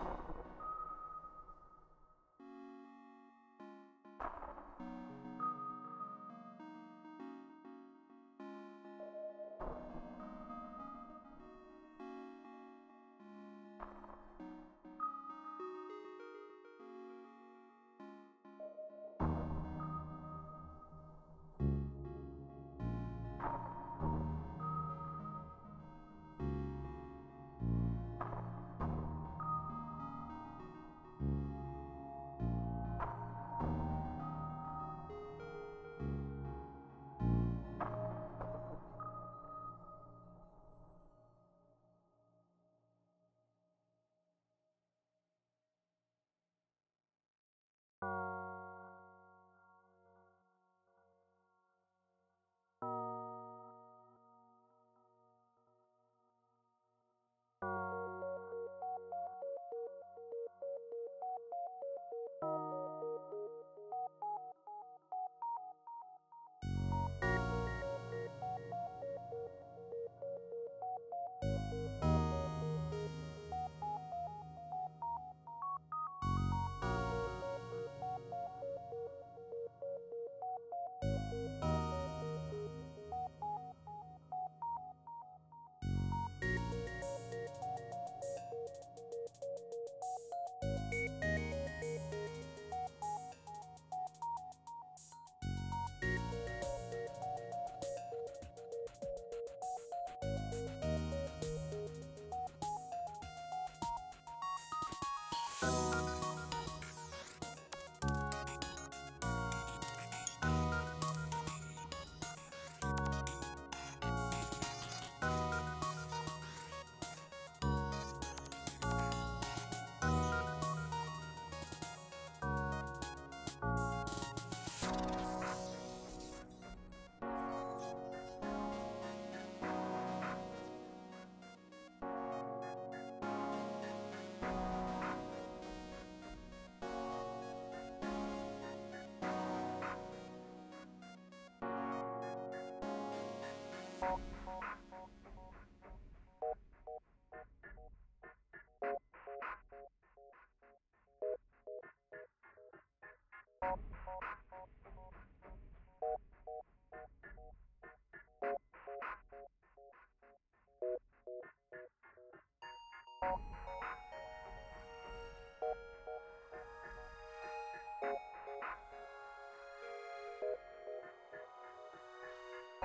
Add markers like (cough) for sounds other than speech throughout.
you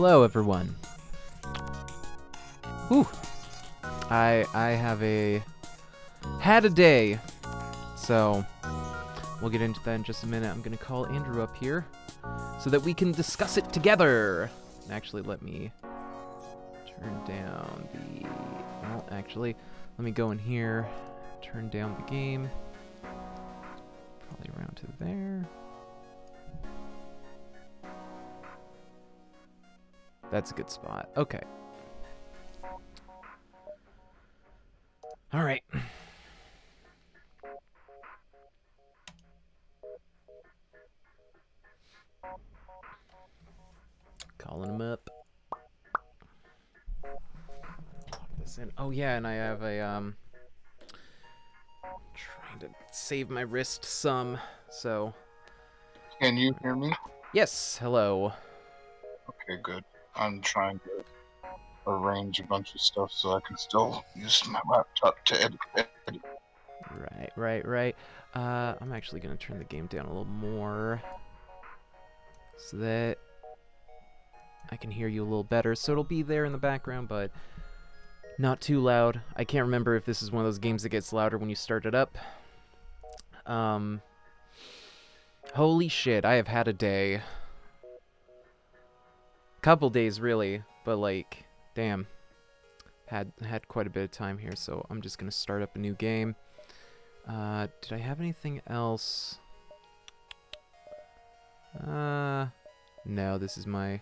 Hello, everyone. Whew. I I have a had a day, so we'll get into that in just a minute. I'm gonna call Andrew up here so that we can discuss it together. Actually, let me turn down the. Well, actually, let me go in here, turn down the game. That's a good spot. Okay. All right. Calling him up. Lock this in. Oh yeah, and I have a um trying to save my wrist some. So, Can you hear me? yes, hello. Okay, good. I'm trying to arrange a bunch of stuff so I can still use my laptop to edit. Right, right, right. Uh, I'm actually going to turn the game down a little more so that I can hear you a little better. So it'll be there in the background, but not too loud. I can't remember if this is one of those games that gets louder when you start it up. Um, holy shit, I have had a day. Couple days, really, but like, damn. Had had quite a bit of time here, so I'm just gonna start up a new game. Uh, did I have anything else? Uh, no, this is my,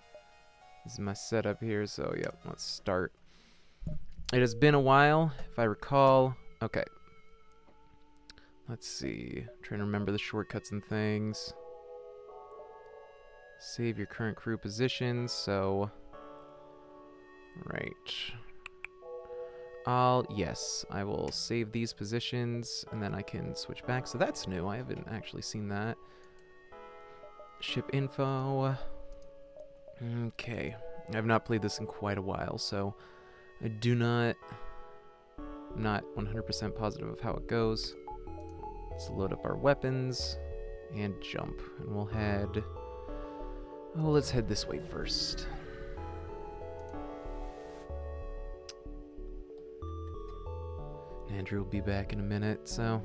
this is my setup here, so yep, let's start. It has been a while, if I recall. Okay. Let's see, trying to remember the shortcuts and things. Save your current crew positions, so, right. I'll, yes, I will save these positions, and then I can switch back. So that's new. I haven't actually seen that. Ship info. Okay. I've not played this in quite a while, so I do not, I'm not 100% positive of how it goes. Let's load up our weapons and jump, and we'll head, oh, let's head this way first. Andrew will be back in a minute, so.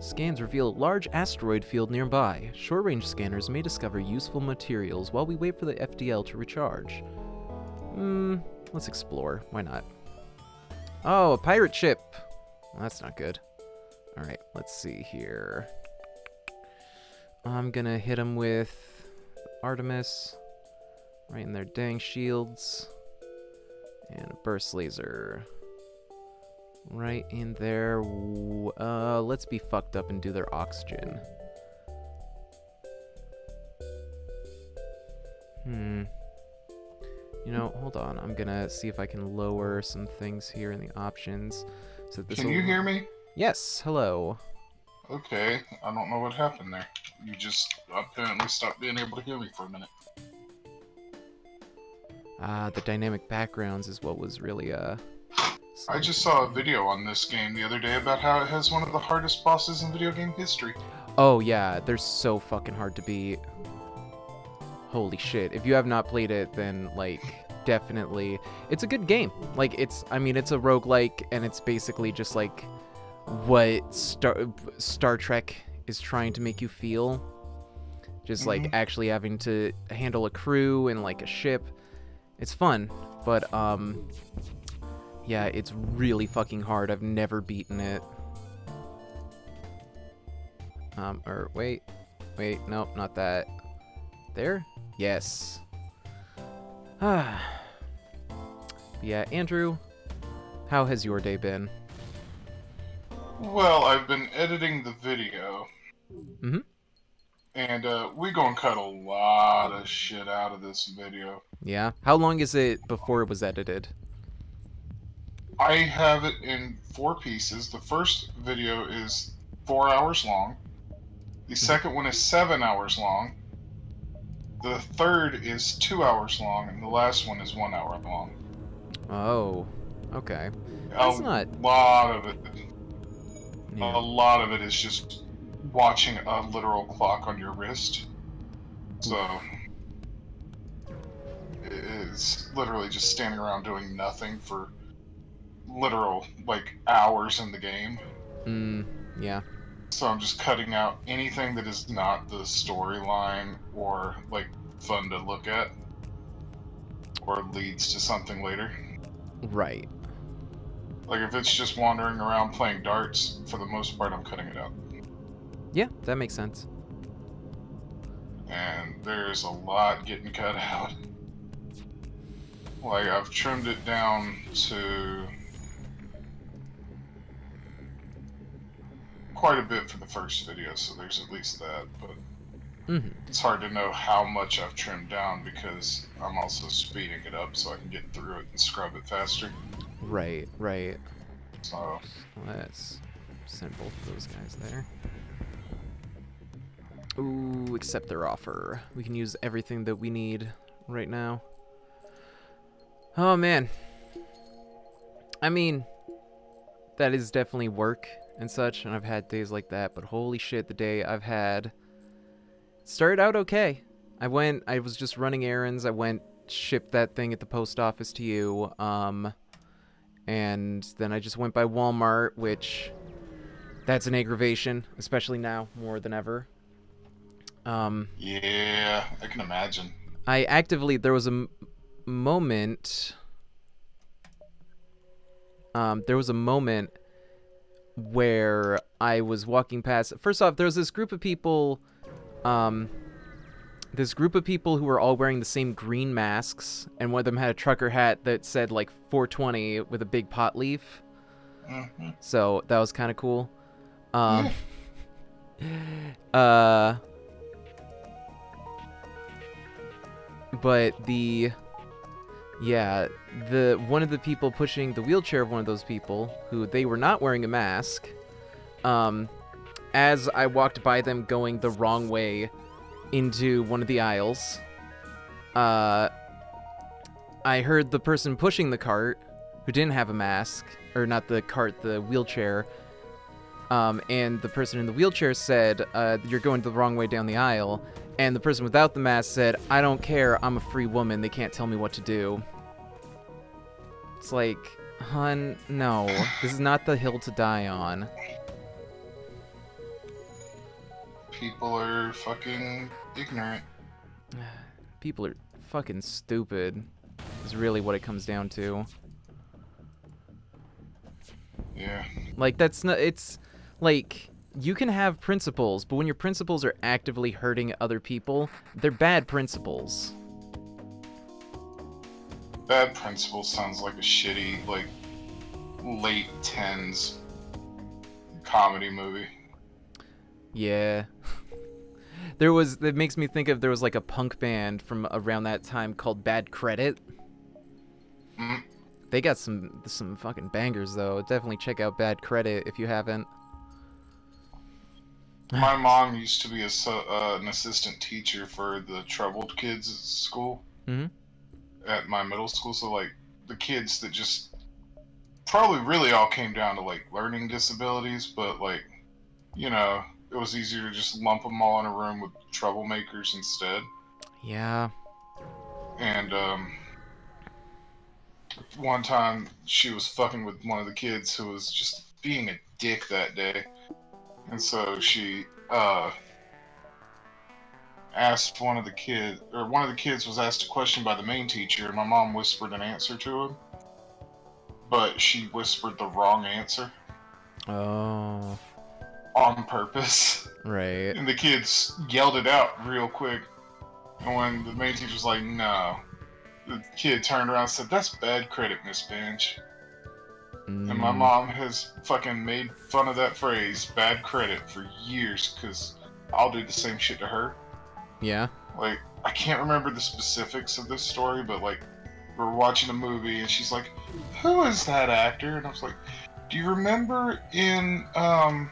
Scans reveal a large asteroid field nearby. Short range scanners may discover useful materials while we wait for the FTL to recharge. Hmm, let's explore. Why not? Oh, a pirate ship! Well, that's not good. Alright, let's see here. I'm gonna hit him with Artemis. Right in their dang shields. And a burst laser. right in there. Uh, let's be fucked up and do their oxygen. Hmm. You know, hold on. I'm gonna see if I can lower some things here in the options. So this Can you hear me? Yes. Hello. Okay, I don't know what happened there. You just apparently stopped being able to hear me for a minute. Ah, the dynamic backgrounds is what was really uh. I just saw a video on this game the other day about how it has one of the hardest bosses in video game history. Oh yeah, they're so fucking hard to beat. Holy shit. If you have not played it, then like definitely it's a good game. Like it's I mean it's a roguelike and it's basically just like what Star Star Trek is trying to make you feel. Just like Mhm. actually having to handle a crew and like a ship. It's fun, but um yeah, it's really fucking hard. I've never beaten it. Um, or wait, wait, nope, not that. There? Yes. Ah. (sighs) yeah, Andrew, how has your day been? Well, I've been editing the video. Mhm. And uh, we gonna cut a lot of shit out of this video. Yeah. How long is it before it was edited? I have it in four pieces. The first video is four hours long. The second one is seven hours long. The third is two hours long, and the last one is one hour long. Oh, okay. That's a not- lot of it. Yeah. A lot of it is just watching a literal clock on your wrist. So it is literally just standing around doing nothing for literal like hours in the game. Mm, yeah. So I'm just cutting out anything that is not the storyline or like fun to look at or leads to something later. Right. Like if it's just wandering around playing darts, for the most part I'm cutting it out. Yeah, that makes sense. and there's a lot getting cut out. Like I've trimmed it down to quite a bit for the first video, so there's at least that, but mm -hmm. it's hard to know how much I've trimmed down because I'm also speeding it up so I can get through it and scrub it faster. Right, right. So Let's send both of those guys there. Ooh, accept their offer. We can use everything that we need right now. Oh man. I mean, that is definitely work and such, and I've had days like that, but holy shit, the day I've had started out okay. I went, I was just running errands. I went, shipped that thing at the post office to you. Um, and then I just went by Walmart, which that's an aggravation, especially now more than ever. Um, yeah, I can imagine. I actively there was a m- moment. Um, there was a moment where I was walking past. First off, there was this group of people. Um, this group of people who were all wearing the same green masks, and one of them had a trucker hat that said like 420 with a big pot leaf. hmm So that was kind of cool. Um, (laughs) uh, but the, yeah, the one of the people pushing the wheelchair of one of those people who they were not wearing a mask. Um, as I walked by them going the wrong way into one of the aisles, uh, I heard the person pushing the cart who didn't have a mask, or not the cart, the wheelchair. Um, and the person in the wheelchair said, uh, "You're going the wrong way down the aisle." And the person without the mask said, "I don't care. I'm a free woman. They can't tell me what to do." It's like, hun, no. This is not the hill to die on. People are fucking ignorant. (sighs) People are fucking stupid. Is really what it comes down to. Yeah. Like that's not it's like you can have principles, but when your principles are actively hurting other people, they're bad principles. Bad principles sounds like a shitty like late tens comedy movie. Yeah. (laughs) there was that makes me think of there was like a punk band from around that time called Bad Credit. Mm. They got some some fucking bangers though. Definitely check out Bad Credit if you haven't. My mom used to be a, uh, an assistant teacher for the troubled kids at school. Mm -hmm. At my middle school, so like the kids that just probably really all came down to like learning disabilities, but like you know it was easier to just lump them all in a room with troublemakers instead. Yeah. And um, one time she was fucking with one of the kids who was just being a dick that day, and so she uh, asked one of the kids, or one of the kids was asked a question by the main teacher, and my mom whispered an answer to him, but she whispered the wrong answer Oh. On purpose. Right. And the kids yelled it out real quick. And when the main teacher was like, no, the kid turned around and said, that's bad credit, Miss Bench. And my Mm, mom has fucking made fun of that phrase, bad credit, for years because I'll do the same shit to her. Yeah. Like, I can't remember the specifics of this story, but like, we're watching a movie and she's like, who is that actor? And I was like, do you remember in, um,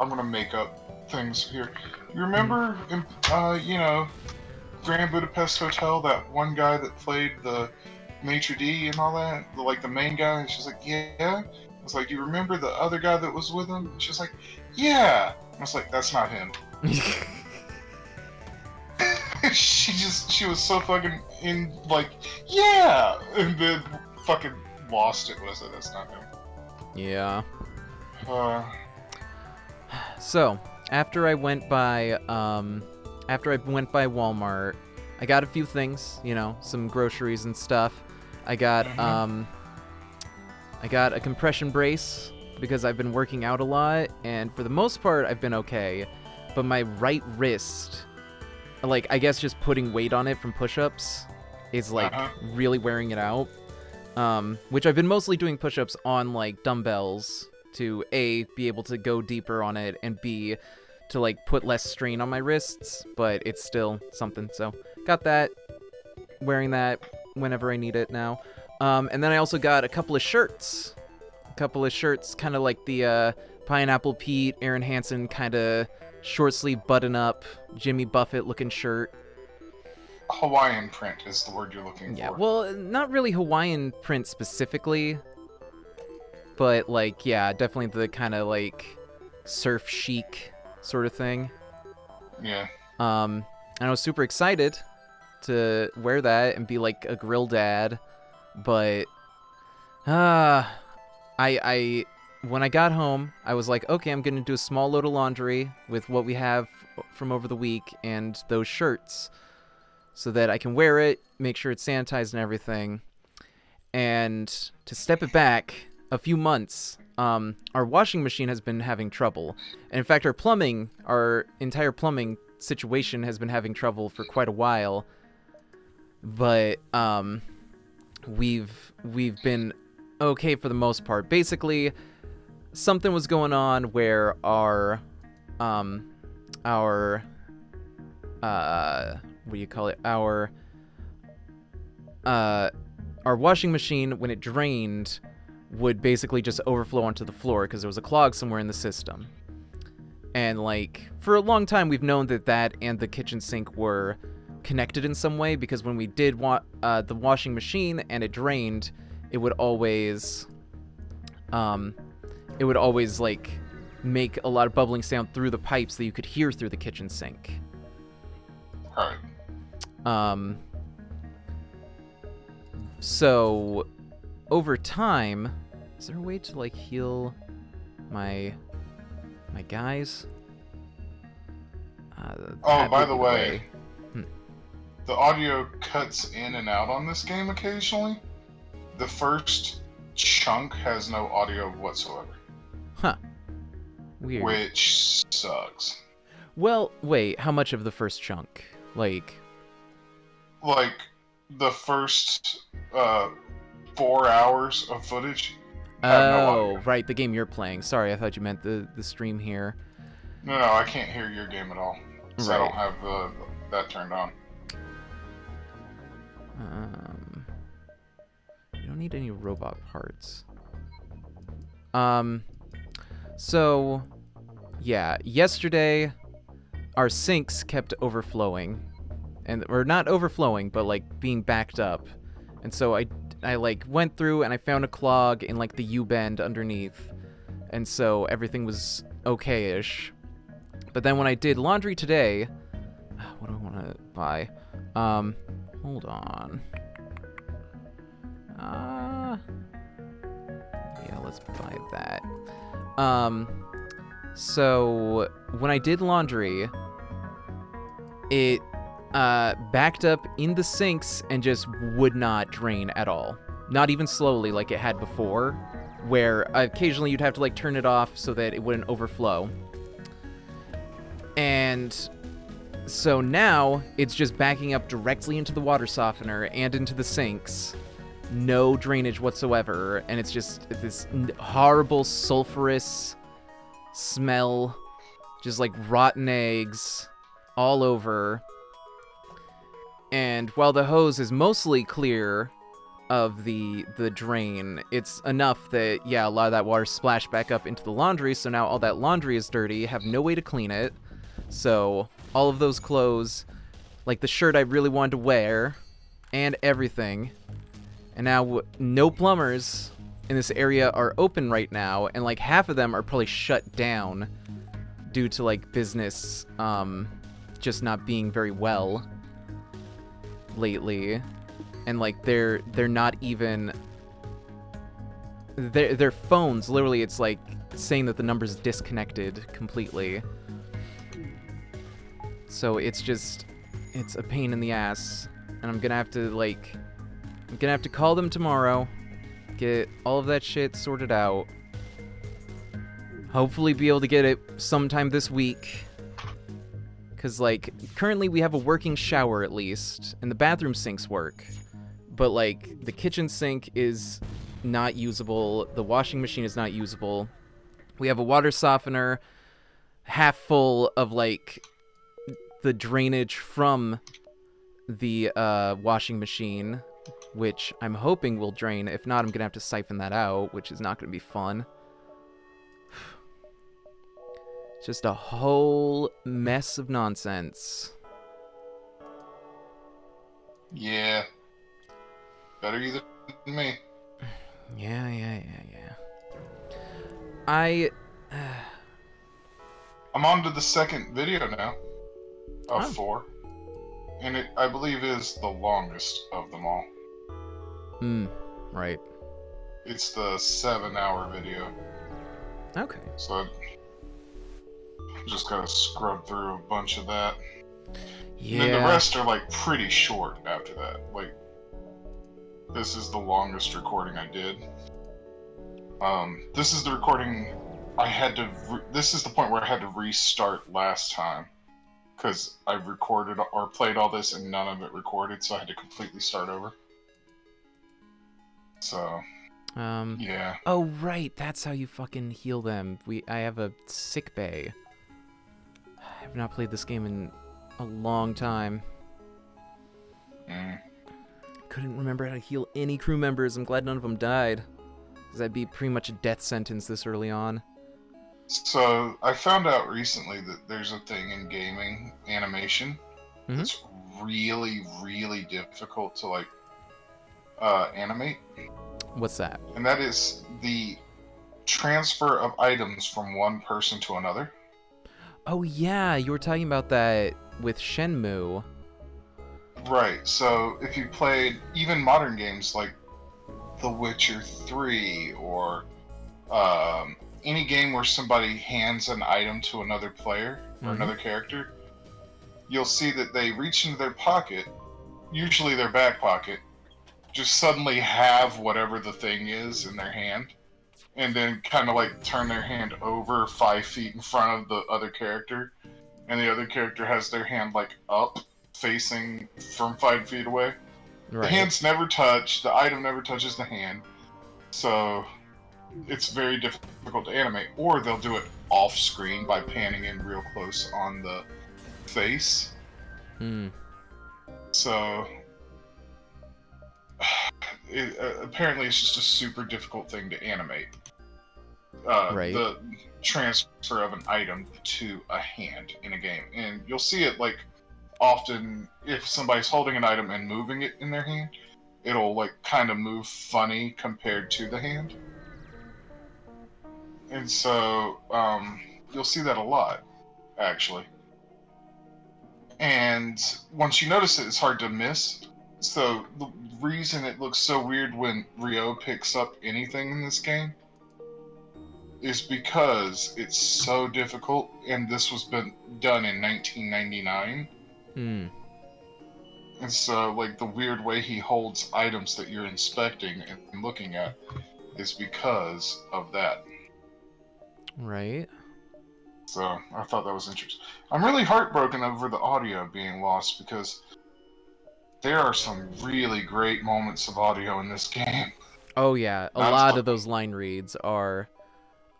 I'm gonna make up things here. You remember in, uh, you know, Grand Budapest Hotel, that one guy that played the maitre d' and all that, the, like the main guy? And she's like, yeah. I was like, do you remember the other guy that was with him? And she's like, yeah. I was like, that's not him. (laughs) (laughs) she just she was so fucking in like yeah and then fucking lost it was it that's not him yeah. uh So, after I went by um after I went by Walmart, I got a few things, you know, some groceries and stuff. I got Mhm. um I got a compression brace because I've been working out a lot and for the most part I've been okay. But my right wrist like I guess just putting weight on it from push-ups is like Uh-huh. really wearing it out. Um which I've been mostly doing push-ups on like dumbbells to A be able to go deeper on it and B to like put less strain on my wrists, but it's still something. So, got that wearing that whenever I need it now. Um, and then I also got a couple of shirts. A couple of shirts, kind of like the uh, Pineapple Pete, Aaron Hansen kind of short sleeve button up, Jimmy Buffett looking shirt. hawaiian print is the word you're looking Yeah, for well, not really Hawaiian print specifically, but like, yeah, definitely the kind of like surf chic sort of thing. yeah Um, and I was super excited to wear that and be like a grill dad, but uh, I I when I got home, I was like, okay, I'm gonna do a small load of laundry with what we have from over the week and those shirts, so that I can wear it, make sure it's sanitized and everything. And to step it back a few months, um, our washing machine has been having trouble. And in fact, our plumbing, our entire plumbing situation has been having trouble for quite a while. But um, we've we've been okay for the most part. Basically, something was going on where our um our uh what do you call it? Our uh our washing machine when it drained would basically just overflow onto the floor because there was a clog somewhere in the system. And like for a long time we've known that that and the kitchen sink were connected in some way because when we did wa- uh, the washing machine and it drained, it would always um it would always like make a lot of bubbling sound through the pipes that you could hear through the kitchen sink. right Um, so over time, is there a way to like heal my my guys? Uh, oh by the be way Hmm. the audio cuts in and out on this game occasionally the first chunk has no audio whatsoever Huh. weird. which sucks Well, wait, how much of the first chunk? Like, like the first uh four hours of footage no Oh, audio. right, the game you're playing. Sorry, I thought you meant the the stream here. No, no, I can't hear your game at all. So I don't have uh, that turned on. Um, you don't need any robot parts. Um, so yeah, yesterday our sinks kept overflowing, and or not overflowing, but like being backed up, and so I I like went through and I found a clog in like the U bend underneath, and so everything was okay-ish. But then when I did laundry today, (sighs) what do I want to buy? Um, hold on. Uh, yeah, let's buy that. Um, so when I did laundry, it uh, backed up in the sinks and just would not drain at all. Not even slowly like it had before, where occasionally you'd have to like turn it off so that it wouldn't overflow. And so now it's just backing up directly into the water softener and into the sinks. No drainage whatsoever. And it's just this horrible sulfurous smell. Just like rotten eggs all over. And while the hose is mostly clear of the the drain, it's enough that yeah, a lot of that water splashed back up into the laundry, so now all that laundry is dirty, have no way to clean it. So, all of those clothes, like the shirt I really wanted to wear, and everything. And now, no plumbers in this area are open right now, and like half of them are probably shut down due to like business um, just not being very well lately. And like they're they're not even their their phones literally it's like saying that the number's disconnected completely. So it's just it's a pain in the ass and I'm going to have to like I'm going to have to call them tomorrow, get all of that shit sorted out. Hopefully be able to get it sometime this week. Cuz like currently we have a working shower at least and the bathroom sinks work. But like the kitchen sink is not usable, the washing machine is not usable. We have a water softener half full of like the drainage from the uh, washing machine, which I'm hoping will drain. If not, I'm gonna have to siphon that out, which is not gonna be fun. Just a whole mess of nonsense. Yeah. Better you than me. Yeah, yeah, yeah, yeah. I. I'm on to the second video now of Oh. four. And it, I believe, is the longest of them all. Hmm. Right. It's the seven hour video. Okay. So just gotta scrub through a bunch of that. And then the rest are like pretty short after that. Like this is the longest recording I did. Um, this is the recording I had to. Re- this is the point where I had to restart last time because I recorded or played all this and none of it recorded, so I had to completely start over. So Um. yeah, Oh right, that's how you fucking heal them. We I have a sick bay. I have not played this game in a long time. mm. Couldn't remember how to heal any crew members. I'm glad none of them died. Cause that'd be pretty much a death sentence this early on. So I found out recently that there's a thing in gaming animation Mhm. that's really, really difficult to like uh, animate, What's that? and that is the transfer of items from one person to another. Oh yeah, you were talking about that with Shenmue. Right. So if you played even modern games like The Witcher 3 or um, any game where somebody hands an item to another player or Mhm. another character, you'll see that they reach into their pocket, usually their back pocket, just suddenly have whatever the thing is in their hand, and then kind of like turn their hand over five feet in front of the other character, and the other character has their hand like up, facing from five feet away. The hands never touch. The item never touches the hand. So it's very difficult to animate. Or they'll do it off screen by panning in real close on the face. Hmm. So (sighs) it, uh, apparently, it's just a super difficult thing to animate. Uh, Right. The transfer of an item to a hand in a game, and you'll see it like often if somebody's holding an item and moving it in their hand, it'll like kind of move funny compared to the hand. And so um, you'll see that a lot, actually. And once you notice it, it's hard to miss. So the reason it looks so weird when Ryo picks up anything in this game is because it's so difficult, and this was been done in 1999. Hmm. And so, like the weird way he holds items that you're inspecting and looking at is because of that. Right. So I thought that was interesting. I'm really heartbroken over the audio being lost because there are some really great moments of audio in this (laughs) game. Oh yeah, a lot of those line reads are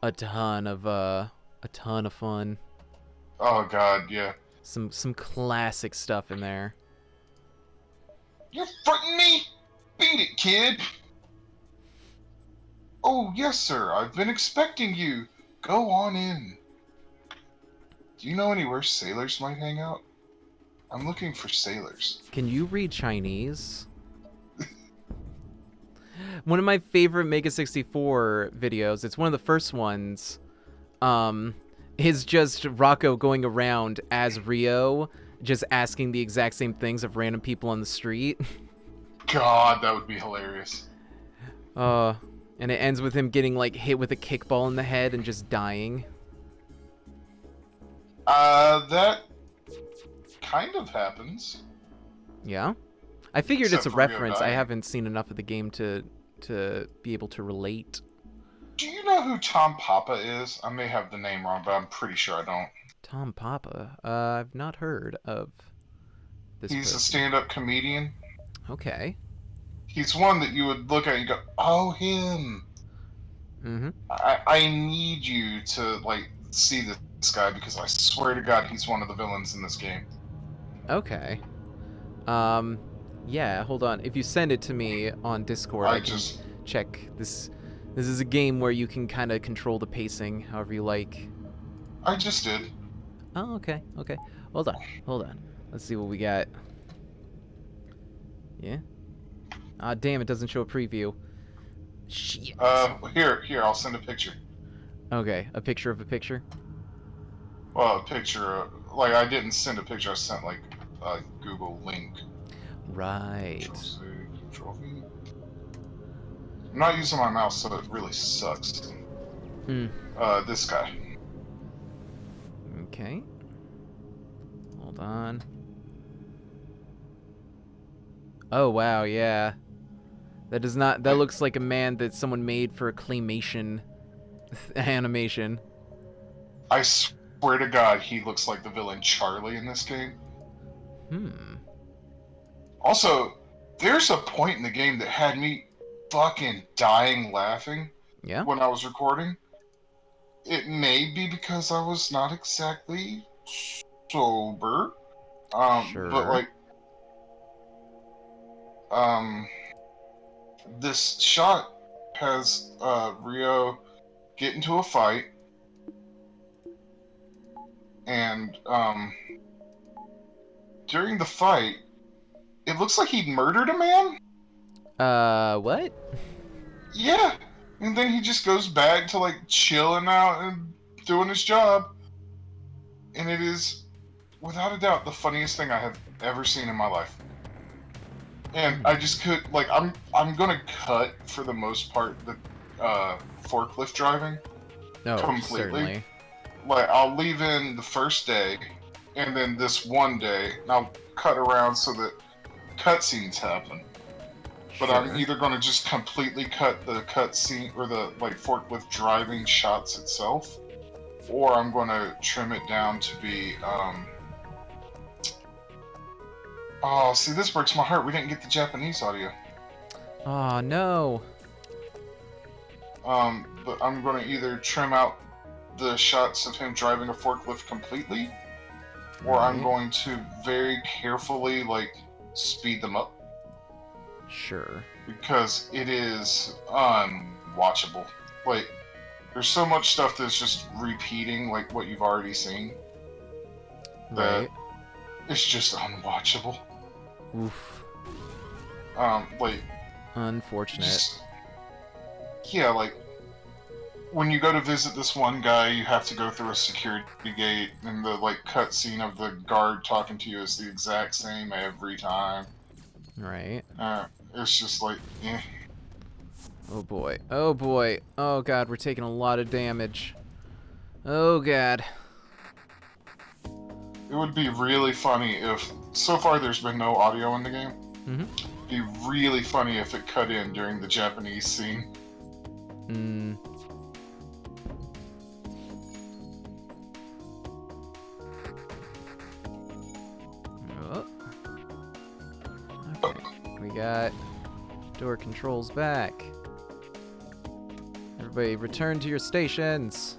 a ton of uh a ton of fun. Oh god, yeah. Some some classic stuff in there. You're fronting me? Beat it, kid. Oh yes, sir. I've been expecting you. Go on in. Do you know anywhere sailors might hang out? I'm looking for sailors. Can you read Chinese? One of my favorite Mega 64 videos, it's one of the first ones, um, is just Rocco going around as Ryo, just asking the exact same things of random people on the street. (laughs) God, that would be hilarious. Uh, and it ends with him getting like hit with a kickball in the head and just dying. Uh, that kind of happens. Yeah. I figured Except it's a reference. I haven't seen enough of the game to to be able to relate. Do you know who Tom Papa is? I may have the name wrong, but I'm pretty sure I don't. Tom Papa. Uh, I've not heard of this. He's a stand-up comedian. Okay. He's one that you would look at and go, "Oh, him." Mm-hmm. I, I need you to like see this guy because I swear to God, he's one of the villains in this game. Okay. Um, yeah. Hold on. If you send it to me on Discord, I, I can just, check this. This is a game where you can kind of control the pacing however you like. I just did. Oh, okay. Okay. Hold on. Hold on. Let's see what we got. Yeah. Ah, damn! It doesn't show a preview. Shit. Uh, here, here, I'll send a picture. Okay, a picture of a picture. Well, a picture. Of, like I didn't send a picture. I sent like a Google link. Right. Control C, Control V. I'm not using my mouse, so it really sucks. Hmm. Uh, this guy. Okay. Hold on. Oh wow, yeah. That does not. That looks like a man that someone made for a claymation (laughs) animation. I swear to God, he looks like the villain Charlie in this game. Hmm. Also, there's a point in the game that had me fucking dying laughing Yeah. when I was recording. It may be because I was not exactly sober. Um, Sure. but like, um, this shot has uh, Ryo get into a fight, and um, during the fight, it looks like he murdered a man. Uh, what? Yeah, and then he just goes back to like chilling out and doing his job. And it is, without a doubt, the funniest thing I have ever seen in my life. And I just could like I'm I'm gonna cut for the most part the uh, forklift driving. No, Completely. certainly. Like I'll leave in the first day, and then this one day, and I'll cut around so that cutscenes happen. But I'm either going to just completely cut the cutscene or the like forklift driving shots itself, or I'm going to trim it down to be. Um... Oh, see, this breaks my heart. We didn't get the Japanese audio. Oh no. Um, but I'm going to either trim out the shots of him driving a forklift completely, or I'm going to very carefully like speed them up Sure. because it is unwatchable. Like, there's so much stuff that's just repeating like what you've already seen. That- Right. It's just unwatchable. Oof. Um, like Unfortunate. just yeah, like when you go to visit this one guy, you have to go through a security gate, and the like cutscene of the guard talking to you is the exact same every time. Right. Uh, it's just like, eh. Oh boy. Oh boy. Oh god, we're taking a lot of damage. Oh god. It would be really funny if. So far, there's been no audio in the game. Mhm. Be really funny if it cut in during the Japanese scene. Mm. We got door controls back. Everybody return to your stations.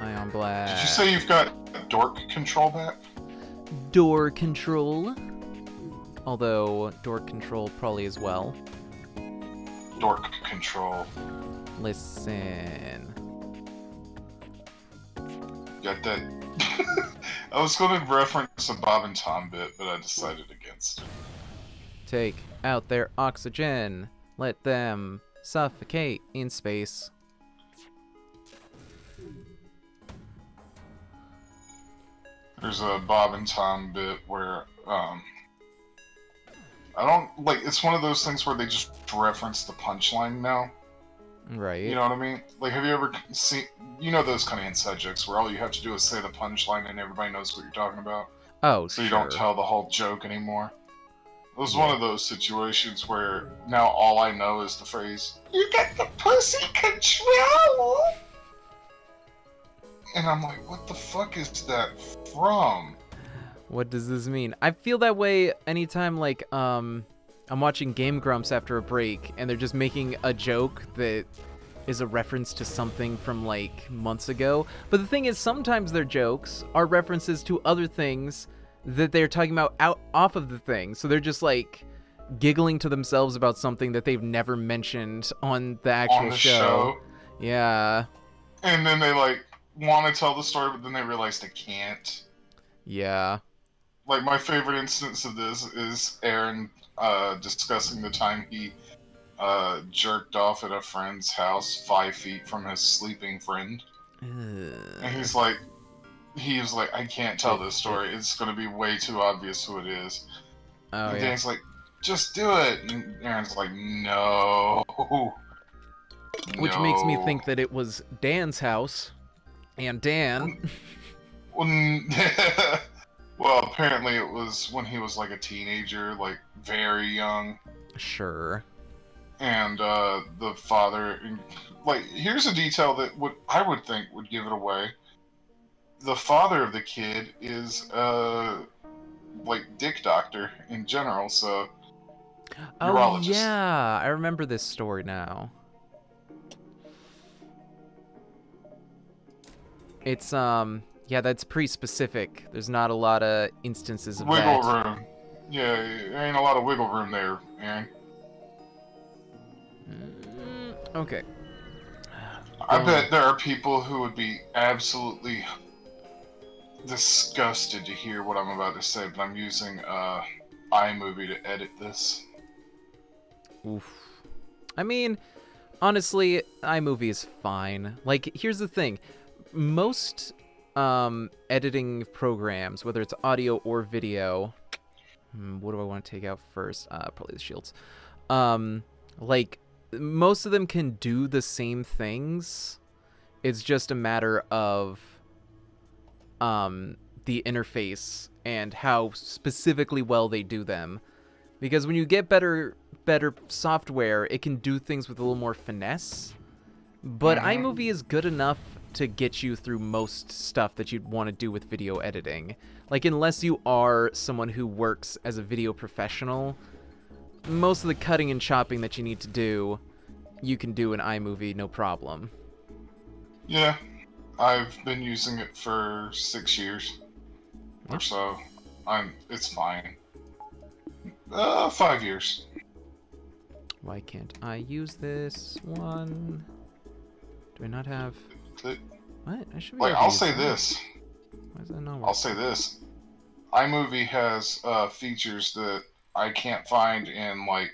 Ion blast. Did you say you've got dork control back? door control? Although door control probably as well. Dork control. Listen. Got that? (laughs) I was going to reference a Bob and Tom bit, but I decided against it. Take out their oxygen. Let them suffocate in space. There's a Bob and Tom bit where um, I don't like. It's one of those things where they just reference the punchline now. Right. You know what I mean? Like, have you ever seen? You know those kind of inside jokes where all you have to do is say the punchline and everybody knows what you're talking about, oh, so you sure. don't tell the whole joke anymore. It was one of those situations where now all I know is the phrase "You get the pussy control," and I'm like, "What the fuck is that from?" What does this mean? I feel that way anytime like um I'm watching Game Grumps after a break and they're just making a joke that is a reference to something from like months ago. But the thing is sometimes their jokes are references to other things that they're talking about out off of the thing. So they're just like giggling to themselves about something that they've never mentioned on the actual on the show. Yeah. and then they like want to tell the story, but then they realize they can't. Yeah. Like my favorite instance of this is Arin uh, discussing the time he uh, jerked off at a friend's house five feet from his sleeping friend, and he's like, he was like, I can't tell this (laughs) story. It's gonna be way too obvious who it is. Oh and yeah. Dan's like, just do it. And Arin's like, no. Which makes me think that it was Dan's house. And Dan. (laughs) Well, apparently it was when he was like a teenager, like very young, Sure. and uh, the father. Like, here's a detail that would I would think would give it away. The father of the kid is uh, like dick doctor in general, so Oh Urologist. yeah, I remember this story now. It's um yeah, that's pretty specific. There's not a lot of instances of wiggle that. room. Yeah, there ain't a lot of wiggle room there, Arin. Mm, okay. I Um, bet there are people who would be absolutely disgusted to hear what I'm about to say, but I'm using uh, iMovie to edit this. Oof. I mean, honestly, iMovie is fine. Like, here's the thing. Most um, editing programs, whether it's audio or video, hmm, what do I want to take out first? Uh, probably the shields. Um, like, most of them can do the same things. It's just a matter of um, the interface and how specifically well they do them because when you get better better software it can do things with a little more finesse but Mhm. iMovie is good enough to get you through most stuff that you'd want to do with video editing like unless you are someone who works as a video professional most of the cutting and chopping that you need to do, you can do in iMovie no problem. Yeah, I've been using it for six years or so. I'm. It's fine. Uh, five years. Why can't I use this one? Do I not have... Th- What? I should be like. I'll say this. Why is that not I'll say this. iMovie has uh, features that I can't find in like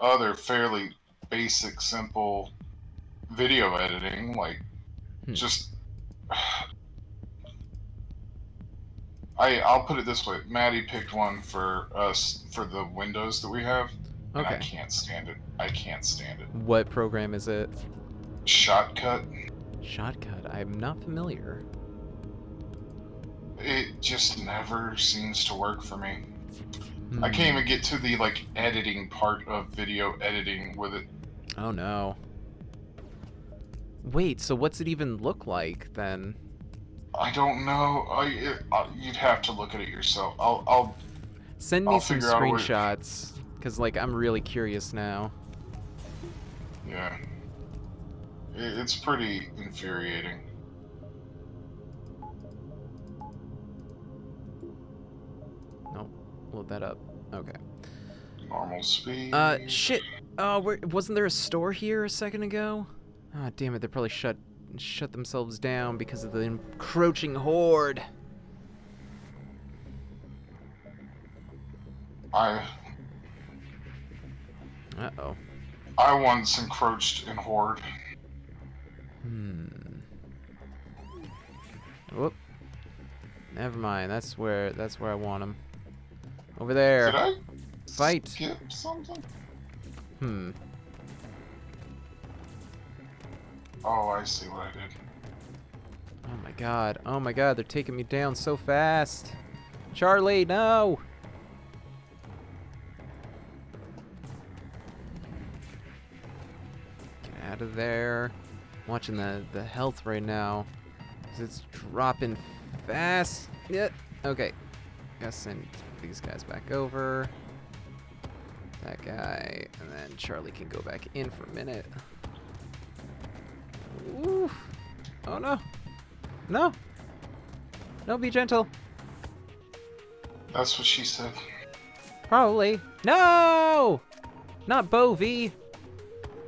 other fairly basic, simple video editing. Like, Hmm. just (sighs) I I'll put it this way. Maddie picked one for us for the windows that we have, and I can't stand it. I can't stand it. What program is it? Shotcut. Shotcut. I'm not familiar. It just never seems to work for me. I Hmm. can't even get to the like editing part of video editing with it. Oh no. Wait, so what's it even look like then? I don't know. I it, uh, you'd have to look at it yourself. I'll I'll Send me I'll some figure out a way- screenshots, cause like I'm really curious now. yeah. It, it's pretty infuriating. Nope. Load that up. Okay. Normal speed. Uh, shit. Oh, where, wasn't there a store here a second ago? Ah, damn it. They probably shut shut themselves down because of the encroaching horde. I Uh oh. I once encroached in horde. Hmm. Whoop. Never mind. That's where that's where I want him. Over there. Did I Fight. skip something? Hmm. Oh, I see what I did. Oh my god. Oh my god. They're taking me down so fast. Charlie, no. Get out of there. Watching the the health right now. it's dropping fast. Yeah. Okay. Gotta send these guys back over. That guy, and then Charlie can go back in for a minute. Oof. Oh no. No. No, be gentle. That's what she said. Probably. No! Not Bovey.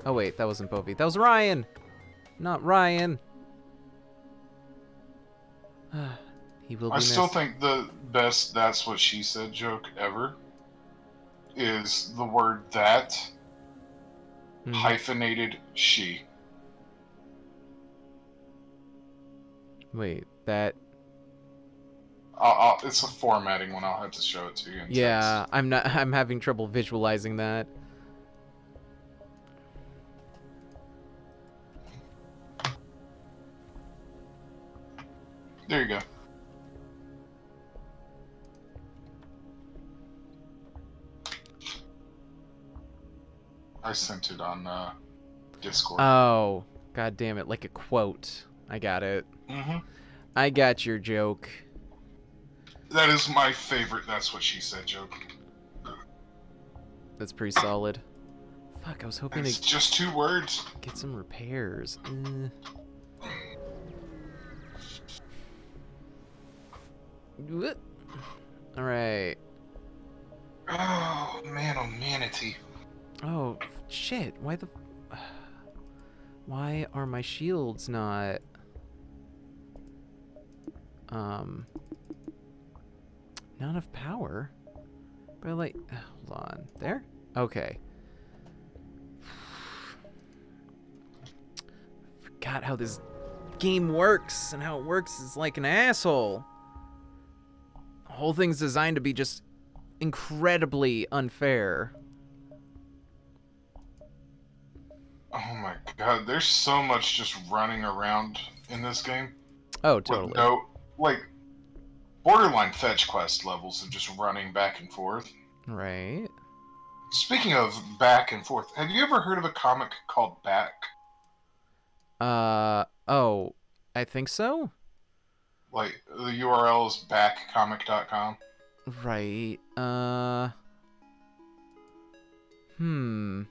Oh wait, that wasn't Bovey. That was Ryan. Not Ryan. (sighs) he will be I still missed. think the best "that's what she said" joke ever is the word "that" Mhm. hyphenated "she." Wait, that. I'll, I'll, it's a formatting one. I'll have to show it to you. Yeah, text. I'm not. (laughs) I'm having trouble visualizing that. There you go. I sent it on uh, Discord. Oh, god damn it! Like a quote. I got it. hmm I got your joke. That is my favorite. That's what she said joke. That's pretty solid. Fuck, I was hoping It's to just two words. get some repairs. Uh. All right. Oh man, oh manatee. Oh shit! Why the? Why are my shields not? Um. Not enough power. But like, hold on. There. Okay. (sighs) Forgot how this game works, and how it works is like an asshole. The whole thing's designed to be just incredibly unfair. Oh my god, there's so much just running around in this game. Oh, totally. No, like borderline fetch quest levels of just running back and forth. Right. Speaking of back and forth, have you ever heard of a comic called Back? Uh oh, I think so. Like the URL is backcomic.com. Right. Uh Hmm.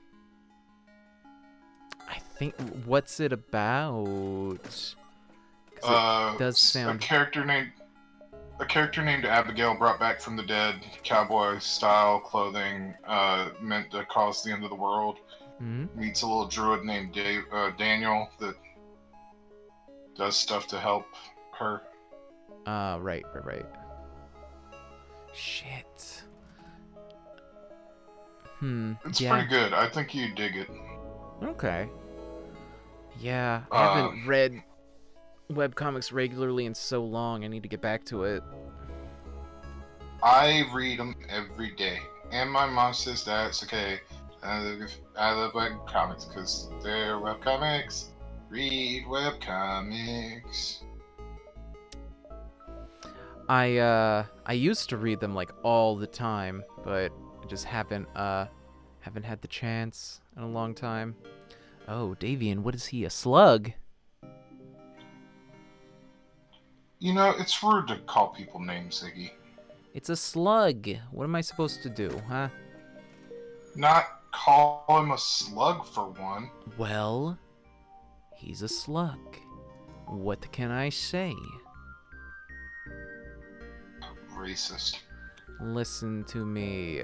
I think what's it about? 'Cause it Uh, does sound- a character named a character named Abigail brought back from the dead, cowboy style clothing, uh, meant to cause the end of the world. Mhm. Meets a little druid named Dave, uh, Daniel that does stuff to help her. Uh, right, right, right. Shit. Hmm. It's yeah. pretty good. I think you dig it. Okay. Yeah, I Uh, haven't read webcomics regularly in so long. I need to get back to it. I read them every day, and my mom says that's okay. I love, I love web comics because they're web comics. Read web comics. I uh I used to read them like all the time, but I just haven't uh haven't had the chance in a long time. Oh, Davian, what is he? A slug? You know, it's rude to call people names, Ziggy. It's a slug. What am I supposed to do, huh? Not call him a slug for one. Well, he's a slug. What can I say? Racist. Listen to me.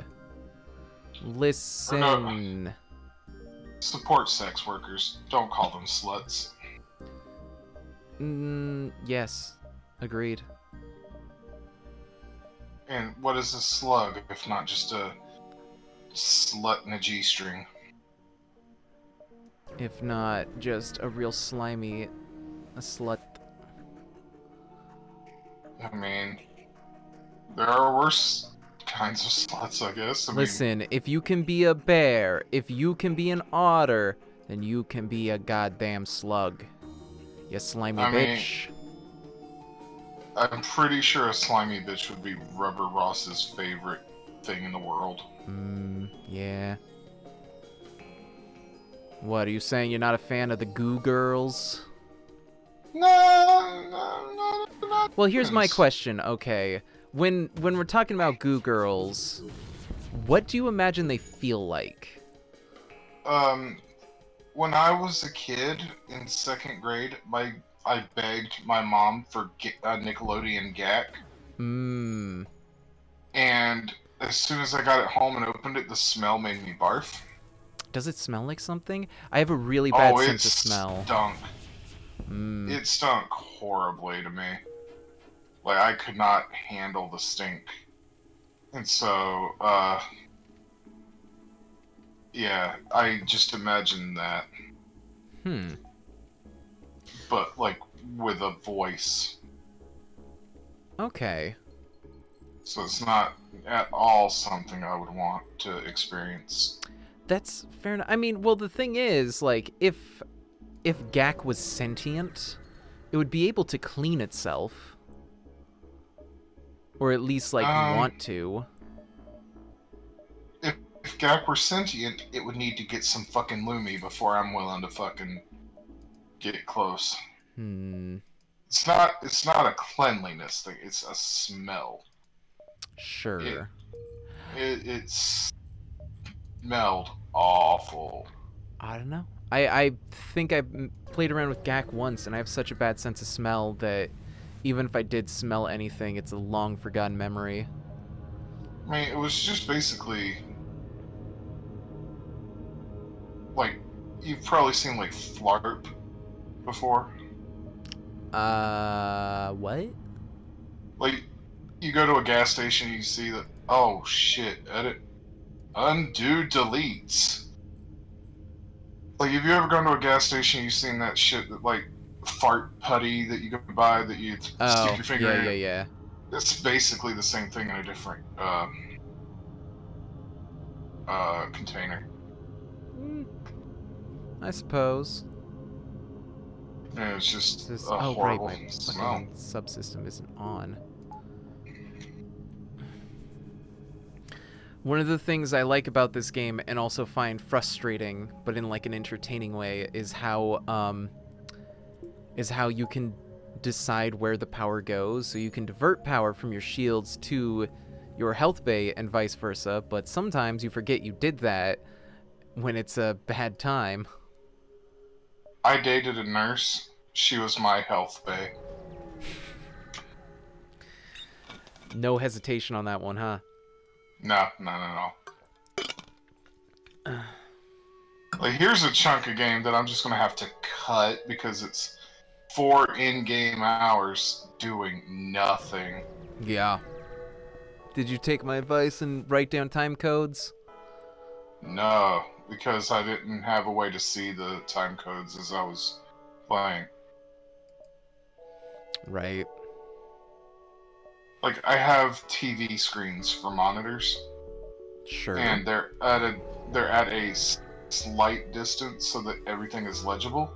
Listen. Support sex workers. Don't call them sluts. Mm, yes. Agreed. And what is a slug if not just a slut in a G string? If not just a real slimy a slut. I mean, there are worse kinds of sluts, I guess. I mean, Listen, if you can be a bear, if you can be an otter, then you can be a goddamn slug. You slimy I mean- bitch. I'm pretty sure a slimy bitch would be Rubber Ross's favorite thing in the world. Mm, yeah. What, are you saying you're not a fan of the Goo Girls? No, no, no, not Well, here's my question. Okay, when when we're talking about Goo Girls, what do you imagine they feel like? Um, when I was a kid in second grade, my I begged my mom for uh, Nickelodeon Gak, Mmm. and as soon as I got it home and opened it, the smell made me barf. Does it smell like something? I have a really bad oh, sense of smell. stunk. Mm. It stunk horribly to me. Like I could not handle the stink, and so uh, yeah, I just imagine that, Hmm. but like with a voice. Okay. So it's not at all something I would want to experience. That's fair enough. I mean, well, the thing is, like, if if Gak was sentient, it would be able to clean itself, or at least like Um, want to. If, if Gak were sentient, it would need to get some fucking Lumi before I'm willing to fucking get close. Hmm. It's not. It's not a cleanliness thing. It's a smell. Sure. It, it smelled awful. I don't know. I I think I played around with Gak once, and I have such a bad sense of smell that even if I did smell anything, it's a long forgotten memory. I mean, it was just basically like you've probably seen like flarp before. Uh, what? Like you go to a gas station, you see that. Oh shit! Edit, undo, deletes. Like, have you ever gone to a gas station? You've seen that shit that like fart putty that you can buy that you Oh, stick your finger yeah, in. yeah, yeah. yeah. It's basically the same thing in a different uh, uh, container. Mm, I suppose. And it's just This, a oh, right, my smell. subsystem isn't on. One of the things I like about this game and also find frustrating, but in like an entertaining way, is how um is how you can decide where the power goes. So you can divert power from your shields to your health bay and vice versa, but sometimes you forget you did that when it's a bad time. I dated a nurse. She was my health bay. No hesitation on that one, huh? No, no, no, no. like, here's a chunk of game that I'm just gonna have to cut because it's four in-game hours doing nothing. Yeah. Did you take my advice and write down time codes? No, because I didn't have a way to see the time codes as I was playing. Right. Like I have TV screens for monitors, Sure. and they're at a they're at a slight distance so that everything is legible.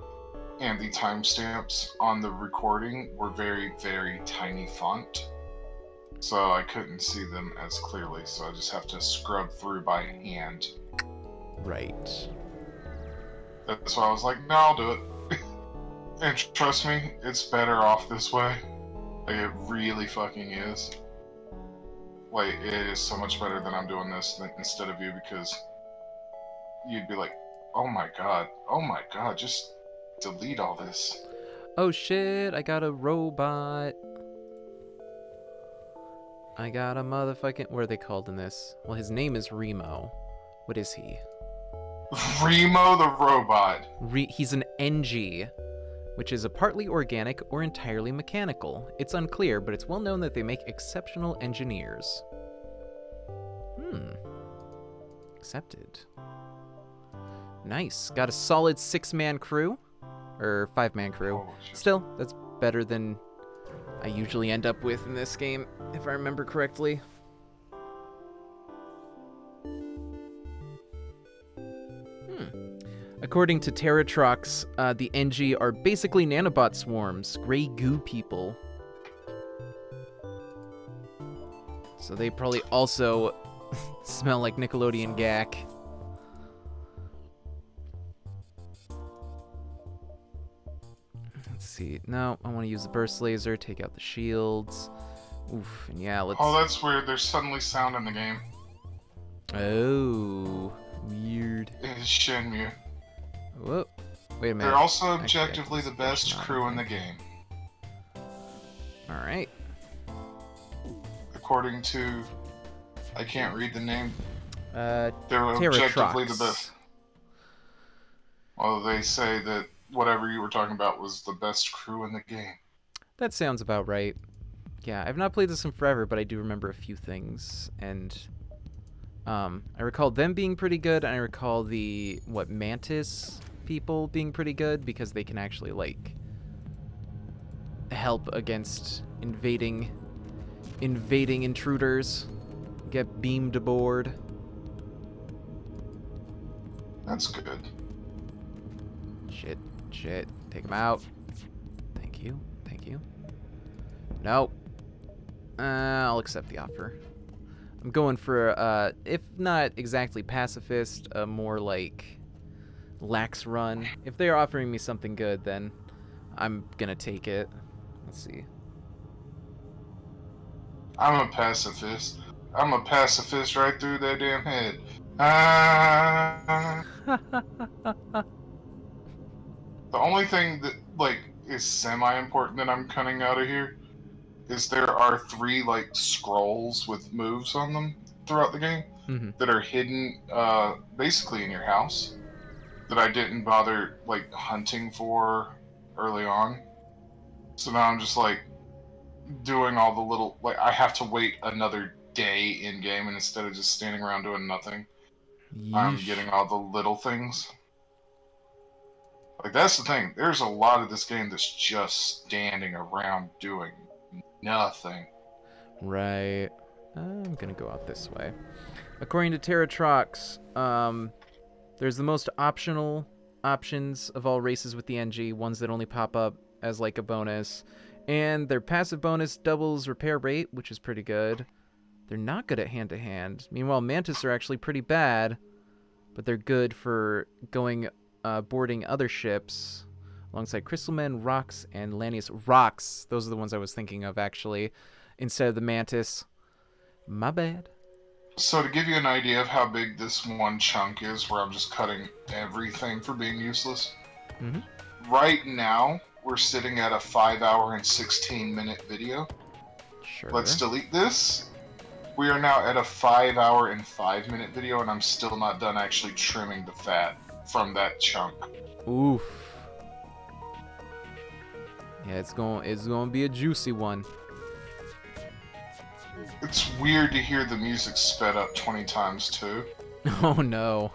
And the timestamps on the recording were very very tiny font, so I couldn't see them as clearly. So I just have to scrub through by hand. right. That's why I was like, no, I'll do it. (laughs) and trust me, it's better off this way. Like, it really fucking is. Like, it is so much better than I'm doing this than, instead of you because you'd be like, oh my god, oh my god, just delete all this. Oh shit, I got a robot. I got a motherfucking. What are they called in this? Well, his name is Remo. What is he? (laughs) Remo the robot. Re- he's an Engi, which is a partly organic or entirely mechanical. It's unclear, but it's well known that they make exceptional engineers. Hmm. Accepted. Nice. Got a solid six man crew. Or five man crew. Oh. Still, that's better than I usually end up with in this game, if I remember correctly. Hmm. According to Terratrox, uh, the Engi are basically nanobot swarms, gray goo people. So they probably also (laughs) smell like Nickelodeon Gak. See. No, I want to use the burst laser, take out the shields. Oof, and yeah, let's. Oh, that's weird. There's suddenly sound in the game. Oh, weird. It is Shenmue. Whoa. Wait a minute. They're also objectively the best crew in the game. All right. according to I can't read the name. Uh, They're objectively the best. Well, they say that whatever you were talking about was the best crew in the game. That sounds about right. Yeah, I've not played this in forever, but I do remember a few things, and um, I recall them being pretty good. And I recall the what Mantis people being pretty good because they can actually like help against invading invading intruders. Get beamed aboard. That's good. Shit. Take him out. Thank you, thank you. No. Uh, I'll accept the offer. I'm going for, uh, if not exactly pacifist, a more like lax run. If they're offering me something good, then I'm gonna take it. Let's see. I'm a pacifist. I'm a pacifist right through that damn head. Ah. (laughs) The only thing that like is semi-important that I'm cutting out of here is there are three like scrolls with moves on them throughout the game hmm that are hidden uh, basically in your house that I didn't bother like hunting for early on. So now I'm just like doing all the little like I have to wait another day in game and instead of just standing around doing nothing, I'm getting all the little things. Like that's the thing. There's a lot of this game that's just standing around doing nothing. Right. I'm gonna go out this way. According to Terratrox, um, there's the most optional options of all races with the Engi, ones that only pop up as like a bonus. And their passive bonus doubles repair rate, which is pretty good. They're not good at hand to hand. Meanwhile, Mantis are actually pretty bad, but they're good for going uh, boarding other ships alongside Crystalmen, Rocks, and Lanius. Rocks, those are the ones I was thinking of actually, instead of the Mantis. My bad. So to give you an idea of how big this one chunk is, where I'm just cutting everything for being useless. Mhm. Right now, we're sitting at a five hour and 16 minute video. Sure. Let's delete this. We are now at a five hour and five minute video, and I'm still not done actually trimming the fat from that chunk. Oof. Yeah, it's going it's going to be a juicy one. It's weird to hear the music sped up 20 times too. (laughs) Oh no.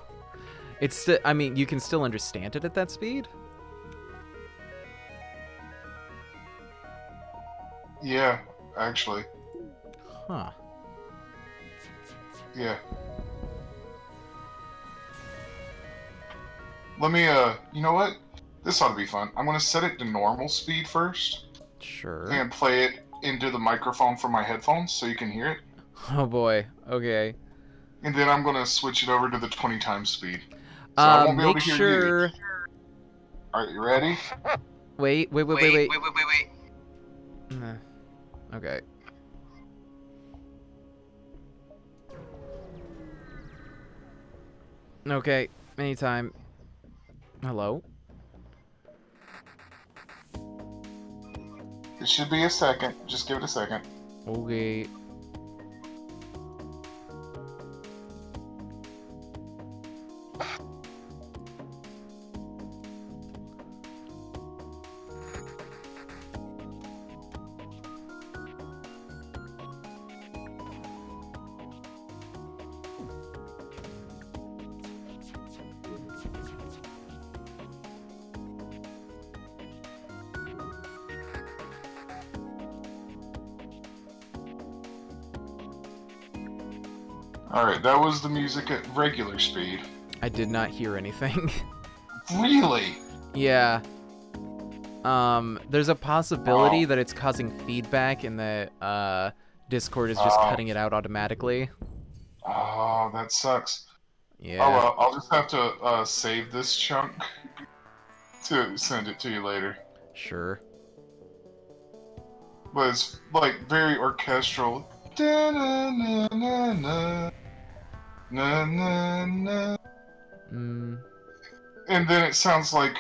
It's still I mean, you can still understand it at that speed? Yeah, actually. Huh. Yeah. Let me, uh, you know what? This ought to be fun. I'm gonna set it to normal speed first Sure. and play it into the microphone from my headphones so you can hear it. (laughs) Oh boy. Okay. And then I'm gonna switch it over to the 20 times speed. So I Uh, won't be able make to hear you. sure Alright, you ready? Wait, wait, wait, wait, wait, wait. wait, wait, wait. Uh, Okay. Okay, anytime. Hello? It should be a second. Just give it a second. Okay. That was the music at regular speed. I did not hear anything. (laughs) Really? yeah. Um, there's a possibility that it's causing feedback and that uh, Discord is just Oh. cutting it out automatically. Oh, that sucks. Yeah. Oh well, I'll just have to uh, save this chunk to send it to you later. Sure. But it's like very orchestral. Da-na-na-na-na. Mm, And then it sounds like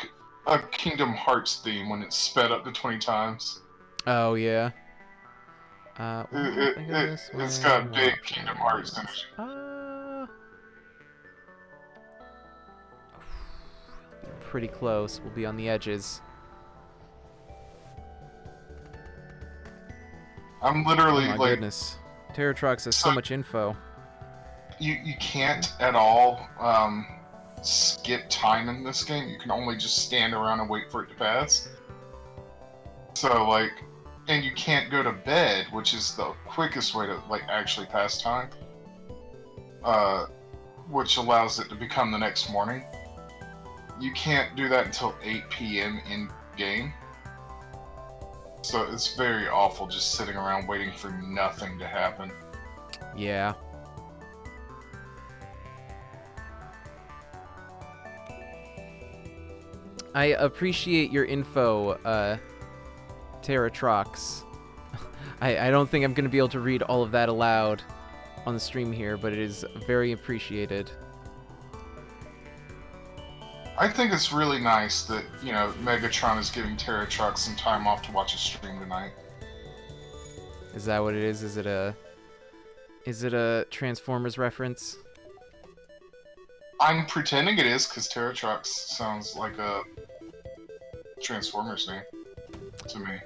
a Kingdom Hearts theme when it's sped up to 20 times. oh, yeah. Uh, It, it, this got big? Kingdom Hearts energy. Uh, pretty close. We'll be on the edges. I'm Oh literally my like, goodness. Terratrox has So- much info. You, you can't at all um, skip time in this game. You can only just stand around and wait for it to pass. So like, and you can't go to bed, which is the quickest way to like actually pass time. Uh, which allows it to become the next morning. You can't do that until 8 p.m. in game. So it's very awful just sitting around waiting for nothing to happen. Yeah. I appreciate your info, uh, Terratrox. (laughs) I, I don't think I'm going to be able to read all of that aloud on the stream here, but it is very appreciated. I think it's really nice that, you know, Megatron is giving Terra Truck some time off to watch a stream tonight. Is that what it is? Is it a is it a Transformers reference? I'm pretending it is because Terra Trucks sounds like a Transformers name to me.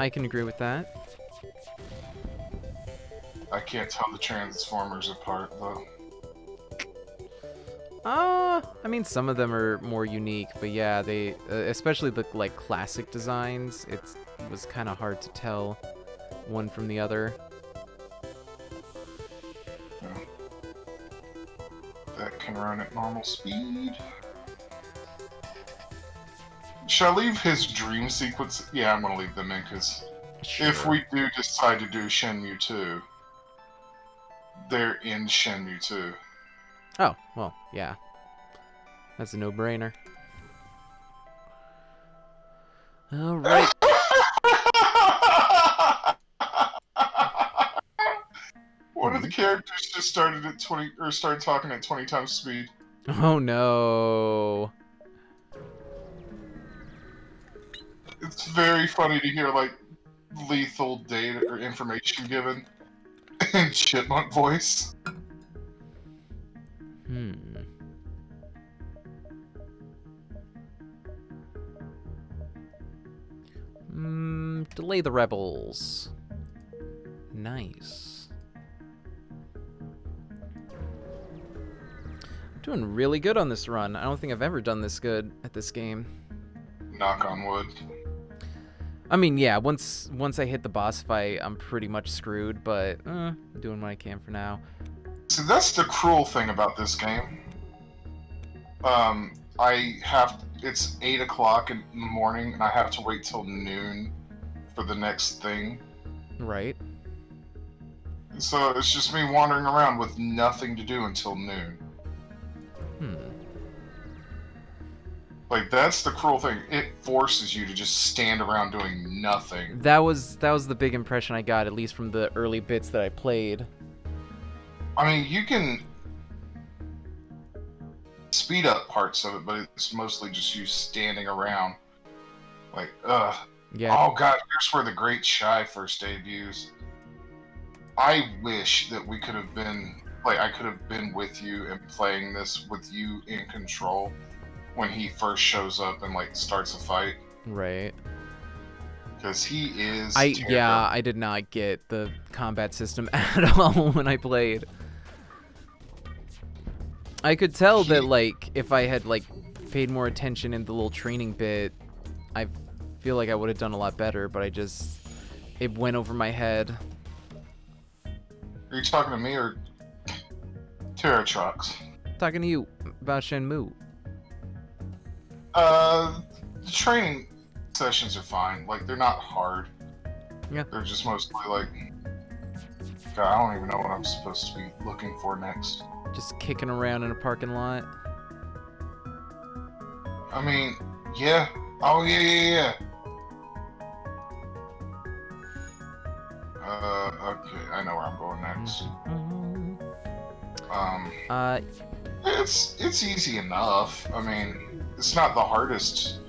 I can agree with that. I can't tell the Transformers apart though. Uh, I mean, some of them are more unique, but yeah, they, uh, especially the like classic designs, it was kind of hard to tell one from the other. That can run at normal speed. Should I leave his dream sequence? Yeah, I'm gonna leave them in because if we do decide to do Shenmue 2, they're in Shenmue 2. Oh, well, yeah. That's a no-brainer. All right. What are the The characters just started at 20 or started talking at 20 times speed. Oh no. It's very funny to hear like lethal data or information given (laughs) in chipmunk voice. Hmm. Hmm. Delay the rebels. Nice. Doing really good on this run. I don't think I've ever done this good at this game. Knock on wood. I mean, yeah, once once I hit the boss fight, I'm pretty much screwed, but eh, I'm doing what I can for now. See, that's the cruel thing about this game. Um, I have it's eight o'clock in the morning, and I have to wait till noon for the next thing. Right. So it's just me wandering around with nothing to do until noon. Hmm. Like that's the cruel thing. It forces you to just stand around doing nothing. That was that was the big impression I got, at least from the early bits that I played. I mean, you can speed up parts of it, but it's mostly just you standing around. Like, ugh. Yeah. Oh god, here's where the Great Chai first debuts. I wish that we could have been like I could have been with you and playing this with you in control when he first shows up and like starts a fight Right. because he is. I terrible. yeah, I did not get the combat system (laughs) at all when I played. I could tell that like if I had like paid more attention in the little training bit, I feel like I would have done a lot better, but I just it went over my head. Are you talking to me or Terratrox? Talking to you about Shenmue. Uh, the training sessions are fine. Like they're not hard. Yeah. They're just mostly like. God, I don't even know what I'm supposed to be looking for next. Just kicking around in a parking lot. I mean, yeah. Oh yeah, yeah, yeah. Uh, okay, I know where I'm going next. Um, Uh, it's it's easy enough. I mean, it's not the hardest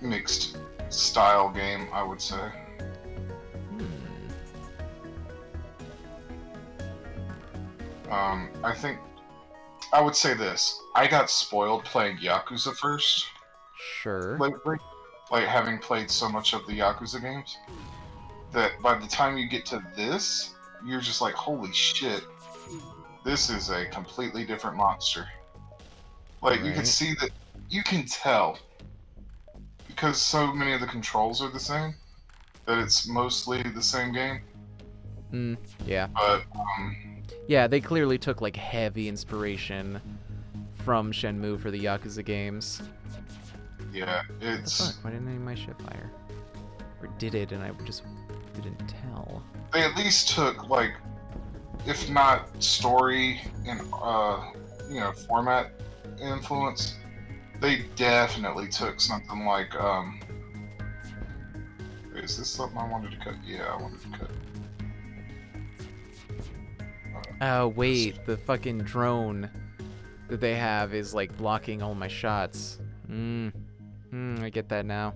mixed style game, I would say. hmm. Um, I think I would say this. I got spoiled playing Yakuza first sure. lately, like having played so much of the Yakuza games, that by the time you get to this, you're just like, holy shit, this is a completely different monster. Like you can see that, you can tell, because so many of the controls are the same, that it's mostly the same game. Mm, yeah. But um, Yeah, they clearly took like heavy inspiration from Shenmue for the Yakuza games. yeah, What the it's. fuck? Why didn't I name my ship fire? Or did it and I just didn't tell? they at least took like if not story and uh you know format influence they definitely took something like um is this something i wanted to cut yeah i wanted to cut Oh wait, the fucking drone that they have is like blocking all my shots. Mm. Mm, I get that now.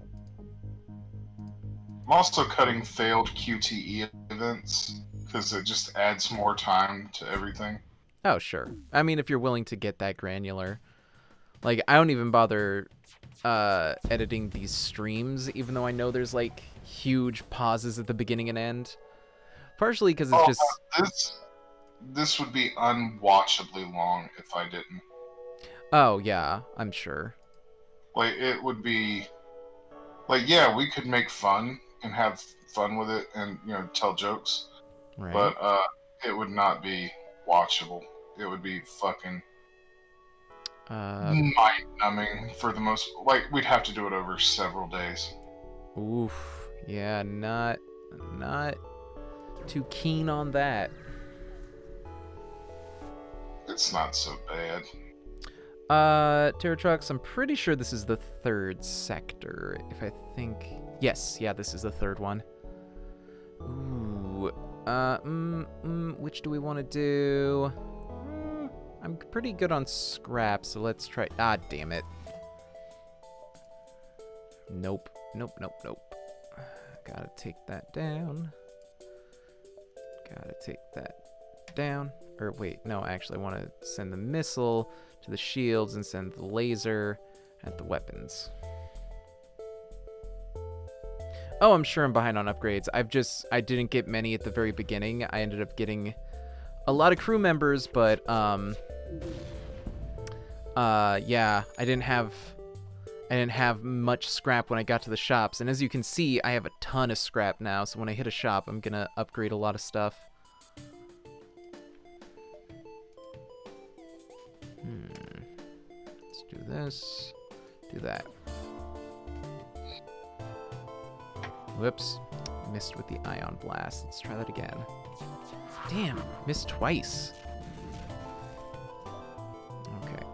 i'm also cutting failed qte events because it just adds more time to everything Oh sure. I mean, if you're willing to get that granular, like I don't even bother uh, editing these streams, even though I know there's like huge pauses at the beginning and end. Partially because it's Oh, just this this would be unwatchably long if i didn't oh yeah, I'm sure. Like it would be like yeah, we could make fun and have fun with it and you know tell jokes, Right. but uh it would not be watchable. It would be fucking uh, mind numbing for the most like we'd have to do it over several days. oof. Yeah, not not too keen on that. It's not so bad. Uh, Terra Trucks, I'm pretty sure this is the third sector. If I think. Yes, yeah, this is the third one. Ooh. Uh, mm, mm, which do we want to do? Mm, I'm pretty good on scrap, so let's try. Ah, damn it. Nope. Nope, nope, nope. Gotta take that down. Gotta take that down. Or wait, no, I actually want to send the missile to the shields and send the laser at the weapons. Oh, I'm sure I'm behind on upgrades. I've just, I didn't get many at the very beginning. I ended up getting a lot of crew members, but, um, uh, yeah, I didn't have, I didn't have much scrap when I got to the shops. And as you can see, I have a ton of scrap now. So when I hit a shop, I'm gonna upgrade a lot of stuff. Hmm. Let's do this, do that. Whoops. Missed with the Ion Blast. Let's try that again. Damn, missed twice. Okay.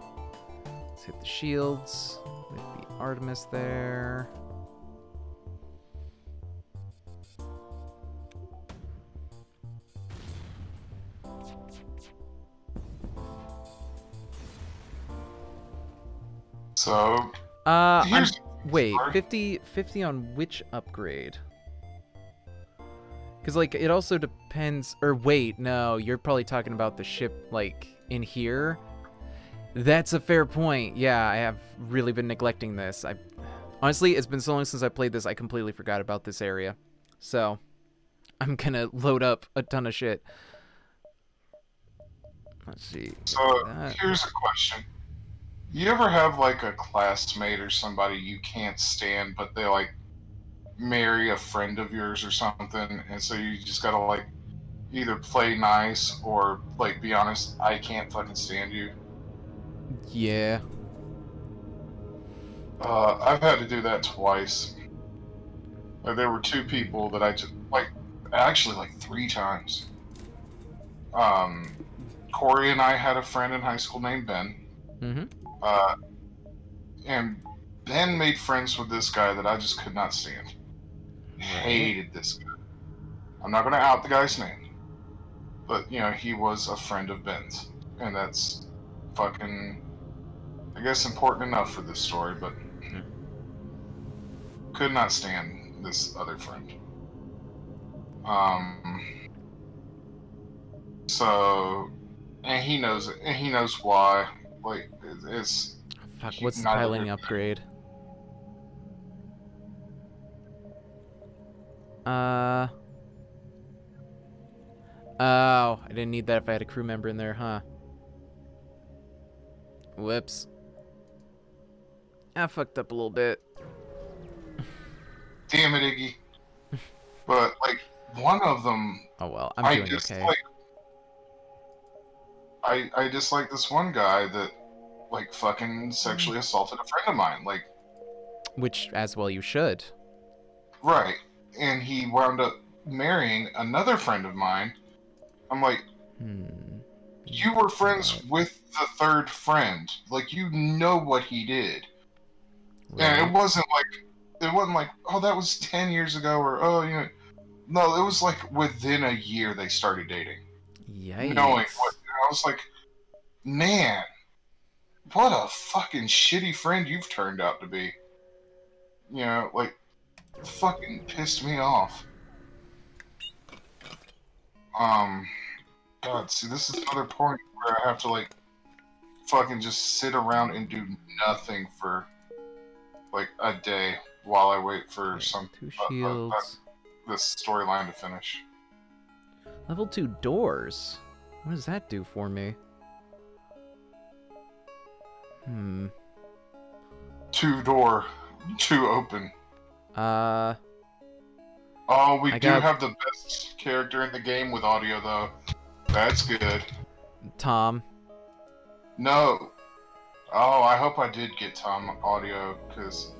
Let's hit the shields with the Artemis there. So, Uh, I'm, here's wait, Sorry? 50, 50 on which upgrade? Because, like, it also depends, or wait, no, you're probably talking about the ship, like, in here. That's a fair point. Yeah, I have really been neglecting this. I Honestly, it's been so long since I played this, I completely forgot about this area. So, I'm gonna load up a ton of shit. Let's see. So here's a question. You ever have like a classmate or somebody you can't stand, but they like marry a friend of yours or something, and so you just gotta like either play nice or like be honest, I can't fucking stand you. Yeah. Uh, I've had to do that twice. Like, there were two people that I just like, actually like three times. Um, Corey and I had a friend in high school named Ben. Mm-hmm. Uh, and Ben made friends with this guy that I just could not stand. Hated this guy. I'm not going to out the guy's name, but you know he was a friend of Ben's, and that's fucking, I guess, important enough for this story. But could not stand this other friend. Um. So, and he knows it, and he knows why. Like, it's Fuck, what's the Not a piloting good- upgrade? Uh. Oh, I didn't need that if I had a crew member in there, huh? Whoops. I fucked up a little bit. (laughs) damn it, Iggy. But like one of them, Oh well, I'm I doing just okay. like. I I dislike this one guy that, like, fucking sexually assaulted a friend of mine. Like, Which, as well, you should. right, and he wound up marrying another friend of mine. I'm like, Hmm. you were friends with the third friend. Like, you know what he did. And it wasn't like it wasn't like oh that was ten years ago or oh you know no it was like within a year they started dating Yikes. knowing what I was like man what a fucking shitty friend you've turned out to be you know like fucking pissed me off um god see this is another point where I have to like fucking just sit around and do nothing for like a day while I wait for some Two uh, uh, uh, this storyline to finish. Level two doors. What does that do for me? Hmm. Two door, two open. Uh. Oh, we I do got- have the best character in the game with audio though. That's good. Tom. No. Oh, I hope I did get Tom audio because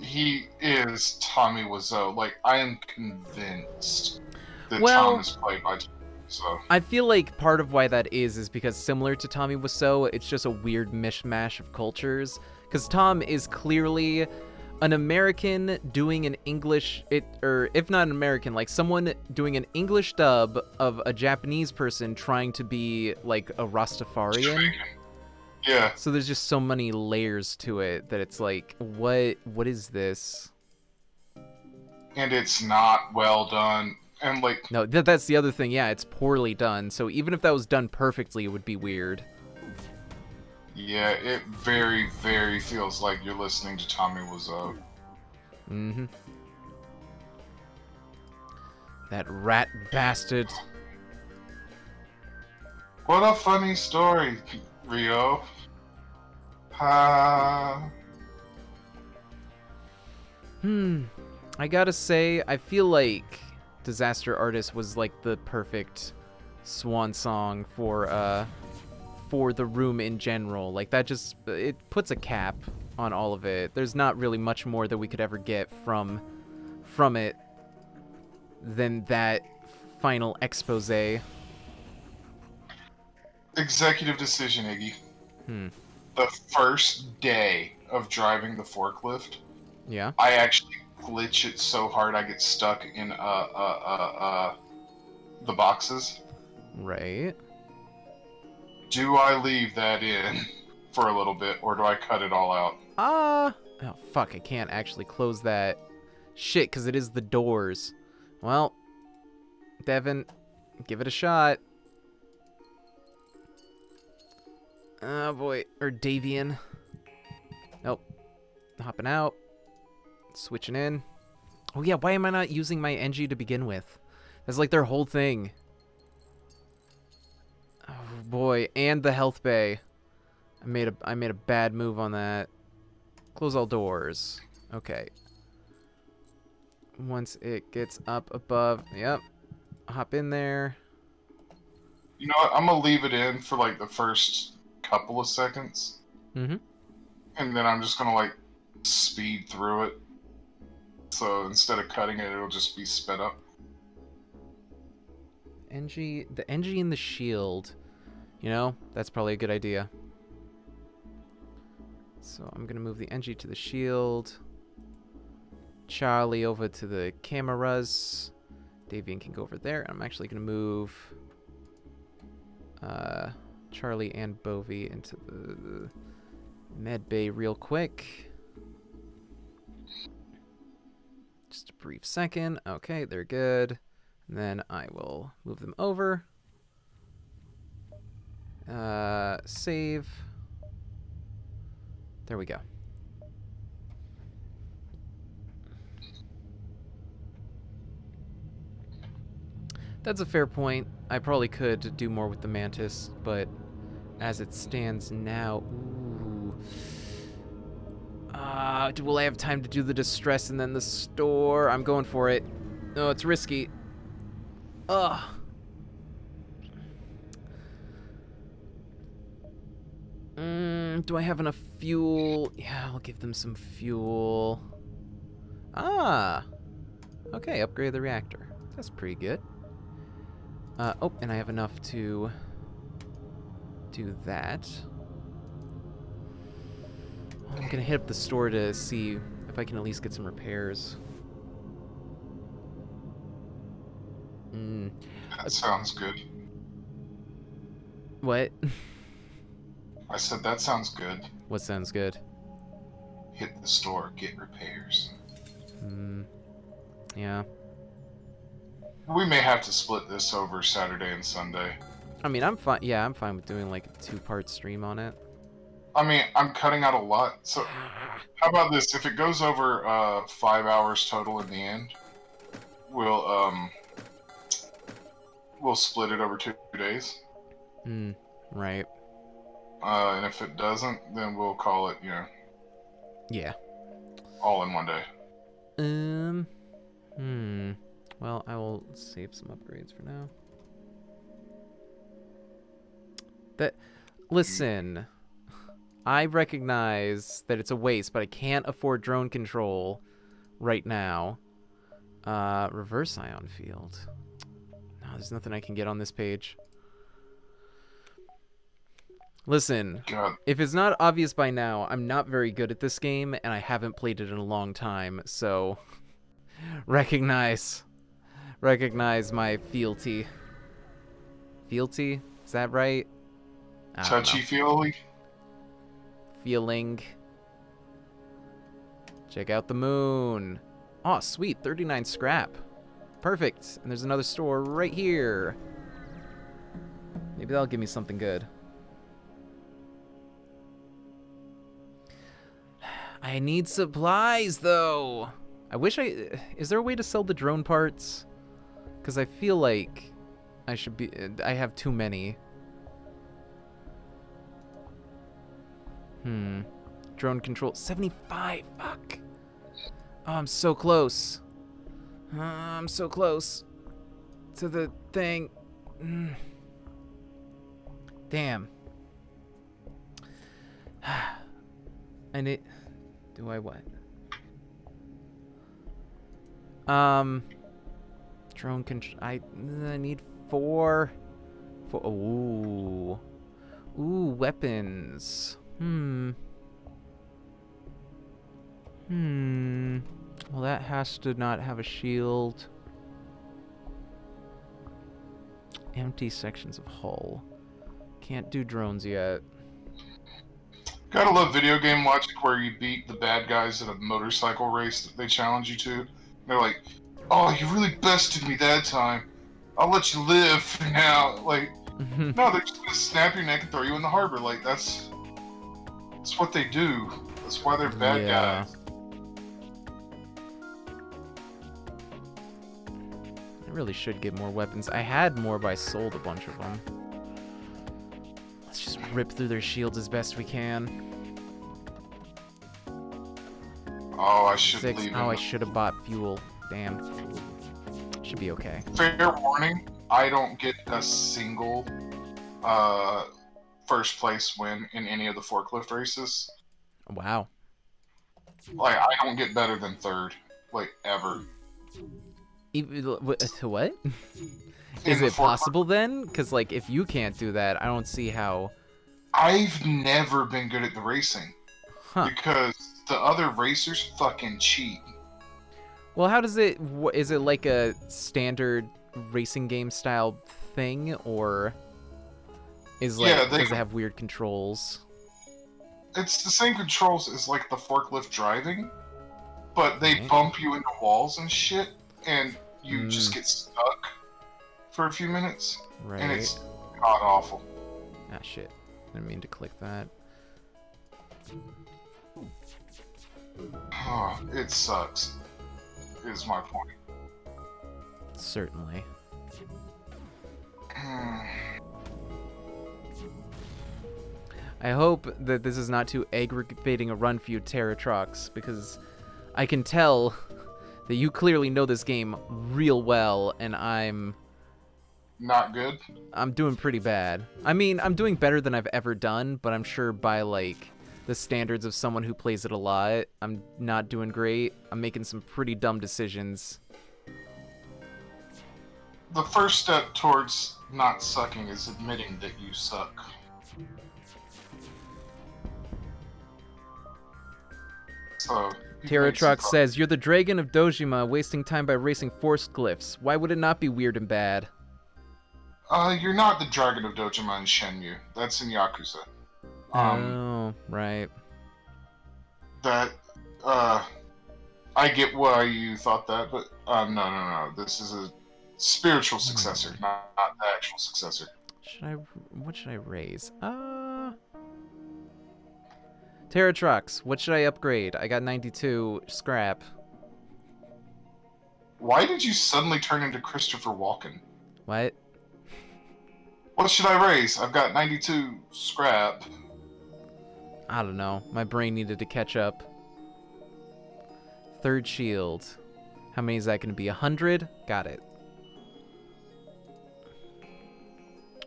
he is Tommy Wiseau. Like I am convinced that Well- Tom is played by Tommy Wiseau. I feel like part of why that is is because similar to Tommy Wiseau, it's just a weird mishmash of cultures. Because Tom is clearly an American doing an English it or if not an American, like someone doing an English dub of a Japanese person trying to be like a Rastafarian. Yeah, So there's just so many layers to it that it's like, what what is this? and it's not well done. And like, No, th- that's the other thing. Yeah, it's poorly done. So even if that was done perfectly, it would be weird. yeah, it very, very feels like you're listening to Tommy was Wiseau. Mm-hmm. That rat bastard. What a funny story, Ryo. Ah. Hmm. I gotta say, I feel like Disaster Artist was like the perfect swan song for uh for the room in general. Like that just it puts a cap on all of it. There's not really much more that we could ever get from from it than that final expose. Executive decision, Iggy. Hmm. The first day of driving the forklift, Yeah. I actually glitch it so hard I get stuck in uh uh uh uh the boxes. Right. Do I leave that in (laughs) for a little bit, or do I cut it all out? Ah. oh fuck! I can't actually close that. Shit, because it is the doors. Well, Devin, give it a shot. Oh boy, or Davian. Nope. Hopping out. Switching in. Oh yeah, why am I not using my Engi to begin with? That's like their whole thing. Oh boy, and the health bay. I made a I made a bad move on that. Close all doors. Okay. Once it gets up above, yep. Hop in there. You know what? I'm gonna leave it in for like the first couple of seconds, Mm-hmm. and then I'm just gonna like speed through it. So instead of cutting it, it'll just be sped up. Engi, the Engi and the shield. You know, that's probably a good idea. So I'm gonna move the Engi to the shield. Charlie over to the cameras. Davian can go over there. I'm actually gonna move uh, Charlie and Bovie into the med bay real quick. Just a brief second. Okay, they're good. And then I will move them over. Uh, save. There we go. That's a fair point. I probably could do more with the mantis, but as it stands now, ooh. Will I have time to do the distress and then the store? I'm going for it. No, it's risky. Ugh. Mm, do I have enough fuel? Yeah, I'll give them some fuel. Ah. Okay, upgrade the reactor. That's pretty good. Uh, oh, and I have enough to do that. I'm gonna hit up the store to see if I can at least get some repairs. Mm. That sounds good. What? I said that sounds good. what sounds good? Hit the store, get repairs. Hmm. Yeah. We may have to split this over Saturday and Sunday. I mean, I'm fine. Yeah, I'm fine with doing like a two-part stream on it. I mean, I'm cutting out a lot. So, how about this? If it goes over uh, five hours total in the end, we'll um, we'll split it over two days. Hmm. Right. Uh, and if it doesn't, then we'll call it, you know, Yeah. all in one day. Um. Hmm. Well, I will save some upgrades for now. That. Listen. I recognize that it's a waste, but I can't afford drone control right now. Uh, reverse ion field. No, there's nothing I can get on this page. Listen, God, if it's not obvious by now, I'm not very good at this game, and I haven't played it in a long time, so (laughs) recognize, recognize my fealty. Fealty? Is that right? I Feeling. Check out the moon. Oh, sweet, 39 scrap. Perfect. And there's another store right here. Maybe that'll give me something good. (sighs) I need supplies, though. I wish I... Is there a way to sell the drone parts? Because I feel like I should be... I have too many. Hmm. Drone control. 75. Fuck. Oh, I'm so close. Uh, I'm so close to the thing. Mm. Damn. (sighs) and it. Do I what? Um. Drone control. I, I need four. Four. Ooh. Ooh, weapons. Hmm. Hmm. Well, that has to not have a shield. Empty sections of hull. Can't do drones yet. Gotta love video game logic where you beat the bad guys at a motorcycle race that they challenge you to. They're like, "Oh, you really bested me that time. I'll let you live (laughs) now." Like, (laughs) no, they're just gonna snap your neck and throw you in the harbor. Like that's that's what they do. That's why they're bad Yeah. guys. I really should get more weapons. I had more, but I sold a bunch of them. Let's just rip through their shields as best we can. Oh, I should Six. leave. Oh, I should have bought fuel. Damn. Should be okay. Fair warning: I don't get a single uh, first place win in any of the forklift races. Wow. Like, I don't get better than third, like ever. Even, uh, wh- uh, to what? (laughs) Is it possible then? Because like, if you can't do that, I don't see how. I've never been good at the racing Huh. because the other racers fucking cheat. Well, how does it? Is it like a standard racing game style thing, or is like Yeah, they- it have weird controls? It's the same controls as like the forklift driving, but they Okay. bump you into walls and shit, and you just Mm. get stuck for a few minutes, Right. and it's god awful. Ah, shit. I didn't mean to click that. Oh, (sighs) it sucks. Is my point. Certainly. (sighs) (sighs) I hope that this is not too aggravating a run for you, Terra Trucks, because I can tell (laughs) that you clearly know this game real well, and I'm Not good. I'm doing pretty bad. I mean, I'm doing better than I've ever done, but I'm sure by like the standards of someone who plays it a lot, I'm not doing great. I'm making some pretty dumb decisions. The first step towards not sucking is admitting that you suck. So. Terra Truck says, You're the dragon of Dojima, wasting time by racing forest glyphs. Why would it not be weird and bad? Uh, you're not the Dragon of Dojima in Shenmue. That's in Yakuza. Um, oh, right. that, uh, I get why you thought that, but, uh, no, no, no. This is a spiritual Hmm. successor, not, not the actual successor. Should I what should I raise? Uh Terra Trucks, what should I upgrade? I got 92 scrap. Why did you suddenly turn into Christopher Walken? What? What should I raise? I've got 92 scrap. I don't know. My brain needed to catch up. Third shield. How many is that going to be? A hundred? Got it.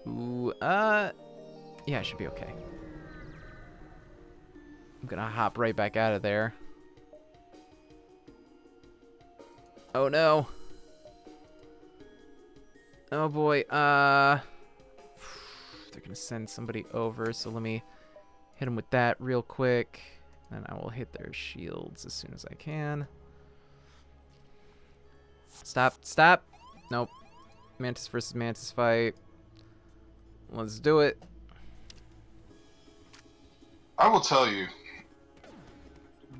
Ooh, uh, yeah, it should be okay. I'm gonna hop right back out of there. Oh no. Oh boy, uh, they're gonna send somebody over, so let me hit them with that real quick. And I will hit their shields as soon as I can. Stop, stop. Nope. Mantis versus Mantis fight. Let's do it. I will tell you,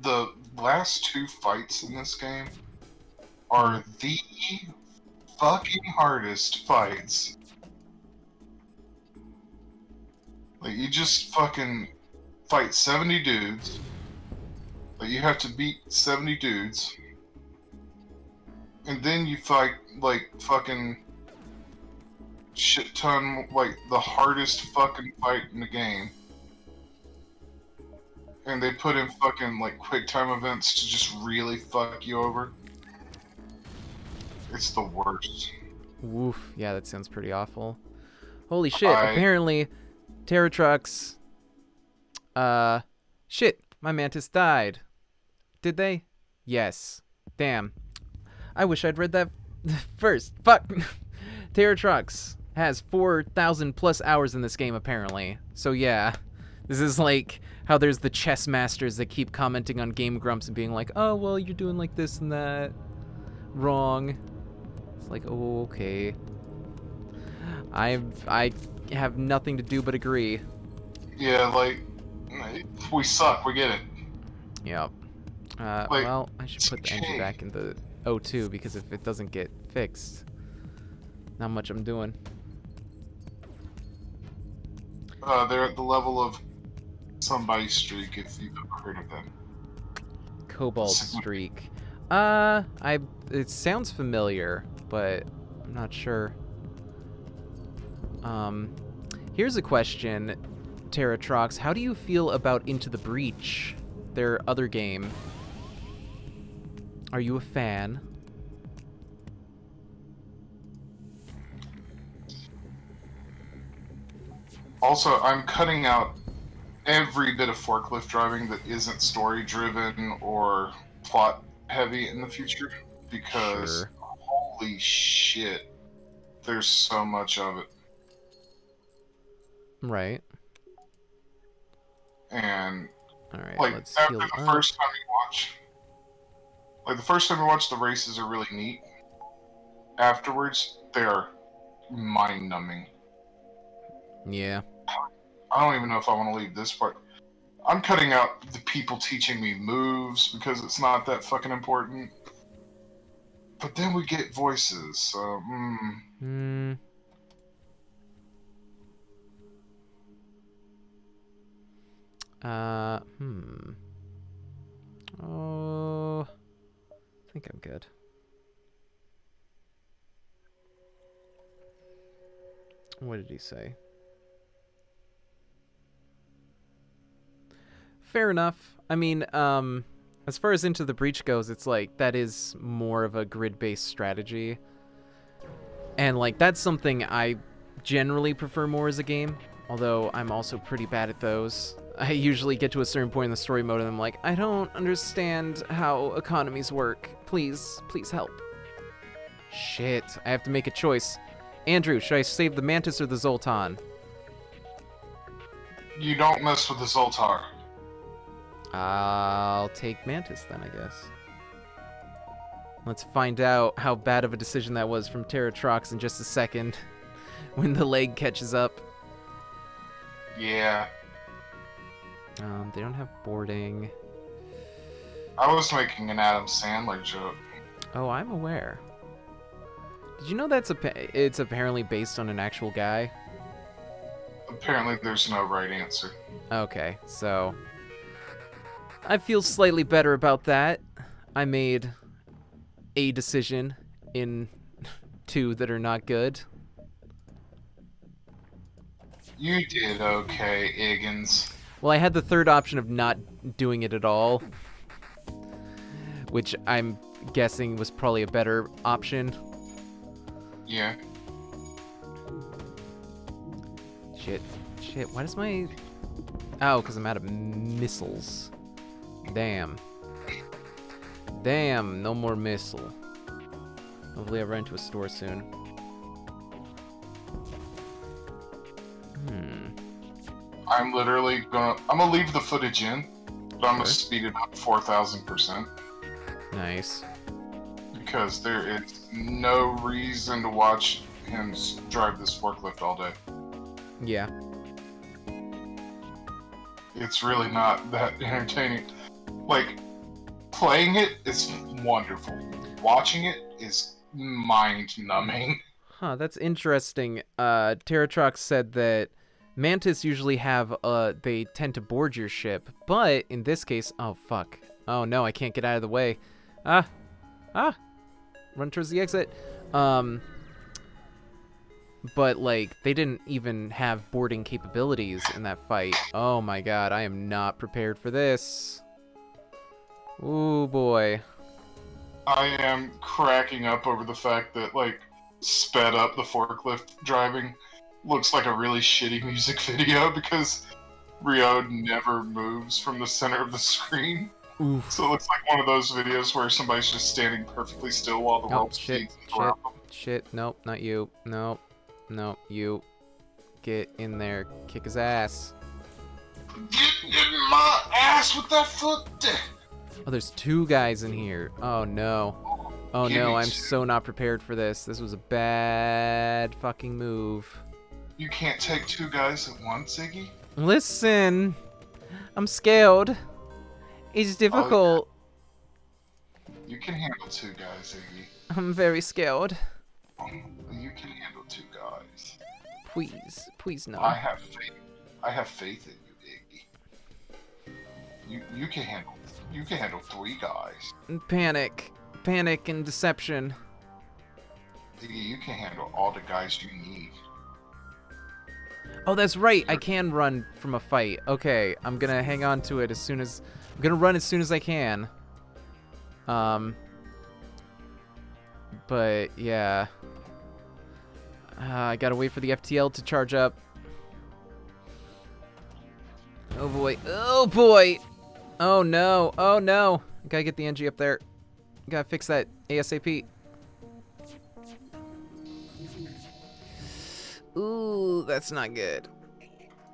the last two fights in this game are the fucking hardest fights. Like, you just fucking fight 70 dudes. Like, you have to beat 70 dudes. And then you fight, like, fucking shit ton, like, the hardest fucking fight in the game and they put in fucking like quick time events to just really fuck you over. It's the worst. Woof. Yeah, that sounds pretty awful. Holy shit. I- Apparently, Terratrux. Uh. Shit. My mantis died. Did they? Yes. Damn. I wish I'd read that (laughs) first. Fuck. (laughs) Terratrux has 4,000 plus hours in this game, apparently. So, yeah. This is like how there's the chess masters that keep commenting on Game Grumps and being like, oh, well, you're doing like this and that. Wrong. It's like, oh, okay. I I have nothing to do but agree. Yeah, like we suck. We get it. Yep. Uh, Wait, well, I should put the engine back in the O2 because if it doesn't get fixed, not much I'm doing. Uh, they're at the level of somebody streak if you've ever heard of them. Cobalt Streak. Uh, I it sounds familiar, but I'm not sure. Um, here's a question, Terratrox. How do you feel about Into the Breach, their other game? Are you a fan? Also, I'm cutting out every bit of forklift driving that isn't story driven or plot heavy in the future because Sure. holy shit, there's so much of it. Right. And All right. like let's after the up. first time you watch, like the first time you watch the races are really neat. Afterwards, they are mind numbing. Yeah. I don't even know if I want to leave this part. I'm cutting out the people teaching me moves because it's not that fucking important. But then we get voices, so mm, Hmm. Uh, hmm. Oh, I think I'm good. What did he say? Fair enough. I mean, um, as far as Into the Breach goes, it's like that is more of a grid-based strategy. And like that's something I generally prefer more as a game, although I'm also pretty bad at those. (laughs) I usually get to a certain point in the story mode and I'm like, I don't understand how economies work. Please, please help. Shit, I have to make a choice. Andrew, should I save the Mantis or the Zoltan? you don't mess with the Zoltar. I'll take Mantis then, I guess. Let's find out how bad of a decision that was from Terratrox in just a second (laughs) when the leg catches up. Yeah, Um, they don't have boarding. I was making an Adam Sandler joke. Oh, I'm aware. Did you know that's a it's apparently based on an actual guy? Apparently, there's no right answer. Okay, so I feel slightly better about that. I made a decision in (laughs) two that are not good. You did okay, Iggins. Well, I had the third option of not doing it at all, which I'm guessing was probably a better option. Yeah. Shit. Shit, why does my... Oh, because I'm out of missiles. Damn. Damn, no more missile. Hopefully I run into a store soon. Hmm. I'm literally gonna. I'm gonna leave the footage in, but I'm gonna speed it up four thousand percent Nice. because there is no reason to watch him drive this forklift all day. Yeah. It's really not that (laughs) entertaining. Like playing it is wonderful. Watching it is mind-numbing. Huh, that's interesting. Uh, Terratrox said that Mantis usually have, uh, they tend to board your ship, but in this case, oh fuck. Oh no, I can't get out of the way. Ah, ah, run towards the exit. Um, but like, they didn't even have boarding capabilities in that fight. Oh my god, I am not prepared for this. Ooh boy. I am cracking up over the fact that like sped up the forklift driving looks like a really shitty music (laughs) video because Ryo never moves from the center of the screen. Oof. So it looks like one of those videos where somebody's just standing perfectly still while the Oh, world shit, shit. Shit, nope, not you. Nope, nope, you. Get in there, kick his ass. Get in my ass with that foot! Oh, there's two guys in here. Oh no. Oh no, I'm so not prepared for this. This was a bad fucking move. You can't take two guys at once, Iggy? Listen, I'm scared. It's oh, difficult. You can handle two guys, Iggy. I'm very scared. Oh, you can handle two guys. Please, please no. I have faith. I have faith in you, Iggy. You you can handle you can handle three guys. Panic, panic and deception. You can handle all the guys you need. Oh, that's right. I can run from a fight. Okay, I'm gonna hang on to it as soon as I'm gonna run as soon as I can. Um, but yeah, uh, I gotta wait for the FTL to charge up. Oh boy! Oh boy! Oh no! Oh no! Gotta get the Engi up there. Gotta fix that ASAP. Ooh, that's not good.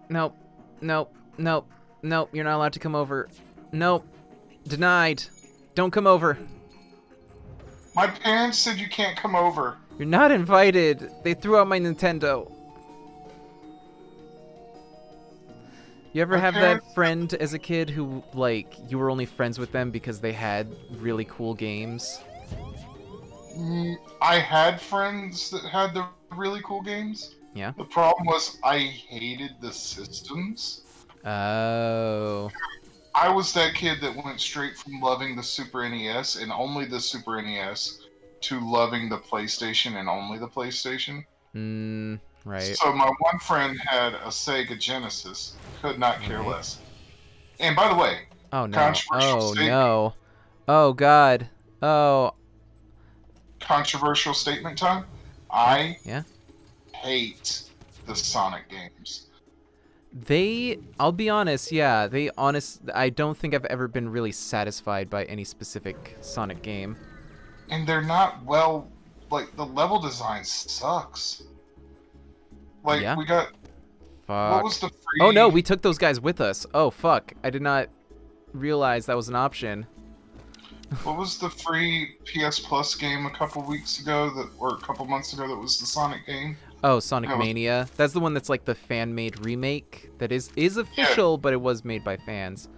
Nope. Nope. Nope. Nope. You're not allowed to come over. Nope. Denied. Don't come over. My parents said you can't come over. You're not invited. They threw out my Nintendo. You ever have that friend as a kid who, like, you were only friends with them because they had really cool games? Mm, I had friends that had the really cool games. Yeah. The problem was I hated the systems. Oh. I was that kid that went straight from loving the Super NES and only the Super NES to loving the PlayStation and only the PlayStation. Mm, right. So my one friend had a Sega Genesis, could not care Right. less. And by the way, Oh, no. controversial Oh, statement. no. Oh, God. Oh, controversial statement time. I Yeah? hate the Sonic games. They, I'll be honest, yeah, they honest, I don't think I've ever been really satisfied by any specific Sonic game. And they're not well like the level design sucks. Like Yeah? we got Fuck. what was the free Oh no, we took those guys with us. Oh fuck, I did not realize that was an option. what was the free PS Plus game a couple weeks ago that or a couple months ago that was the Sonic game? Oh, Sonic That was- Mania. That's the one that's like the fan-made remake that is is official, but it was made by fans.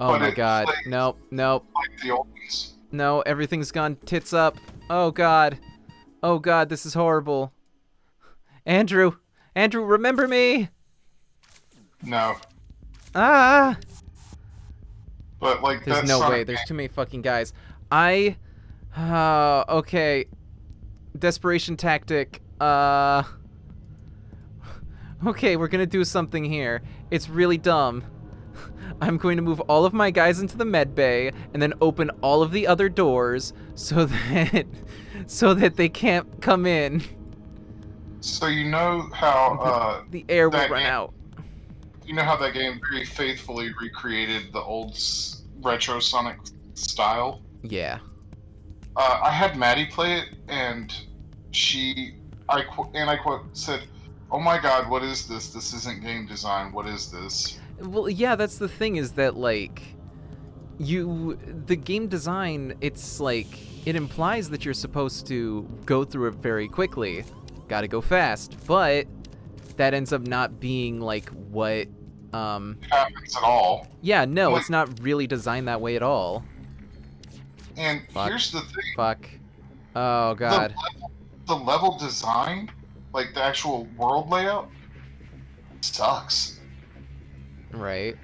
Oh But my god. plays- Nope, nope, Like the old ones. no, everything's gone tits up. Oh god. Oh god, this is horrible. Andrew, Andrew, remember me? No. Ah! But like There's no way. There's too many fucking guys. I. Uh, okay. Desperation tactic. Uh. Okay, we're gonna do something here. It's really dumb. I'm going to move all of my guys into the med bay and then open all of the other doors so (laughs) that so that they can't come in. So you know how uh The air will run game- out. you know how that game very faithfully recreated the old retro Sonic style? Yeah. Uh, I had Maddie play it, and she, I and I quote said, oh my god, what is this? This isn't game design. What is this? Well, yeah, that's the thing is that like you the game design it's like it implies that you're supposed to go through it very quickly. Got to go fast. But that ends up not being like what um happens at all. Yeah, no, Like- it's not really designed that way at all. And Fuck. here's the thing: Fuck. Oh god. The level, the level design, like the actual world layout, sucks. Right.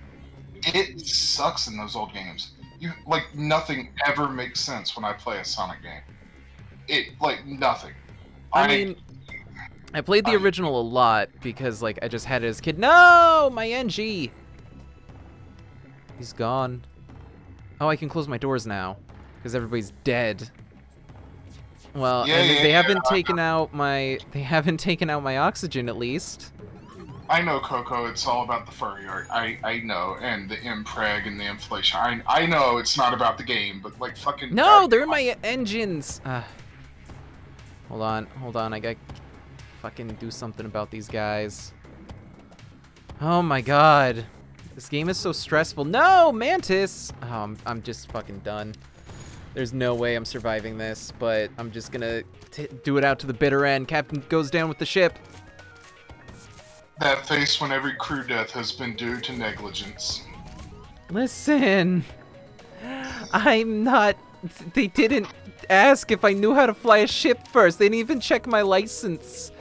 It sucks in those old games. You like nothing ever makes sense when I play a Sonic game. It like nothing. I mean, I played the original a lot because, like, I just had it as kid. No, my Engi. He's gone. Oh, I can close my doors now because everybody's dead. Well, Yeah, and yeah, they yeah, haven't taken out my they haven't (laughs) taken out my oxygen at least. I know Coco. It's all about the furry art. I I know, and the impreg and the inflation. I I know it's not about the game, but like fucking. No, they're in my engines. Uh, hold on, hold on. I got fucking do something about these guys. Oh my god. This game is so stressful. No, Mantis! Oh, I'm, I'm just fucking done. There's no way I'm surviving this, but I'm just gonna t do it out to the bitter end. Captain goes down with the ship. That face when every crew death has been due to negligence. Listen, I'm not. They didn't ask if I knew how to fly a ship first. They didn't even check my license.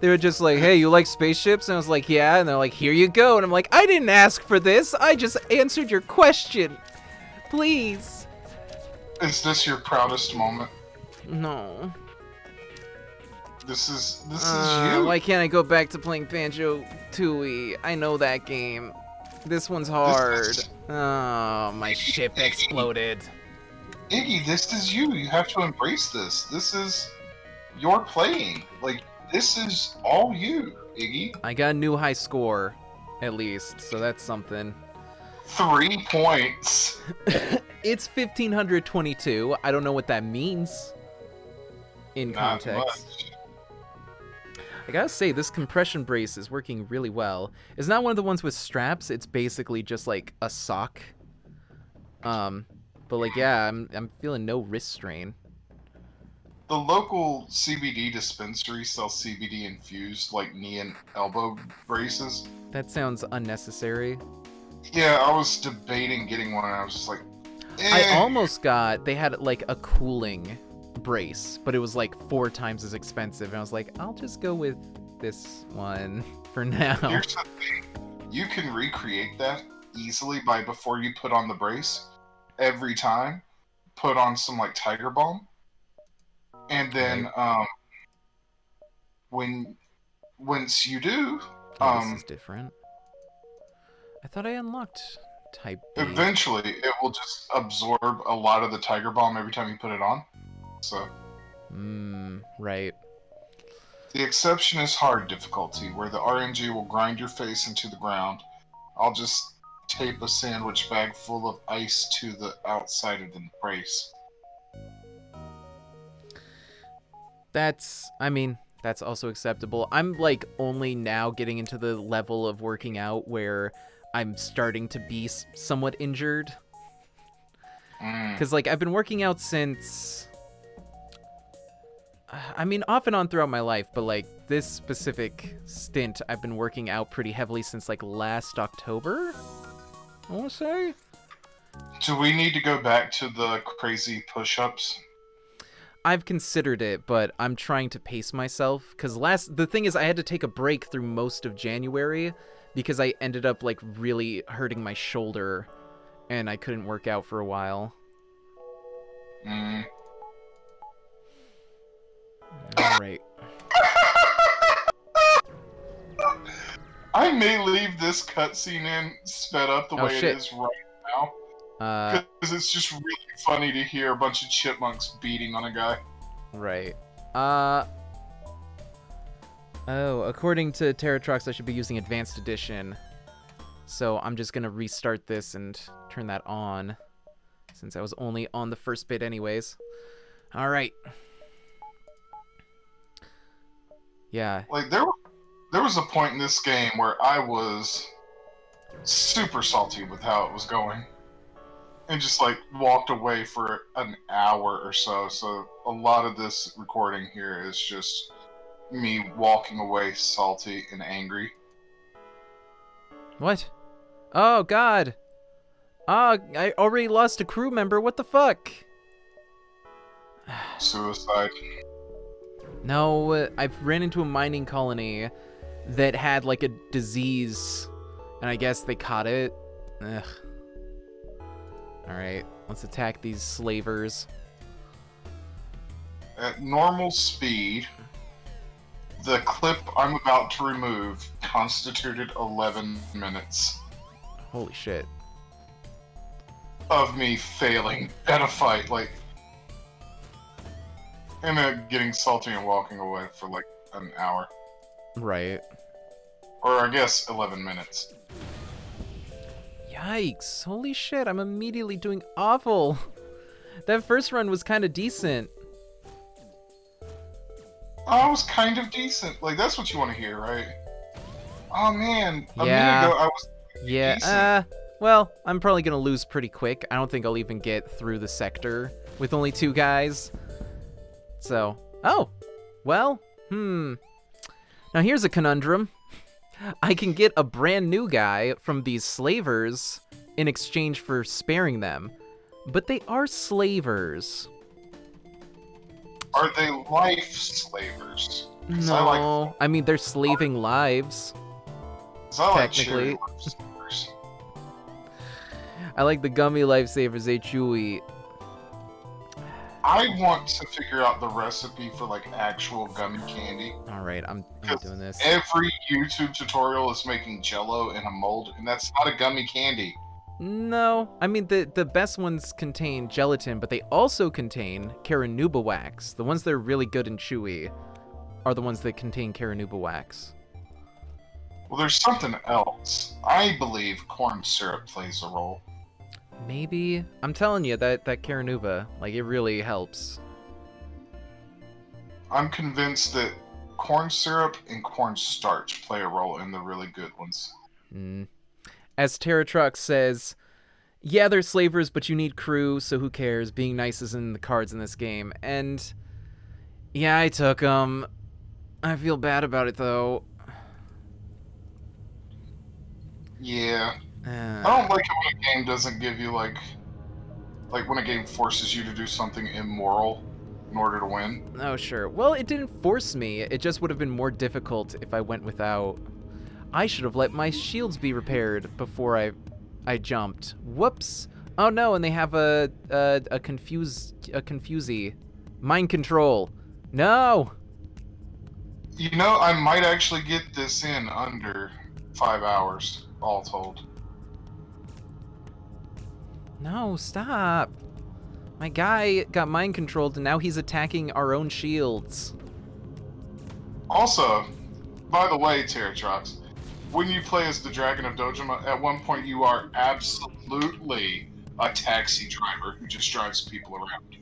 They were just like, "Hey, you like spaceships?" And I was like, "Yeah." And they're like, "Here you go." And I'm like, "I didn't ask for this. I just answered your question. Please." Is this your proudest moment? No. This is this Uh, is you. why can't I go back to playing Banjo Tooie? I know that game. This one's hard. is- Oh, my ship exploded. Iggy, this is you. You have to embrace this. This is your playing. Like this is all you, Iggy. I got a new high score, at least, so that's something. Three points. (laughs) It's 1522. I don't know what that means in Not context. much. I gotta say, this compression brace is working really well. It's not one of the ones with straps. It's basically just like a sock. Um, but like, yeah, I'm I'm feeling no wrist strain. The local CBD dispensary sells CBD infused like knee and elbow braces. That sounds unnecessary. Yeah, I was debating getting one, and I was just like, I eh. almost got. They had like a cooling brace, but it was like four times as expensive, and I was like, I'll just go with this one (laughs) for now. Here's the thing: you can recreate that easily by before you put on the brace. Every time, put on some like Tiger Balm, and then um, when once you do, Oh, um, this is different. I thought I unlocked type B. eventually it will just absorb a lot of the Tiger Balm every time you put it on. So Hmm. Right. the exception is hard difficulty, where the RNG will grind your face into the ground. I'll just tape a sandwich bag full of ice to the outside of the brace. That's. I mean, that's also acceptable. I'm like only now getting into the level of working out where I'm starting to be s- somewhat injured. Mm. Because, like, I've been working out since. I mean, off and on throughout my life, but, like, this specific stint, I've been working out pretty heavily since, like, last October? I want to say? Do we need to go back to the crazy push-ups? I've considered it, but I'm trying to pace myself. Because last. The thing is, I had to take a break through most of January because I ended up, like, really hurting my shoulder and I couldn't work out for a while. Mm. Alright. (laughs) I may leave this cutscene in sped up the Oh, way shit. it is right now Uh, because it's just really funny to hear a bunch of chipmunks beating on a guy. Right. Uh. Oh, according to Terratrox, I should be using Advanced Edition. So I'm just gonna restart this and turn that on, since I was only on the first bit anyways. All right. Yeah. Like there, there was a point in this game where I was super salty with how it was going. And just like walked away for an hour or so. So a lot of this recording here is just me walking away salty and angry. What? Oh god. Oh, I already lost a crew member. What the fuck? Suicide. No, I've ran into a mining colony that had like a disease, and I guess they caught it. Ugh. Alright, let's attack these slavers. At normal speed, the clip I'm about to remove constituted 11 minutes Holy shit. of me failing at a fight. Like, and then getting salty and walking away for like an hour. Right. Or I guess 11 minutes. Yikes. Holy shit, I'm immediately doing awful. (laughs) That first run was kind of decent. Oh, it was kind of decent. Like, that's what you want to hear, right? Oh man, a Yeah. minute ago I was. Yeah, Decent. uh, well, I'm probably gonna lose pretty quick. I don't think I'll even get through the sector with only two guys. So, oh, well, hmm. Now here's a conundrum. I can get a brand new guy from these slavers in exchange for sparing them, but they are slavers. Are they life slavers? 'Cause I like- No, I mean they're slaving lives. like Technically. I like the gummy lifesavers they chewy. I want to figure out the recipe for like actual gummy candy. All right, I'm, I'm doing this. Every YouTube tutorial is making Jello in a mold, and that's not a gummy candy. No, I mean the the best ones contain gelatin, but they also contain Caranuba wax. The ones that are really good and chewy are the ones that contain Caranuba wax. Well, there's something else. I believe corn syrup plays a role. Maybe I'm telling you that that Caranuba, like it really helps. I'm convinced that corn syrup and cornstarch play a role in the really good ones. Mm. As Terratrox says, yeah, they're slavers, but you need crew, so who cares? Being nice is in the cards in this game. And yeah, I took them. I feel bad about it though. Yeah, Uh, I don't like it when a game doesn't give you like, like when a game forces you to do something immoral in order to win. Oh, sure. Well, it didn't force me. It just would have been more difficult if I went without. I should have let my shields be repaired before I, I jumped. Whoops. Oh no, and they have a a, a confuse a confusey, mind control. No. You know, I might actually get this in under five hours, all told. No, stop. My guy got mind controlled and now he's attacking our own shields. Also, by the way, Terratrox, when you play as the Dragon of Dojima, at one point you are absolutely a taxi driver who just drives people around.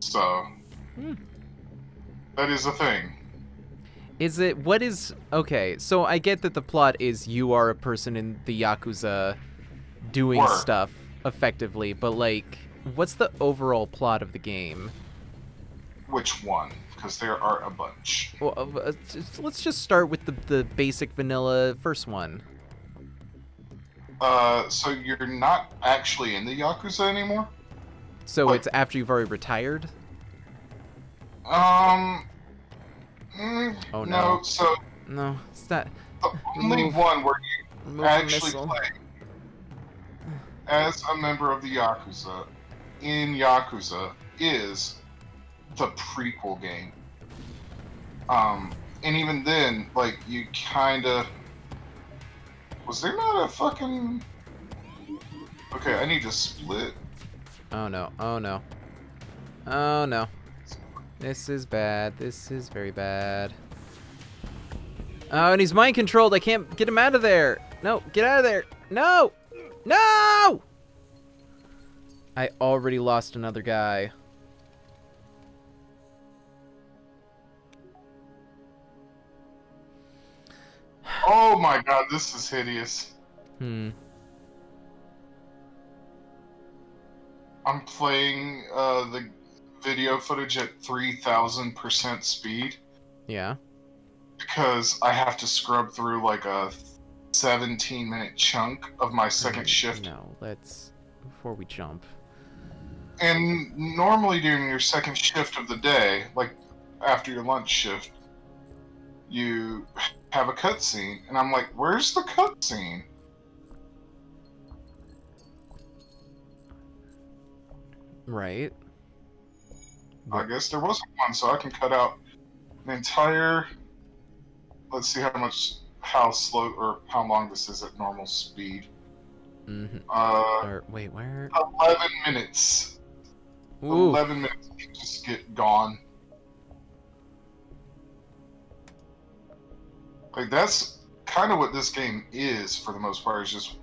So, Hmm. that is a thing. Is it what is okay? So I get that the plot is you are a person in the yakuza doing stuff effectively, but like, what's the overall plot of the game? Which one? Because there are a bunch. Well, uh, uh, let's just start with the the basic vanilla first one. Uh, so you're not actually in the Yakuza anymore? So it's after you've already retired. Um. mm, Oh, no. so No, it's not. the only Remove- one where you actually missile. play as a member of the Yakuza in Yakuza is the prequel game. Um, and even then, like, you kind of. Was there not a fucking. Okay, I need to split. Oh no! Oh no! Oh no! This is bad. This is very bad. Oh, and he's mind controlled. I can't get him out of there. No, get out of there. No! No! I already lost another guy. Oh my god, this is hideous. Hmm. I'm playing uh, the video footage at 3000% speed Yeah. because I have to scrub through like a 17 minute chunk of my second shift. No, let's before we jump. And normally during your second shift of the day, like after your lunch shift, you have a cutscene, and I'm like, "Where's the cutscene?" Right. I guess there wasn't one, so I can cut out an entire. Let's see how much, how slow or how long this is at normal speed. Mm-hmm. Uh, Or wait, where? eleven minutes. Ooh. Eleven minutes can just get gone. Like that's kind of what this game is for the most part. Is just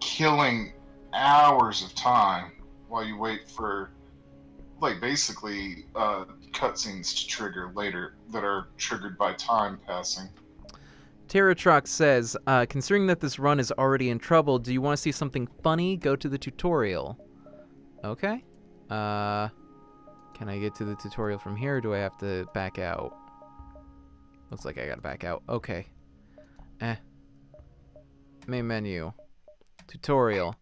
killing hours of time while you wait for, like, basically uh, cutscenes to trigger later that are triggered by time passing. Terratrox says, uh, considering that this run is already in trouble, do you want to see something funny? Go to the tutorial. Okay. Uh, can I get to the tutorial from here, or do I have to back out? Looks like I gotta back out. Okay. Eh. Main menu. Tutorial.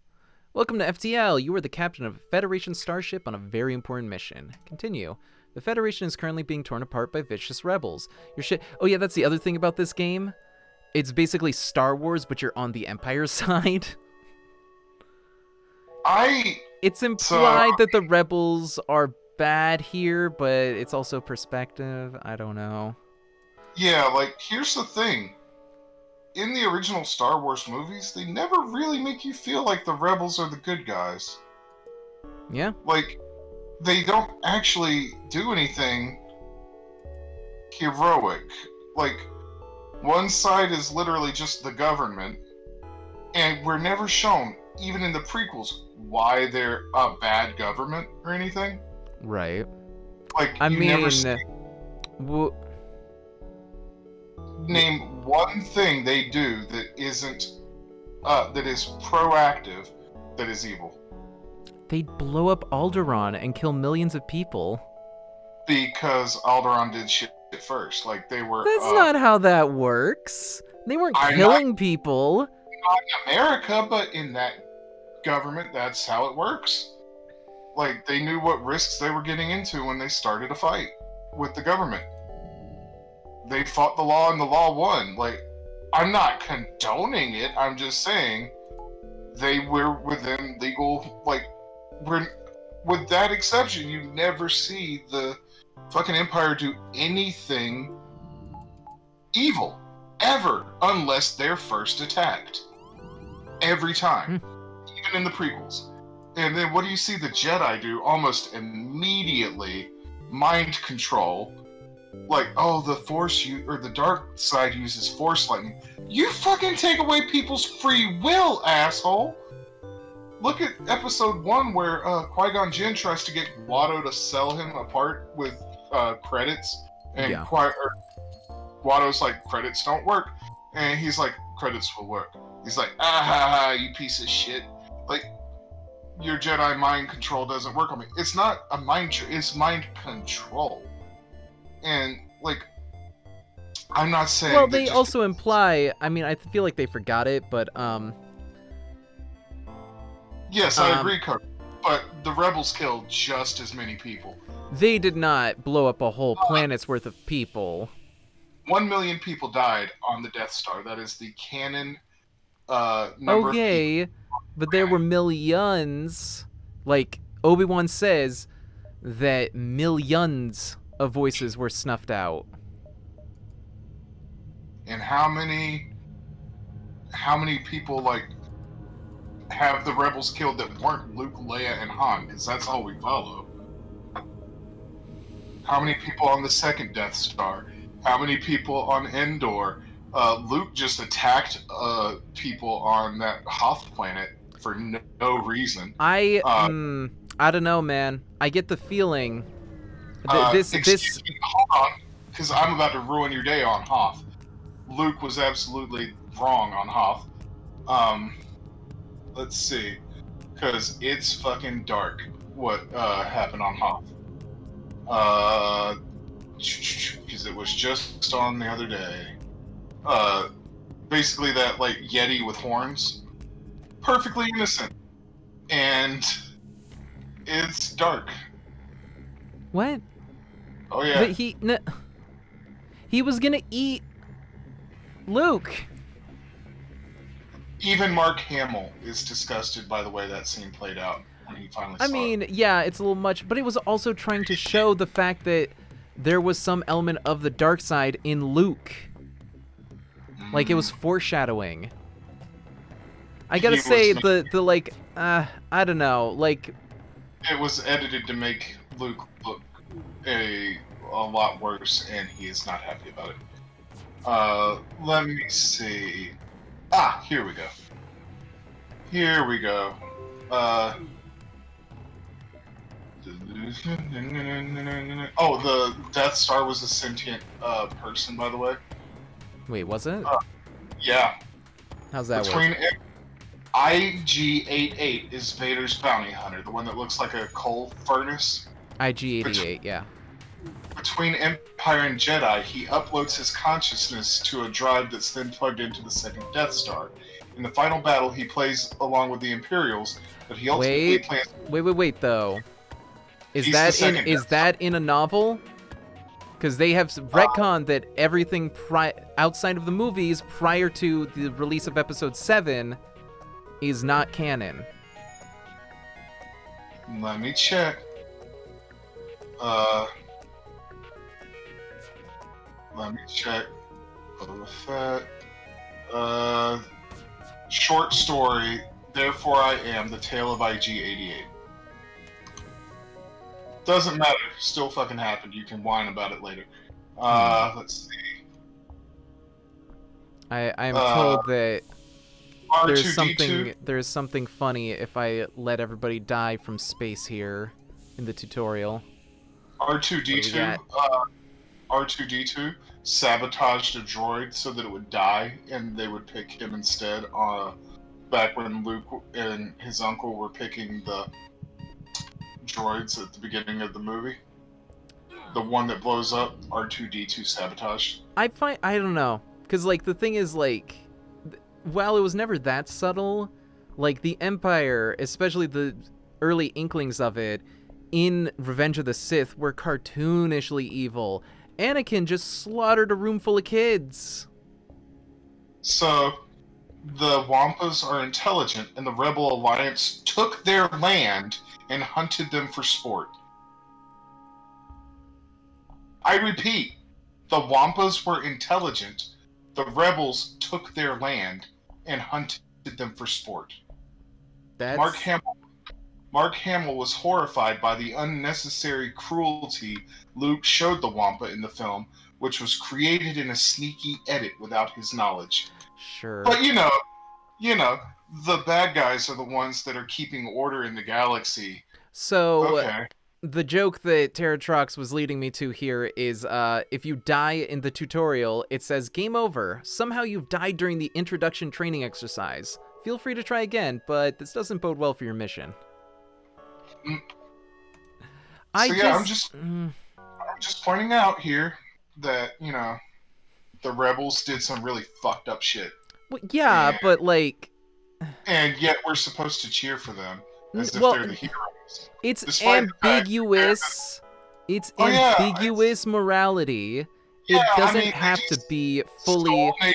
Welcome to FTL. You are the captain of a Federation starship on a very important mission. Continue. The Federation is currently being torn apart by vicious rebels. Your shit. Oh yeah, that's the other thing about this game. It's basically Star Wars, but you're on the Empire (laughs) side. I It's implied that the rebels are bad here, but it's also perspective. I don't know. Yeah, like here's the thing. In the original Star Wars movies, they never really make you feel like the rebels are the good guys. Yeah. Like they don't actually do anything heroic. Like one side is literally just the government and we're never shown even in the prequels why they're a bad government or anything. Right. Like I you mean, never see w- name one thing they do that isn't uh, that is proactive that is evil They'd blow up Alderaan and kill millions of people. because Alderaan did shit first. Like they were That's uh, not how that works. They weren't I'm killing people. not in America, but in that government, that's how it works. Like they knew what risks they were getting into when they started a fight with the government. They fought the law and the law won. Like I'm not condoning it. I'm just saying they were within legal like we're with that exception you never see the fucking empire do anything evil ever unless they're first attacked. Every time. Even in the prequels. And then what do you see the jedi do almost immediately? Mind control. Like oh the force you or the dark side uses force lightning. You fucking take away people's free will asshole. Look at episode one where uh, Qui-Gon Jinn tries to get Watto to sell him apart with uh, credits, and Yeah. Qui- or Watto's like credits don't work, and he's like credits will work. He's like ah ha ha you piece of shit, like your Jedi mind control doesn't work on me. It's not a mind tr- it's mind control, and like I'm not saying. Well, they also imply. I mean, I feel like they forgot it, but um, yes, I um, agree, Cook. But the rebels killed just as many people. they did not blow up a whole planet's worth of people. One million people died on the Death Star. That is the canon uh, number. of. Okay, but there were millions. Like Obi Wan says that millions of voices were snuffed out. And how many? How many people like have the rebels killed that weren't Luke, Leia, and Han? Because that's all we follow. How many people on the second Death Star? How many people on Endor? Uh, Luke just attacked uh, people on that Hoth planet for no, no reason. I Uh, mm, I don't know, man. I get the feeling th- Uh, this this me, hold on, because I'm about to ruin your day on Hoth. Luke was absolutely wrong on Hoth. Um, let's see, because it's fucking dark. What uh, happened on Hoth? Uh, because it was just on the other day. Uh, basically that like Yeti with horns, perfectly innocent, and it's dark. What? Oh yeah. But he n- he was gonna eat Luke. Even Mark Hamill is disgusted by the way that scene played out when he finally I mean, it. yeah, it's a little much, but it was also trying to show the fact that there was some element of the dark side in Luke. Like it was foreshadowing. I gotta He say ma- the the like uh I don't know like It was edited to make Luke look a a lot worse, and he is not happy about it. Uh, let me see. Ah, here we go. Here we go. Uh. Oh, the Death Star was a sentient uh, person, by the way. wait was it? Uh, Yeah, How's that between work? IG-88 is Vader's bounty hunter, the one that looks like a coal furnace. IG88, yeah. Between Empire and Jedi, he uploads his consciousness to a drive that's then plugged into the second Death Star. In the final battle, he plays along with the Imperials, but he ultimately Wait. plans. Wait, wait, wait though. Is He's that in is Death that in a novel? Because they have s- retconned that everything pri- outside of the movies prior to the release of Episode Seven is not canon. Let me check. Uh, let me check. Boba Fett. Uh, short story. Therefore, I am the tale of IG88. Doesn't matter. Still fucking happened. You can whine about it later. Uh, let's see. I I am Uh, told that there's R2D2. something there's something funny if I let everybody die from space here in the tutorial. What do we R2D2, uh, R2D2 sabotaged a droid so that it would die, and they would pick him instead. Uh, back when Luke and his uncle were picking the droids at the beginning of the movie, the one that blows up, R2D2 sabotaged. I find I don't know, cause like the thing is like, while it was never that subtle, like the Empire, especially the early inklings of it, in Revenge of the Sith, were cartoonishly evil. Anakin just slaughtered a room full of kids. So, the Wampas are intelligent, and the Rebel Alliance took their land and hunted them for sport. I repeat, the Wampas were intelligent. The rebels took their land and hunted them for sport. That's Mark Hamill Mark Hamill was horrified by the unnecessary cruelty Luke showed the Wampa in the film, which was created in a sneaky edit without his knowledge. sure. But you know, you know, the bad guys are the ones that are keeping order in the galaxy. So Okay. the joke that Terratrox was leading me to here is uh, if you die in the tutorial, it says game over. Somehow you've died during the introduction training exercise. Feel free to try again, but this doesn't bode well for your mission. Mm. I So, just, yeah, I'm just- Mm, I'm just pointing out here that, you know, the rebels did some really fucked up shit. well, yeah, Yeah. but like, And yet we're supposed to cheer for them as if they're the heroes. it's despite ambiguous. It's Oh, yeah, ambiguous morality. Yeah, it doesn't mean, have to be fully. Native,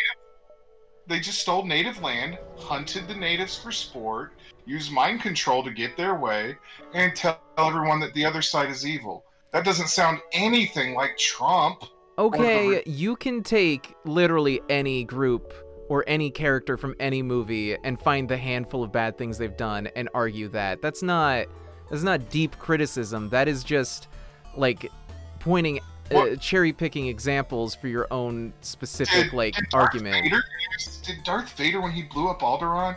they just stole native land, hunted the natives for sport, used mind control to get their way, and tell everyone that the other side is evil. That doesn't sound anything like Trump. Okay, re- you can take literally any group or any character from any movie and find the handful of bad things they've done and argue that. That's not that's not deep criticism. That is just like pointing uh, cherry picking examples for your own specific Did- like did argument. Vader, did Darth Vader, when he blew up Alderaan,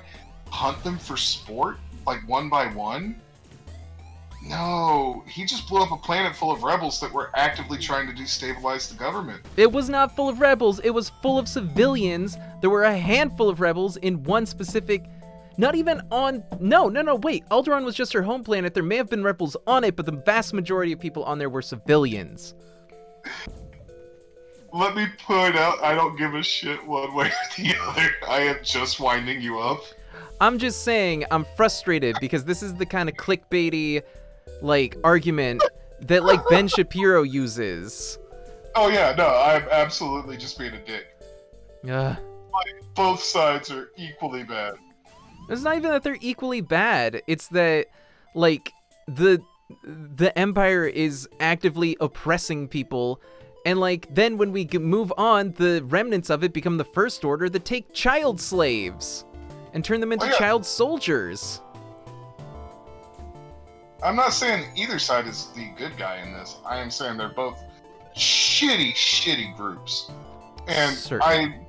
hunt them for sport, like one by one? No, he just blew up a planet full of rebels that were actively trying to destabilize the government. It was not full of rebels, it was full of civilians. There were a handful of rebels in one specific. Not even on. No, no, no, wait. Alderaan was just her home planet. There may have been rebels on it, but the vast majority of people on there were civilians. Let me point out, I don't give a shit one way or the other. I am just winding you up. I'm just saying, I'm frustrated because this is the kind of clickbaity, like, argument that, like, Ben Shapiro uses. Oh yeah, no, I'm absolutely just being a dick. Ugh. Both sides are equally bad. It's not even that they're equally bad. It's that, like, the the Empire is actively oppressing people, and like then when we move on, the remnants of it become the First Order that take child slaves and turn them into Oh, yeah. child soldiers. I'm not saying either side is the good guy in this. I am saying they're both shitty, shitty groups. And Certainly. I'm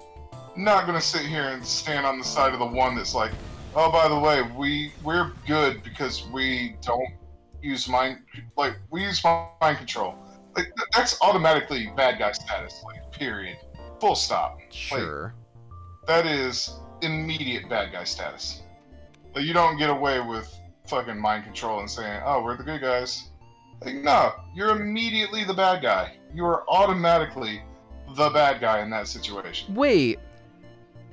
not gonna sit here and stand on the side of the one that's like, oh, by the way, we we're good because we don't use mind like we use mind control. Like that's automatically bad guy status. Like period. Full stop. Sure. That is immediate bad guy status. Like you don't get away with fucking mind control and saying, "Oh, we're the good guys." Like, no, you're immediately the bad guy. You are automatically the bad guy in that situation. Wait.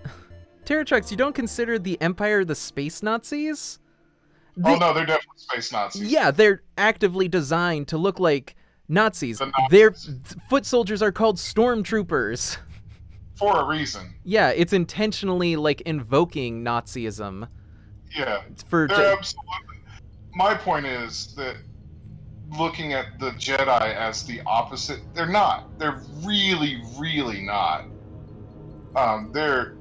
(sighs) Terratrox, you don't consider the Empire the space Nazis? Oh no, they're definitely space Nazis. Yeah, they're actively designed to look like Nazis. The Their foot soldiers are called stormtroopers. (laughs) For a reason. Yeah, it's intentionally like invoking Nazism Yeah, for absolutely. My point is that looking at the Jedi as the opposite, they're not. They're really, really not. Um, they're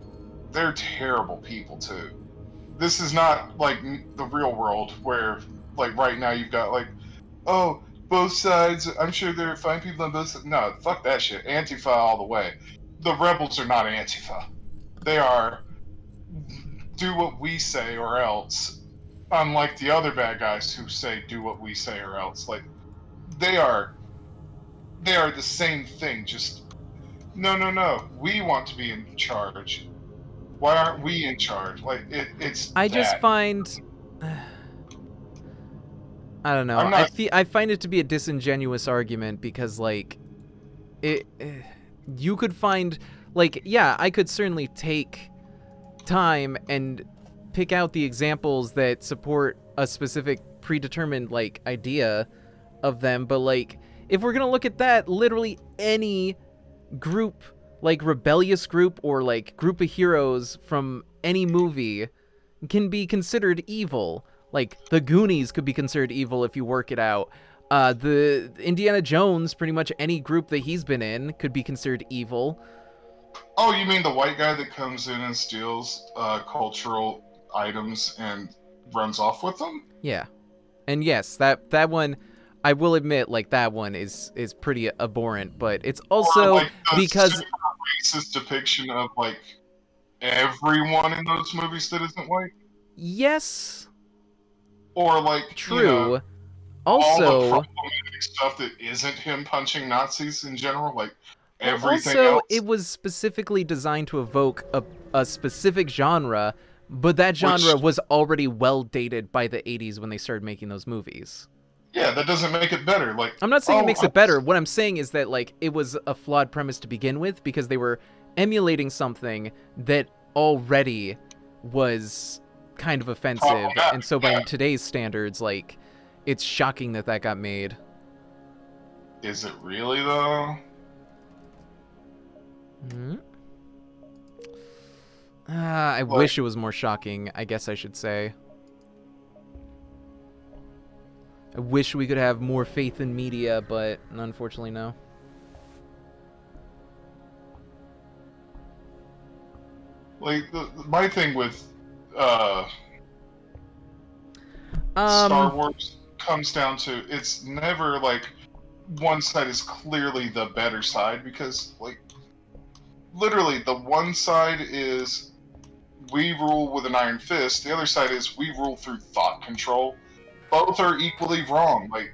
they're terrible people too. This is not like the real world where, like right now, you've got like, oh, both sides. I'm sure there are fine people on both sides. No, fuck that shit. Antifa all the way. The rebels are not Antifa. They are do what we say or else. Unlike the other bad guys who say do what we say or else. Like they are they are the same thing, just no no no. We want to be in charge. Why aren't we in charge? Like it, it's I just find (sighs) I don't know. I'm I not- fe- I find it to be a disingenuous argument because like it eh, you could find like yeah, I could certainly take time and pick out the examples that support a specific predetermined like idea of them, but like if we're to look at that, literally any group like rebellious group or like group of heroes from any movie can be considered evil. Like the Goonies could be considered evil if you work it out. Uh, the Indiana Jones, pretty much any group that he's been in, could be considered evil. Oh, you mean the white guy that comes in and steals uh, cultural items and runs off with them? Yeah, and yes, that that one, I will admit, like that one is is pretty abhorrent, but it's also like, because racist depiction of like everyone in those movies that isn't white, yes, or like you true. Know, all the also, problematic stuff that isn't him punching Nazis in general, like everything also, else. it was specifically designed to evoke a a specific genre, but that genre Which- was already well dated by the 80s when they started making those movies. yeah, that doesn't make it better. Like I'm not saying oh, it makes I'm- it better. What I'm saying is that like it was a flawed premise to begin with because they were emulating something that already was kind of oh, offensive, Problematic, and so by yeah. today's standards, like it's shocking that that got made. Is it really though? Hmm? Ah, I wish it was more shocking. I guess I should say. I wish we could have more faith in media, but unfortunately, no. Like the, my thing with uh, Um, Star Wars comes down to it's never like one side is clearly the better side because like literally the one side is we rule with an iron fist, the other side is we rule through thought control. both are equally wrong. Like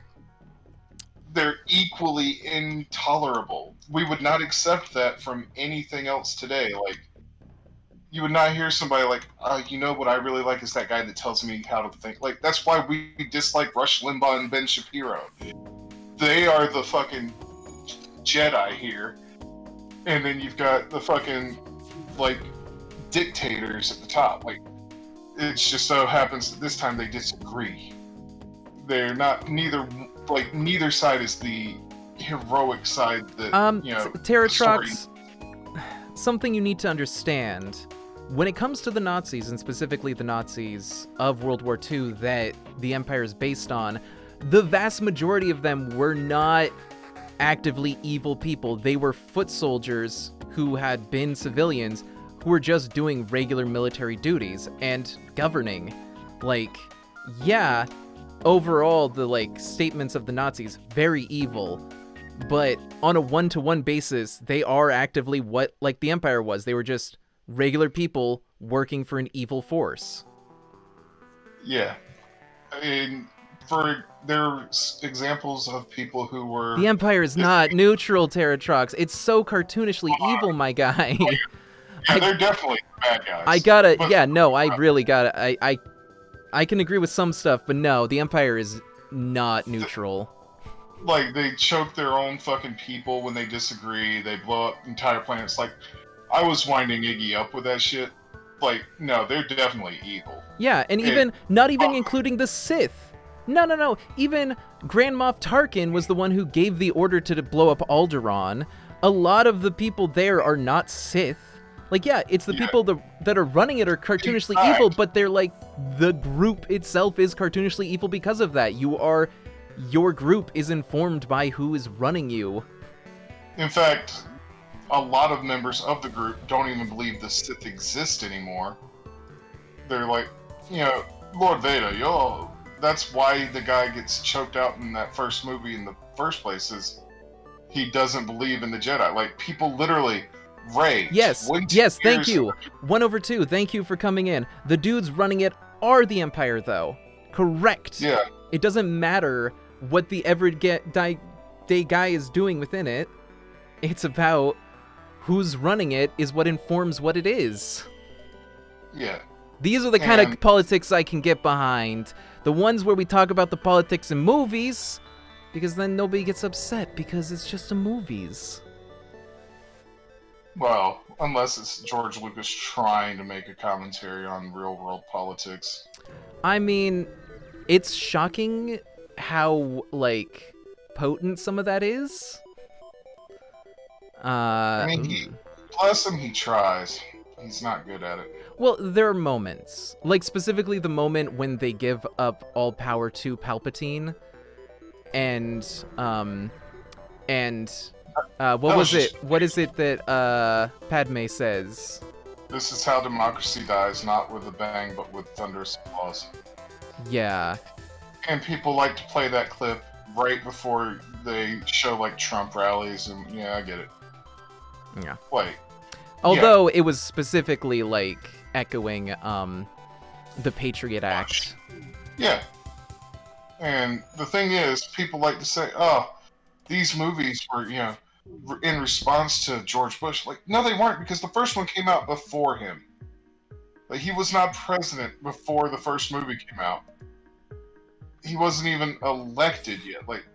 they're equally intolerable. We would not accept that from anything else today. Like you would not hear somebody like, uh, you know what I really like is that guy that tells me how to think. Like that's why we dislike Rush Limbaugh and Ben Shapiro. They are the fucking Jedi here, and then you've got the fucking like dictators at the top. Like it's just so happens that this time they disagree. They're not neither like neither side is the heroic side that Um, you know. T- Terratrox, (sighs) something you need to understand. When it comes to the Nazis, and specifically the Nazis of World War II that the Empire is based on, the vast majority of them were not actively evil people. They were foot soldiers who had been civilians who were just doing regular military duties and governing. Like, yeah, overall, the like statements of the Nazis, very evil but on a one-to-one basis they are actively what like the empire was they were just regular people working for an evil force Yeah, and for there's examples of people who were the empire is not (laughs) neutral Terratrox. it's so cartoonishly evil my guy oh, yeah, they're definitely bad guys. i gotta But- yeah no i (laughs) really gotta i i i can agree with some stuff but no the empire is not neutral like they choke their own fucking people when they disagree. They blow up entire planets. Like I was winding Iggy up with that shit. Like no, they're definitely evil. Yeah, and even not even uh, including the Sith. No, no, no. Even Grand Moff Tarkin was the one who gave the order to blow up Alderaan. A lot of the people there are not Sith. Like, yeah, it's the Yeah. people that, that are running it are cartoonishly fact- evil, but they're like the group itself is cartoonishly evil because of that. You are your group is informed by who is running you. In fact, a lot of members of the group don't even believe the Sith exist anymore. They're like, you know, Lord Vader, yo. That's why the guy gets choked out in that first movie in the first place. Is he doesn't believe in the Jedi? Like people literally rage. Yes, yes, thank you. One over two, thank you for coming in. The dudes running it are the Empire, though. Correct. Yeah, It doesn't matter what the everyday guy is doing within it. It's about who's running it is what informs what it is. yeah. These are the kind of politics I can get behind. The ones where we talk about the politics in movies, because then nobody gets upset because it's just a movies. Well, unless it's George Lucas trying to make a commentary on real world politics. I mean, it's shocking how like potent some of that is. Uh, I mean, he, bless him, he tries. He's not good at it. well, there are moments, like specifically the moment when they give up all power to Palpatine, and um, and uh, what was was it? What is it that uh Padme says? This is how democracy dies, not with a bang, but with thunderous applause. Yeah, And people like to play that clip right before they show like Trump rallies, and yeah, I get it. Yeah. Like, although it was specifically like echoing um the Patriot Act. yeah. And the thing is, people like to say, "Oh, these movies were, you know, in response to George Bush." Like, no, they weren't, because the first one came out before him. Like, he was not president before the first movie came out. He wasn't even elected yet. Like,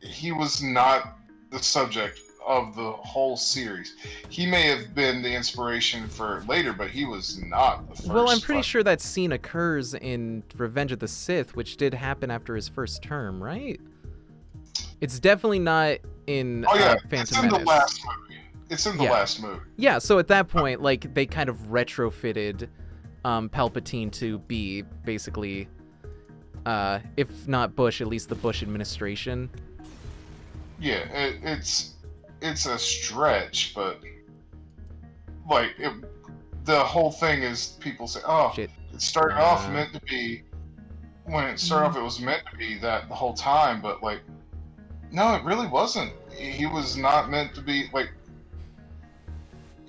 he was not the subject of the whole series. He may have been the inspiration for later, but he was not the first. Well, I'm pretty sure that scene occurs in Revenge of the Sith, which did happen after his first term, right? It's definitely not in Oh yeah, uh, it's Phantom in the Menace. last movie. It's in the Yeah. last movie. Yeah, so at that point, like they kind of retrofitted um, Palpatine to be basically, uh, if not Bush, at least the Bush administration. Yeah, it, it's it's a stretch, but like it, the whole thing is people say, "Oh, Shit. it started off Uh. meant to be." When it started off, it was meant to be that the whole time, but like, no, it really wasn't. He was not meant to be like.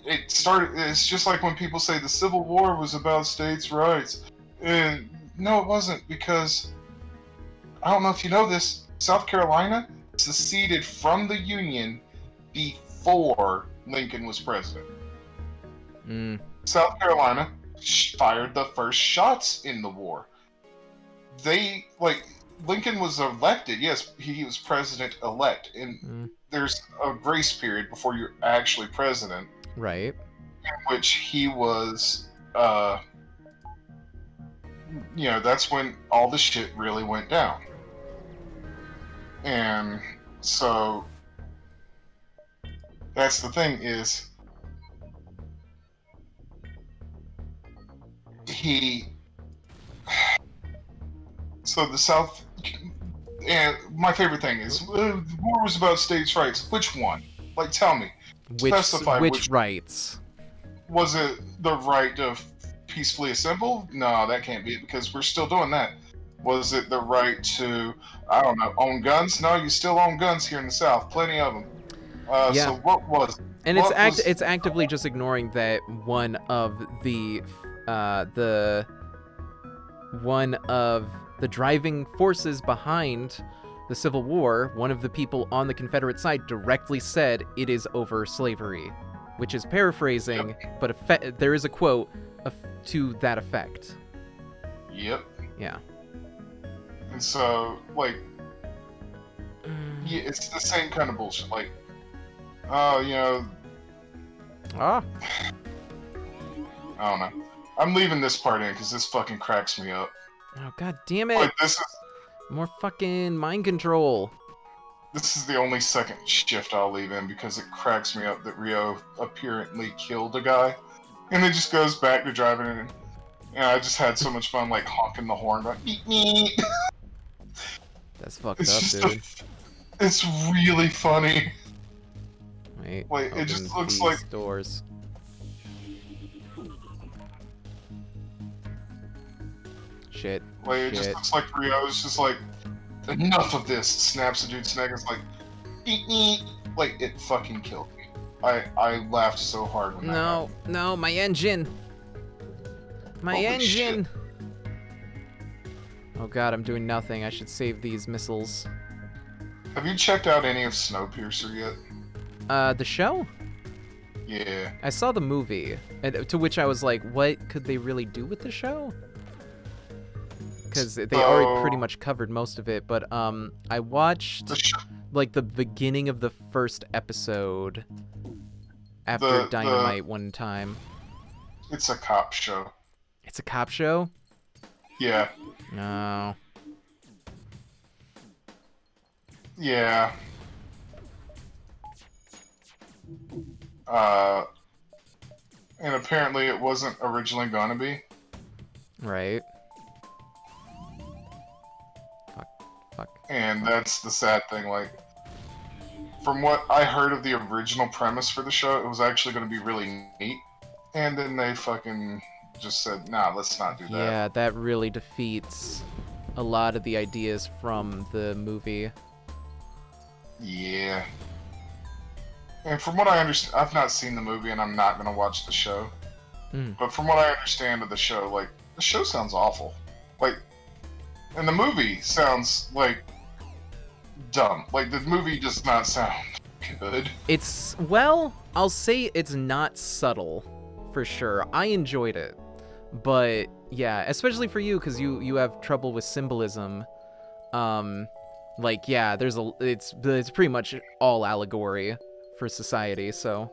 It started. It's just like when people say the Civil War was about states' rights, and no, it wasn't because I don't know if you know this. South Carolina seceded from the Union before Lincoln was president. Mm. South Carolina fired the first shots in the war. They like Lincoln was elected. Yes, he was president elect, and Mm. there's a grace period before you're actually president, Right. in which he was. Uh, you know, that's when all the shit really went down. And so that's the thing is he so the south and my favorite thing is uh, the war was about states rights which one? Like tell me. Which Specify which which- rights? was it the right to peacefully assemble no that can't be because we're still doing that. Was it the right to i don't know own guns? No you still own guns here in the south plenty of them uh, Yeah. so what was And it's act was- it's actively just ignoring that one of the uh the one of the driving forces behind the Civil War, one of the people on the Confederate side directly said it is over slavery, which is paraphrasing, but effe- there is a quote of, to that effect. yep Yeah. and so like yeah, it's the same kind of bullshit like oh you know Ah. i don't know i'm leaving this part in because this fucking cracks me up Oh god damn it. like this is More fucking mind control. This is the only second shift I'll leave in because it cracks me up that Ryo apparently killed a guy, and it just goes back to driving it. And I just had so much fun, like honking the horn, like meet me. That's fucked It's up, dude. a, it's really funny. Wait. Wait, it just looks like- doors. Shit. Like it just looks like Ryo is just like, enough of this. Snaps a dude's neck. It's like, meet me. Like it fucking killed me. I I laughed so hard when that No, no, my engine. My Holy engine. Oh god, I'm doing nothing. I should save these missiles. Have you checked out any of Snowpiercer yet? Uh, the show? Yeah. I saw the movie, and to which I was like, what could they really do with the show? Because they already pretty much covered most of it, but um, I watched The like the beginning of the first episode after The- the- Dynamite one time. it's a cop show. It's a cop show? Yeah. No. Yeah. Uh, and apparently it wasn't originally gonna be. Right. Fuck. Fuck. And that's the sad thing. Like, from what I heard of the original premise for the show, it was actually gonna be really neat. And then they fucking just said, nah, let's not do that. Yeah, that really defeats a lot of the ideas from the movie. Yeah. And from what I understand, I've not seen the movie and I'm not gonna watch the show. Mm. But from what I understand of the show, like the show sounds awful. Like, and the movie sounds like dumb. Like the movie does not sound (laughs) good. It's well, I'll say it's not subtle, for sure. I enjoyed it, but yeah, especially for you because you you have trouble with symbolism. Um, like yeah, there's a it's it's pretty much all allegory for society. So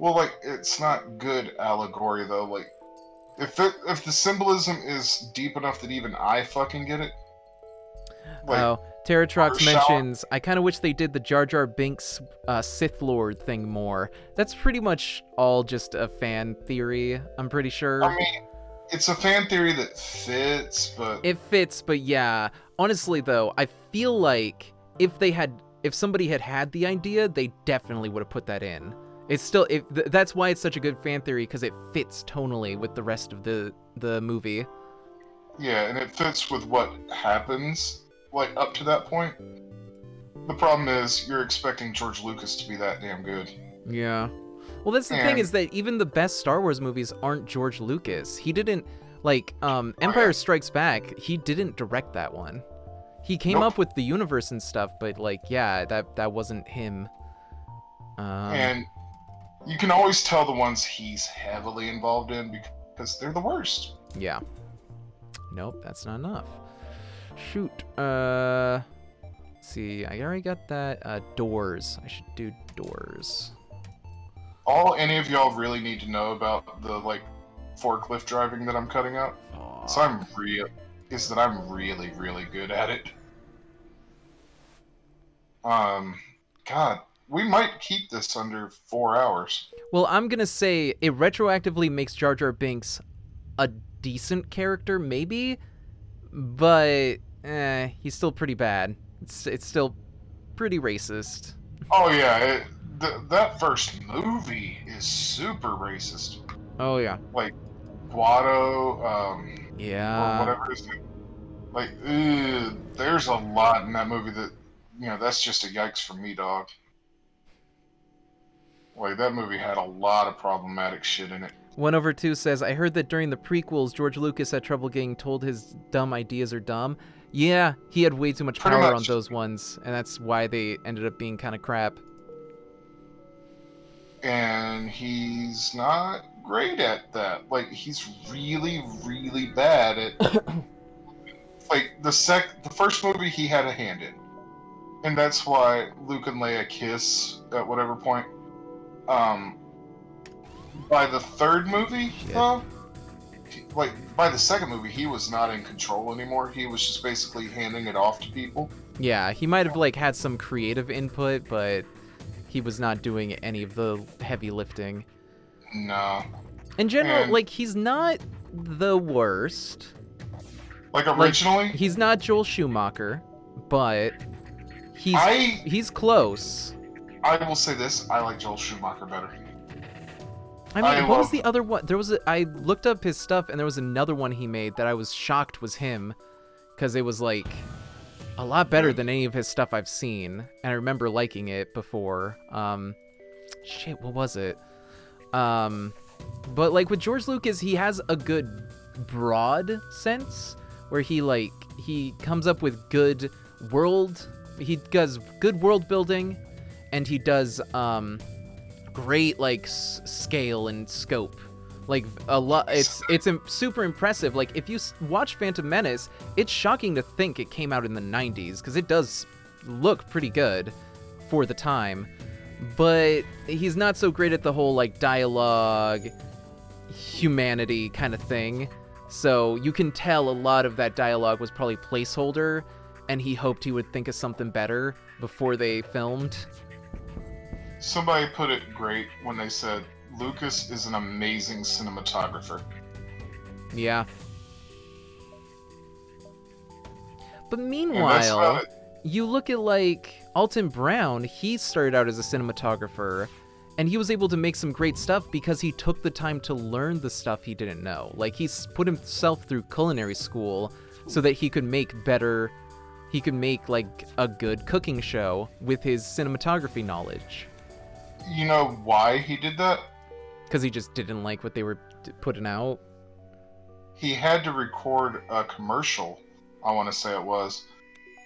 Well, like it's not good allegory though. Like, if it if the symbolism is deep enough that even I fucking get it. Like, oh, Terratrox mentions I kind of wish they did the Jar Jar Binks uh, Sith Lord thing more. That's pretty much all just a fan theory. I'm pretty sure. I mean, it's a fan theory that fits, but It fits, but yeah. Honestly, though, I feel like if they had, if somebody had had the idea, they definitely would have put that in. It's still, if th- that's why it's such a good fan theory because it fits tonally with the rest of the the movie. Yeah, and it fits with what happens, like up to that point. The problem is you're expecting George Lucas to be that damn good. Yeah. Well, that's the thing is that even the best Star Wars movies aren't George Lucas. He didn't like um Empire yeah. Strikes Back. He didn't direct that one. He came Nope. up with the universe and stuff, but like, yeah, that that wasn't him. Um, and you can always tell the ones he's heavily involved in because they're the worst. yeah. Nope, that's not enough. Shoot. Uh, see, I already got that. Uh, doors. I should do doors. All any of y'all really need to know about the like forklift driving that I'm cutting out. So I'm real is that I'm really, really good at it. Um, God, we might keep this under four hours. Well, I'm gonna say it retroactively makes Jar Jar Binks a decent character, maybe, but eh, he's still pretty bad. It's it's still pretty racist. Oh yeah, it, th- that first movie is super racist. Oh yeah, like Guado, um, or yeah. whatever his name. Like, ew, there's a lot in that movie that, you know, that's just a yikes for me, dog. Like that movie had a lot of problematic shit in it. One over two says, I heard that during the prequels, George Lucas had trouble getting told his dumb ideas are dumb. Yeah, he had way too much Pretty power on those ones, and that's why they ended up being kind of crap. and he's not great at that. Like he's really, really bad at (coughs) like the sec the first movie he had a hand in. And that's why Luke and Leia kiss at whatever point. Um by the third movie, Shit. though, he- like by the second movie, he was not in control anymore. He was just basically handing it off to people. Yeah, he might have like had some creative input, but he was not doing any of the heavy lifting. No, In general, And- like he's not the worst. like originally, He's not Joel Schumacher, but he's I he's close. I will say this: I like Joel Schumacher better. I mean, I what was the other one? There was a, I looked up his stuff, and there was another one he made that I was shocked was him, because it was like a lot better than any of his stuff I've seen, and I remember liking it before. Um, shit, what was it? Um, but like with George Lucas, he has a good broad sense where he like he comes up with good world. He does good world building, and he does um great like scale and scope. Like a lot, it's it's im- super impressive. Like if you watch Phantom Menace, it's shocking to think it came out in the '90s because it does look pretty good for the time. But he's not so great at the whole like dialogue, humanity kind of thing. So you can tell a lot of that dialogue was probably placeholder, and he hoped he would think of something better before they filmed. Somebody put it great when they said Lucas is an amazing cinematographer. Yeah. But meanwhile, you look at like Alton Brown, he started out as a cinematographer and he was able to make some great stuff because he took the time to learn the stuff he didn't know. Like he's put himself through culinary school so that he could make better he could make like a good cooking show with his cinematography knowledge you know why he did that? cuz he just didn't like what they were putting out. He had to record a commercial, I want to say it was,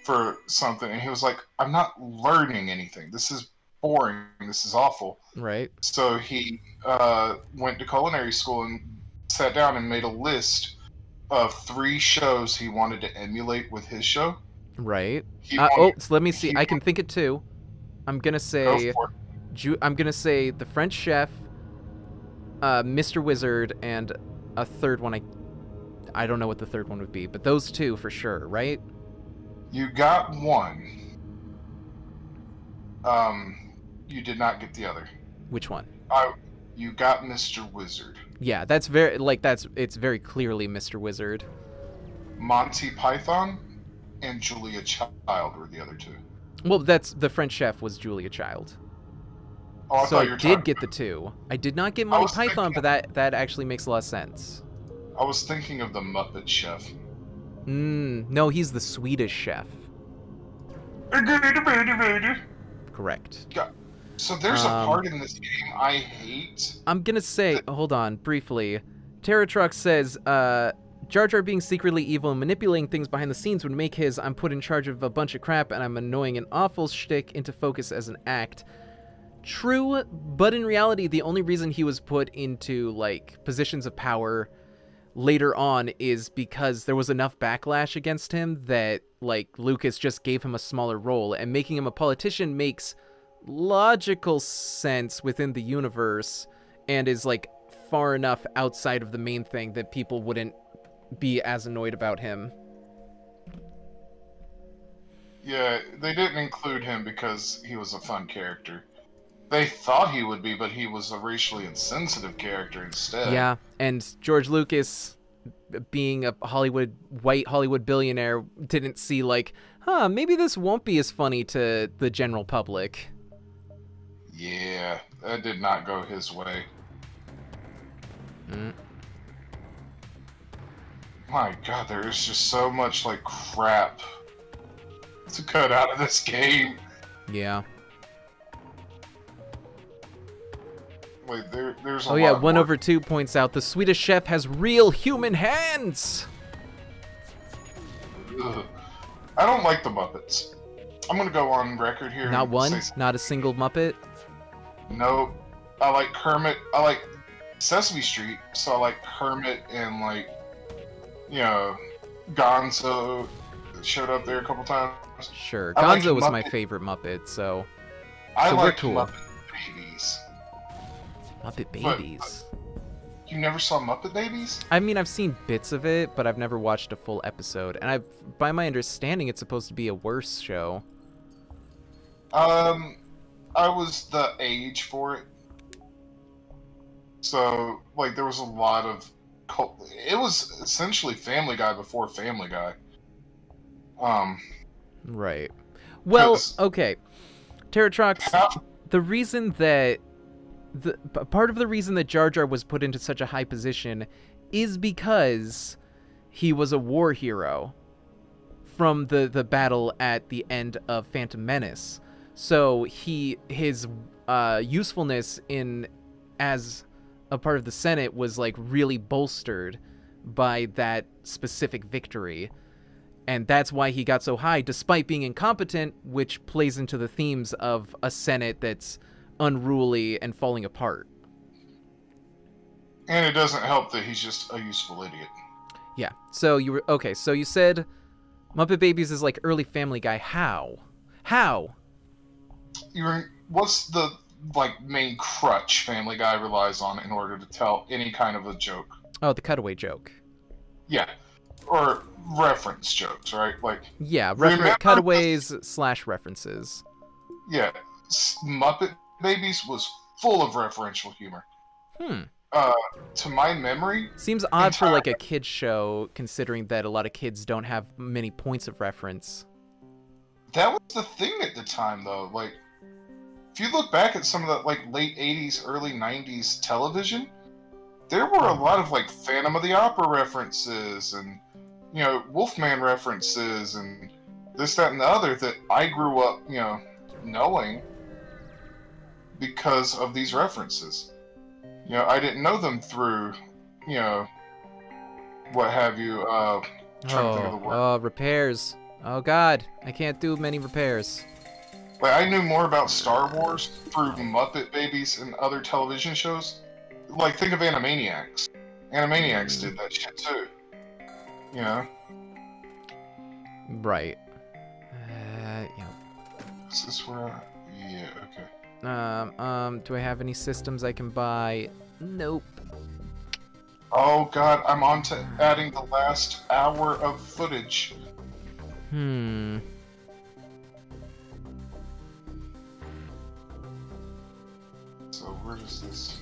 for something, and he was like, I'm not learning anything. This is boring. This is awful. Right? So he uh, went to culinary school and sat down and made a list of three shows he wanted to emulate with his show. Right. Uh, oh, so let me see. I can think it too. I'm gonna say. Ju- I'm gonna say the French Chef, uh, Mr. Wizard, and a third one. I I don't know what the third one would be, but those two for sure, right? You got one. Um, you did not get the other. Which one? I, you got Mr. Wizard. Yeah, that's very like that's it's very clearly Mr. Wizard. Monty Python and Julia Child were the other two. Well, that's the French Chef was Julia Child. Oh, I so I did get the two. I did not get Monty Python, but that that actually makes a lot of sense. I was thinking of the Muppet Chef. Mm, no, he's the Swedish chef. Correct. So there's Um, a part in this game I hate. I'm gonna say, hold on, briefly. Terratrox says, uh, Jar Jar being secretly evil and manipulating things behind the scenes would make his I'm put in charge of a bunch of crap and I'm annoying and awful shtick into focus as an act. True, but in reality, the only reason he was put into, like, positions of power later on is because there was enough backlash against him that, like, Lucas just gave him a smaller role, and making him a politician makes logical sense within the universe and is, like, far enough outside of the main thing that people wouldn't be as annoyed about him. Yeah, they didn't include him because he was a fun character. They thought he would be, but he was a racially insensitive character instead. Yeah, and George Lucas, being a Hollywood white Hollywood billionaire, didn't see like, huh, maybe this won't be as funny to the general public. Yeah, that did not go his way. Mm. My god, there is just so much like crap to cut out of this game. Yeah. Wait, there, there's a Oh yeah, one more. over two points out the Swedish chef has real human hands. Ugh. I don't like the Muppets. I'm gonna go on record here. Not one, not a single Muppet. Nope. I like Kermit. I like Sesame Street, so I like Kermit and like, you know, Gonzo showed up there a couple times. Sure, I like Gonzo was my favorite Muppet, so I So like cool. Muppet Babies. Muppet But- Babies. You never saw Muppet Babies? I mean, I've seen bits of it, but I've never watched a full episode. And I, by my understanding, it's supposed to be a worse show. Um, I was the age for it. So, like, there was a lot of. It was essentially Family Guy before Family Guy. Um, Right. Well, okay. Terratrox, how, the reason that the part of the reason that Jar Jar was put into such a high position is because he was a war hero from the the battle at the end of Phantom Menace. So he his uh, usefulness in as a part of the Senate was like really bolstered by that specific victory. And that's why he got so high, despite being incompetent, which plays into the themes of a Senate that's unruly and falling apart. and it doesn't help that he's just a useful idiot. Yeah. So you were okay. So you said Muppet Babies is like early Family Guy. How? How? You're, what's the like main crutch Family Guy relies on in order to tell any kind of a joke? Oh, the cutaway joke. Yeah, or reference jokes, right? Like, Yeah, refer- cutaways slash references. yeah, Muppet Babies was full of referential humor. Hmm. Uh, to my memory, Seems odd for like a kids show, considering that a lot of kids don't have many points of reference. that was the thing at the time, though. Like, if you look back at some of the like late '80s, early '90s television, there were a lot of like Phantom of the Opera references and you know Wolfman references and this, that, and the other that I grew up, you know, knowing because of these references. You know, I didn't know them through, you know, what have you. Uh, trying to think of the Oh, word. oh, repairs. Oh God, I can't do many repairs. Like I knew more about Star Wars through Muppet Babies and other television shows. Like think of Animaniacs. Animaniacs Mm. did that shit too. You know, Right. Uh, yeah. is this where? I... Yeah. Okay. Um, um, do I have any systems I can buy? Nope. Oh God, I'm on to adding the last hour of footage. Hmm. So where does this?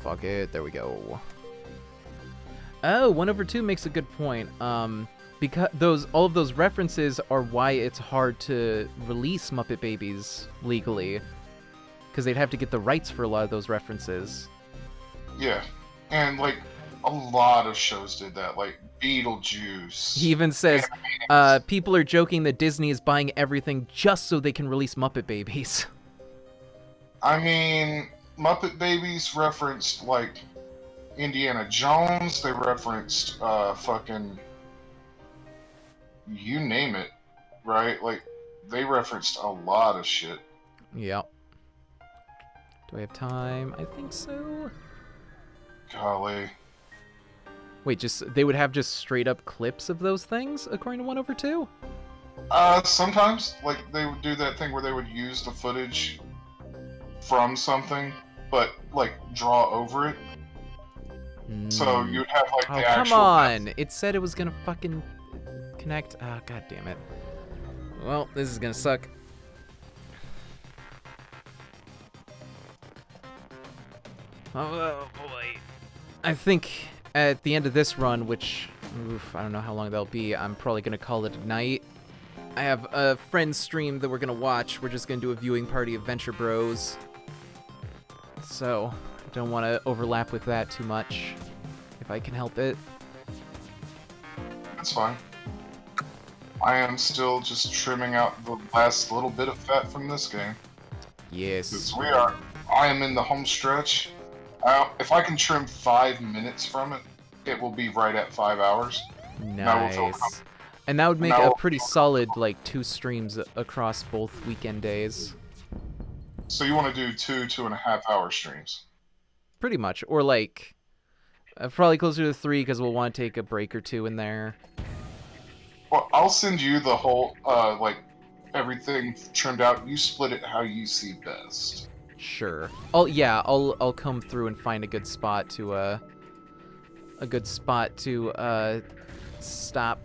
Fuck it. There we go. Oh, one over two makes a good point. Um, because those all of those references are why it's hard to release Muppet Babies legally, because they'd have to get the rights for a lot of those references. Yeah, and like a lot of shows did that, like Beetlejuice. He even says, uh, people are joking that Disney is buying everything just so they can release Muppet Babies. (laughs) I mean, Muppet Babies referenced like Indiana Jones. They referenced uh, fucking you name it, right? Like they referenced a lot of shit. Yep. Do I have time? I think so. Golly. Wait, just they would have just straight up clips of those things according to one over two. Uh, sometimes like they would do that thing where they would use the footage from something, but like draw over it. So Mm. you'd have like Oh the come actual. on! It said it was gonna fucking connect. Ah, god damn it. Well, this is gonna suck. Oh, boy. I think at the end of this run, which oof, I don't know how long that'll be, I'm probably gonna call it a night. I have a friend stream that we're gonna watch. We're just gonna do a viewing party of Venture Bros. So, I don't want to overlap with that too much, if I can help it. That's fine. I am still just trimming out the last little bit of fat from this game. Yes. Because we are. I am in the home stretch. Uh, if I can trim five minutes from it, it will be right at five hours. Now we'll feel Nice. And that would make a pretty solid, like, two streams across both weekend days. So you want to do two, two and a half hour streams. Pretty much. Or, like, uh, probably closer to three because we'll want to take a break or two in there. Well, I'll send you the whole, uh, like, everything trimmed out. You split it how you see best. Sure. Oh yeah, I'll I'll come through and find a good spot to uh a good spot to uh stop.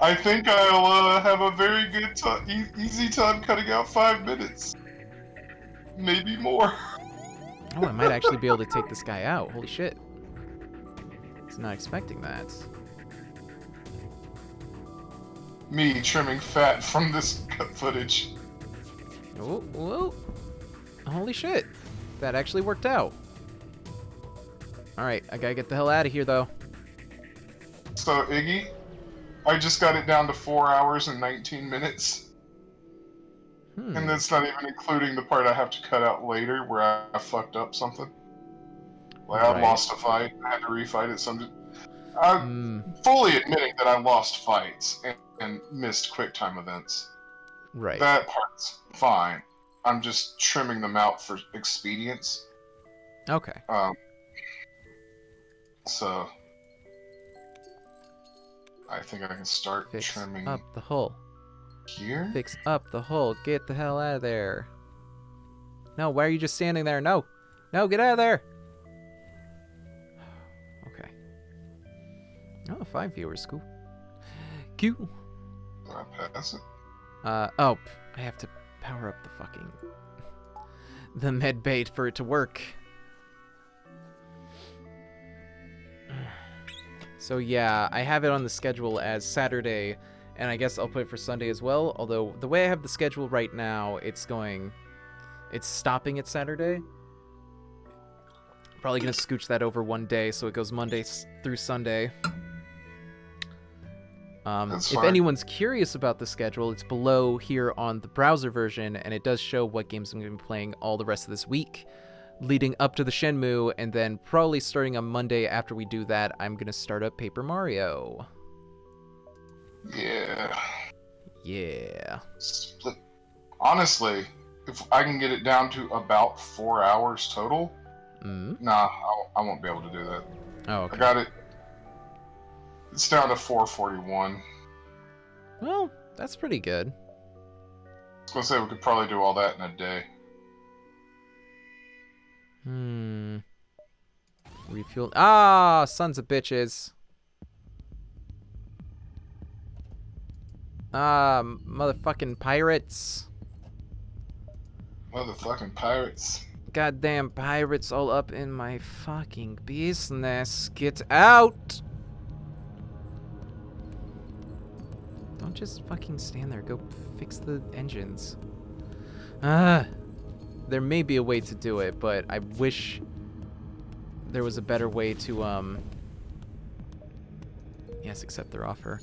I think I'll uh, have a very good time, e- easy time cutting out five minutes. Maybe more. Oh, I might actually be able to take this guy out. Holy shit. I was not expecting that. Me trimming fat from this cut footage. Oh, whoa. Holy shit. That actually worked out. Alright, I gotta get the hell out of here though. So, Iggy, I just got it down to four hours and 19 minutes. Hmm. And that's not even including the part I have to cut out later where I, I fucked up something. Like, I lost a fight, I had to refight it. So I'm just, I'm Hmm, fully admitting that I lost fights and, and missed quick time events. right. That part's fine. I'm just trimming them out for expedience. Okay. Um, so I think I can start Fix trimming up the hole. Here. Fix up the hole. Get the hell out of there. No, why are you just standing there? No. No, get out of there. (sighs) Okay. Oh, five viewers. Cool. Cute. Did I pass it? Uh, oh, I have to power up the fucking... (laughs) The med bay for it to work. (sighs) So yeah, I have it on the schedule as Saturday, and I guess I'll put it for Sunday as well. Although the way I have the schedule right now, it's going, it's stopping at Saturday. Probably gonna scooch that over one day, so it goes Monday through Sunday. Um, if fine. anyone's curious about the schedule, it's below here on the browser version, and it does show what games I'm to be playing all the rest of this week, leading up to the Shenmue, and then probably starting on Monday after we do that, I'm going to start up Paper Mario. Yeah. Yeah. Split. Honestly, if I can get it down to about four hours total, Mm. nah, I, I won't be able to do that. Oh, I got it. It's down to 441. Well, that's pretty good. I was gonna say we could probably do all that in a day. Hmm. Refuel. Ah, sons of bitches. Ah, motherfucking pirates. Motherfucking pirates. Goddamn pirates all up in my fucking business. Get out! Don't just fucking stand there. Go fix the engines. Ah. There may be a way to do it, but I wish there was a better way to, um... Yes, accept their offer.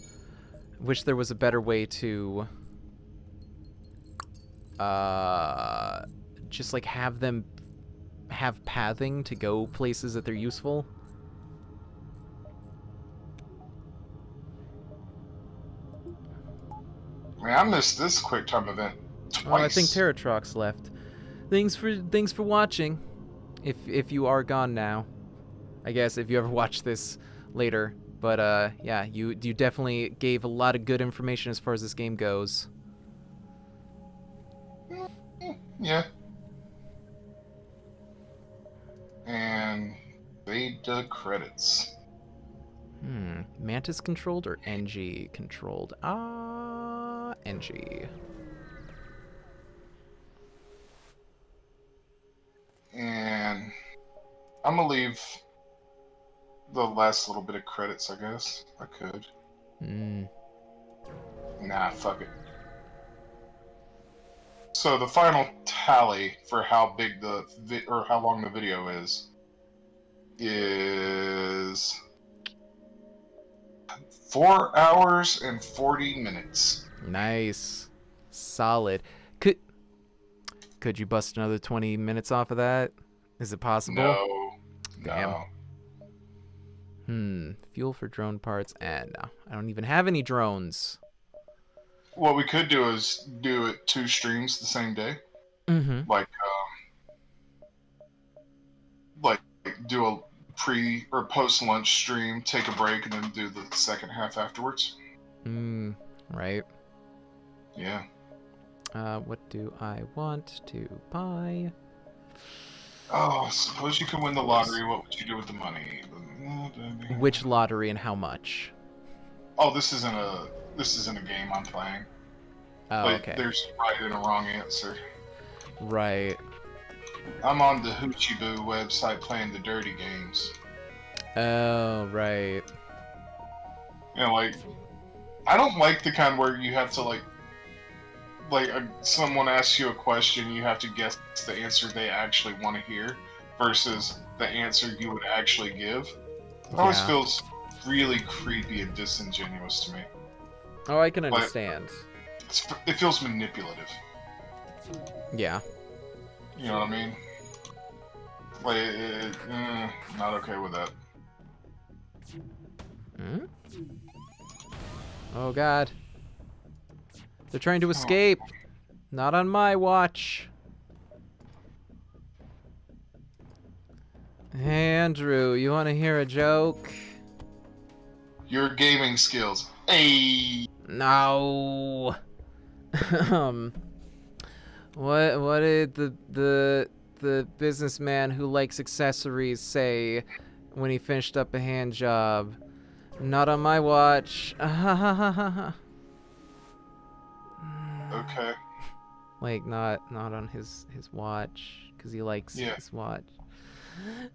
Wish there was a better way to... Uh... Just, like, have them have pathing to go places that they're useful. I mean, I missed this quick time event twice. Oh, I think Terratrox left. Thanks for thanks for watching. If if you are gone now, I guess if you ever watch this later. But uh, yeah, you you definitely gave a lot of good information as far as this game goes. Yeah. And fade the credits. Hmm. Mantis controlled or Engi controlled? Ah, Engi. And I'm gonna leave the last little bit of credits, I guess. I could. Hmm. Nah, fuck it. So the final tally for how big the vi- or how long the video is is four hours and forty minutes. Nice. Solid. Could could you bust another 20 minutes off of that? Is it possible? No, Damn. no. Hmm. Fuel for drone parts. And no, I don't even have any drones. What we could do is do it two streams the same day, Mm-hmm. like um, like do a pre or post lunch stream, take a break, and then do the second half afterwards. Hmm. Right. Yeah. Uh, what do I want to buy? Oh, suppose you could win the lottery. What would you do with the money? Which lottery and how much? Oh, this isn't a this isn't a game I'm playing. Oh, like, okay. There's right and a wrong answer. Right. I'm on the Hoochie Boo website playing the dirty games. Oh, right. You know, like I don't like the kind where you have to like like uh someone asks you a question, you have to guess the answer they actually want to hear versus the answer you would actually give. It always Yeah. feels really creepy and disingenuous to me. Oh, I can understand. It's, it feels manipulative. Yeah. You know what I mean? Like, it, eh, not okay with that. Hmm? Oh god. They're trying to escape. Not on my watch. Hey Andrew, you want to hear a joke? Your gaming skills. Hey, No. (laughs) um what what did the the the businessman who likes accessories say when he finished up a hand job? Not on my watch. (laughs) okay. like not not on his his watch cuz he likes Yeah. his watch.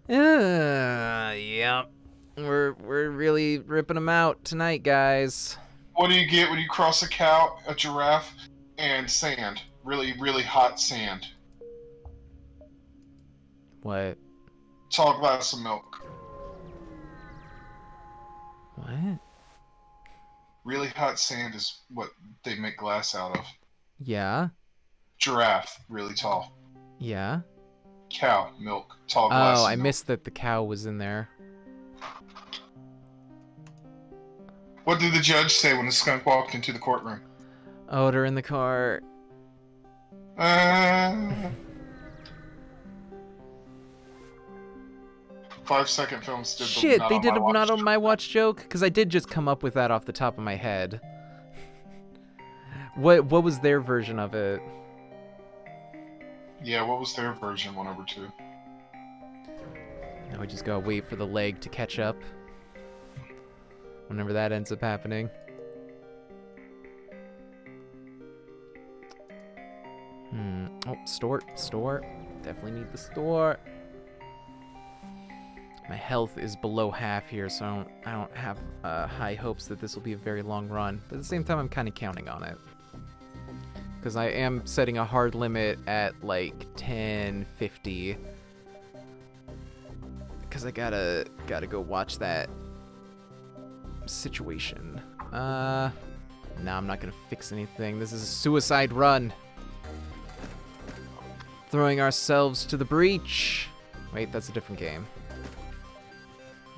Uh, yep. We're we're really ripping them out tonight, guys. What do you get when you cross a cow, a giraffe, and sand? Really, really hot sand. What? Tall glass of milk. What? Really hot sand is what they make glass out of. Yeah. Giraffe, really tall. Yeah. Cow, milk, tall glass. Oh, I milk. missed that the cow was in there. What did the judge say when the skunk walked into the courtroom? Odor in the car. Uh, five second films did Shit, they did a not on my watch joke because I did just come up with that off the top of my head. (laughs) what what was their version of it? Yeah, what was their version? One over two. Now we just gotta wait for the leg to catch up. Whenever that ends up happening. Hmm. Oh, store, store. Definitely need the store. My health is below half here, so I don't, I don't have uh, high hopes that this will be a very long run. But at the same time, I'm kind of counting on it. Because I am setting a hard limit at like 1050 because I gotta gotta go watch that situation. Uh, nah, I'm not gonna fix anything. This is a suicide run. Throwing ourselves to the breach. Wait, that's a different game.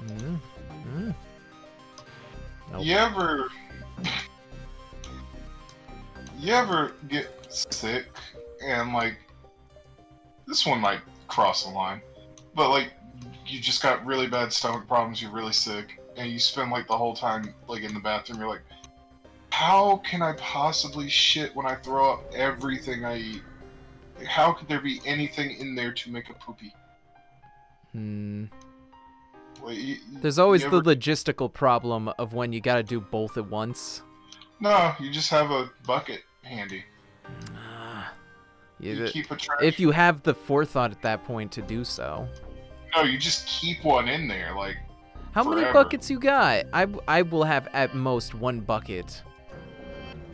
Mm. Mm. Nope. You ever you ever get sick and like this one might cross the line, but like you just got really bad stomach problems, you're really sick, and you spend like the whole time like in the bathroom, you're like, how can I possibly shit when I throw up everything I eat? Like, how could there be anything in there to make a poopy? Hmm. Like, you- There's always you the logistical problem of when you gotta do both at once. no, you just have a bucket handy. Ah. You You- keep a trash. if you have the forethought at that point to do so. no, you just keep one in there. Like How many buckets you got? I, I will have at most one bucket.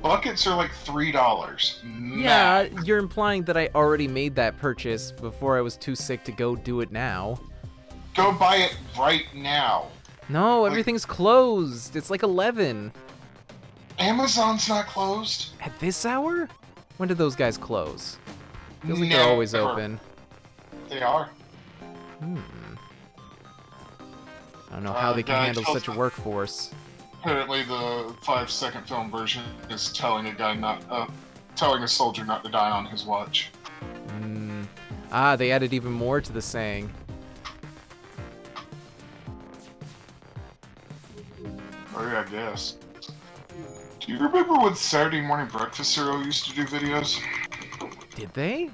buckets are like three dollars. Yeah, you're implying that I already made that purchase before I was too sick to go do it now. Go buy it right now. No, Like- everything's closed. It's like 11. Amazon's not closed. At this hour? When did those guys close? Feels like they're always open. They are. Hmm. I don't know how Uh, they can handle such a workforce. Apparently, the five-second film version is telling a guy not, uh, telling a soldier not to die on his watch. Hmm. Ah, they added even more to the saying. Or yeah, I guess. Do you remember when Saturday Morning Breakfast Cereal used to do videos? Did they?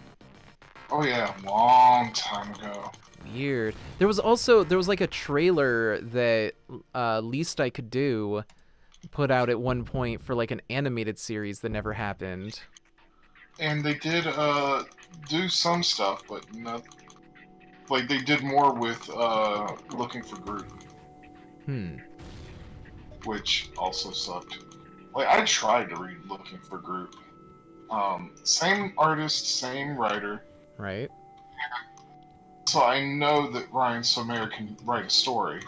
Oh yeah, long time ago. Weird. There was also there was like a trailer that uh, least I could do put out at one point for like an animated series that never happened. And they did uh do some stuff, but not like they did more with uh looking for Group, Hmm. which also sucked. Like I tried to read Looking for group. Um, same artist, same writer, Right. so I know that Ryan Sohmer can write a story.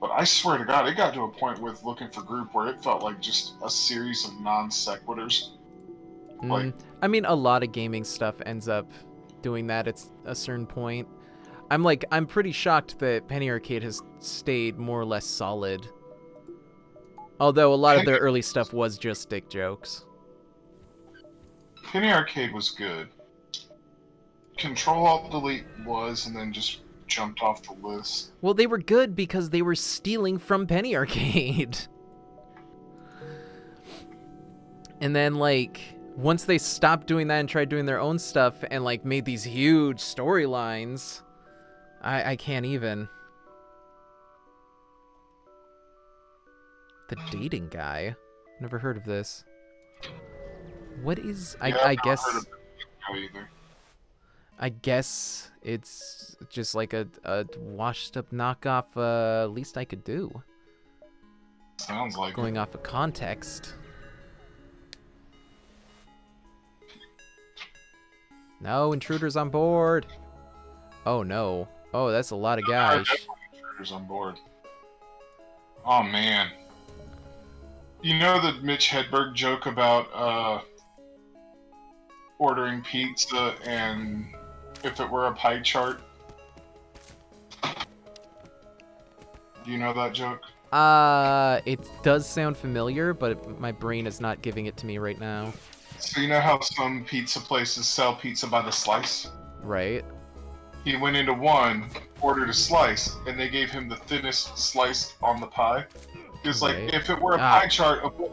But I swear to God, it got to a point with Looking for group where it felt like just a series of non sequiturs. Like- Mm, I mean, a lot of gaming stuff ends up doing that at a certain point. I'm like, I'm pretty shocked that Penny Arcade has stayed more or less solid. Although a lot of their early stuff was just dick jokes. Penny Arcade was good. Control Alt Delete was, and then just jumped off the list. Well, they were good because they were stealing from Penny Arcade. (laughs) and then, like, once they stopped doing that and tried doing their own stuff and, like, made these huge storylines, I, I can't even. The dating guy? Never heard of this. What is. I, Yeah, I guess. heard of it either. I guess it's just like a, a washed up knockoff, uh, least I could do. Sounds like Going it. off of context. No, intruders on board. Oh no. Oh, that's a lot of guys. Intruders on board. Oh man. You know the Mitch Hedberg joke about uh, ordering pizza and if it were a pie chart? Do you know that joke? Uh, it does sound familiar, but my brain is not giving it to me right now. So you know how some pizza places sell pizza by the slice? Right? He went into one, ordered a slice, and they gave him the thinnest slice on the pie. It's like Right. if it were a Ah. pie chart of what,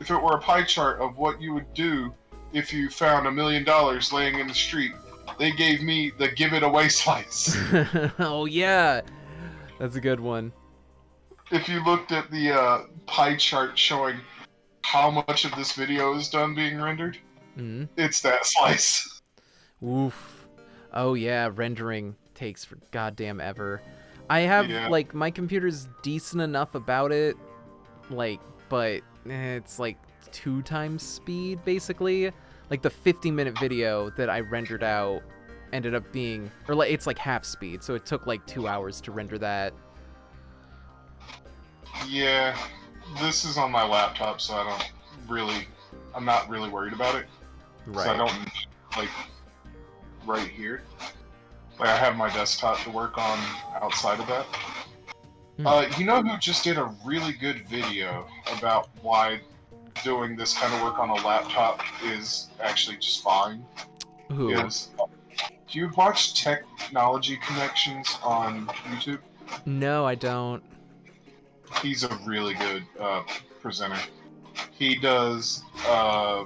if it were a pie chart of what you would do if you found a million dollars laying in the street, they gave me the give it away (laughs) slice. (laughs) oh yeah, that's a good one. if you looked at the uh, pie chart showing how much of this video is done being rendered, Mm. it's that slice. Oof. Oh yeah, rendering takes for goddamn ever. I have Yeah. like my computer's decent enough about it, like, but it's like two times speed basically. Like the 50 minute video that I rendered out ended up being, or like it's like half speed, so it took like two hours to render that. Yeah, this is on my laptop, so I don't really, I'm not really worried about it. Right. So I don't like right here. Like I have my desktop to work on outside of that. Hmm. Uh, you know who just did a really good video about why doing this kind of work on a laptop is actually just fine? Who? Is do you watch Technology Connections on YouTube? No, I don't. He's a really good uh, presenter. He does uh,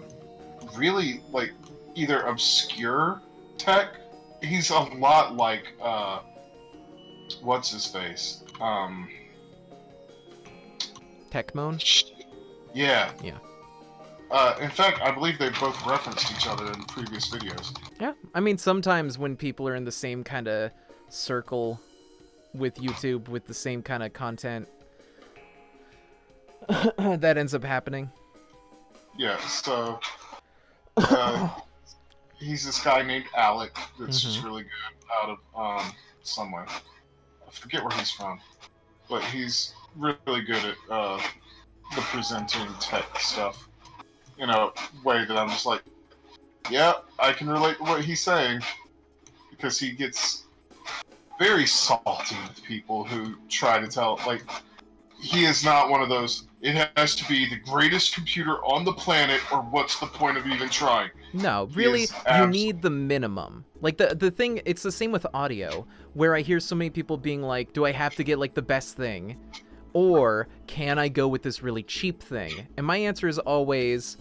really like either obscure tech. He's a lot like uh, what's his face? Um, Techmoan? yeah. Yeah. Uh, in fact, I believe they both referenced each other in previous videos. Yeah. I mean, sometimes when people are in the same kind of circle with YouTube with the same kind of content, (coughs) that ends up happening. Yeah, so uh, (coughs) he's this guy named Alec that's just really good out of um, somewhere. I forget where he's from, but he's really good at uh, the presenting tech stuff in a way that I'm just like, yeah, I can relate to what he's saying because he gets very salty with people who try to tell like he is not one of those it has to be the greatest computer on the planet or what's the point of even trying No, really, you need the minimum. Like the the thing, it's the same with audio, where I hear so many people being like, "Do I have to get like the best thing, or can I go with this really cheap thing?" And my answer is always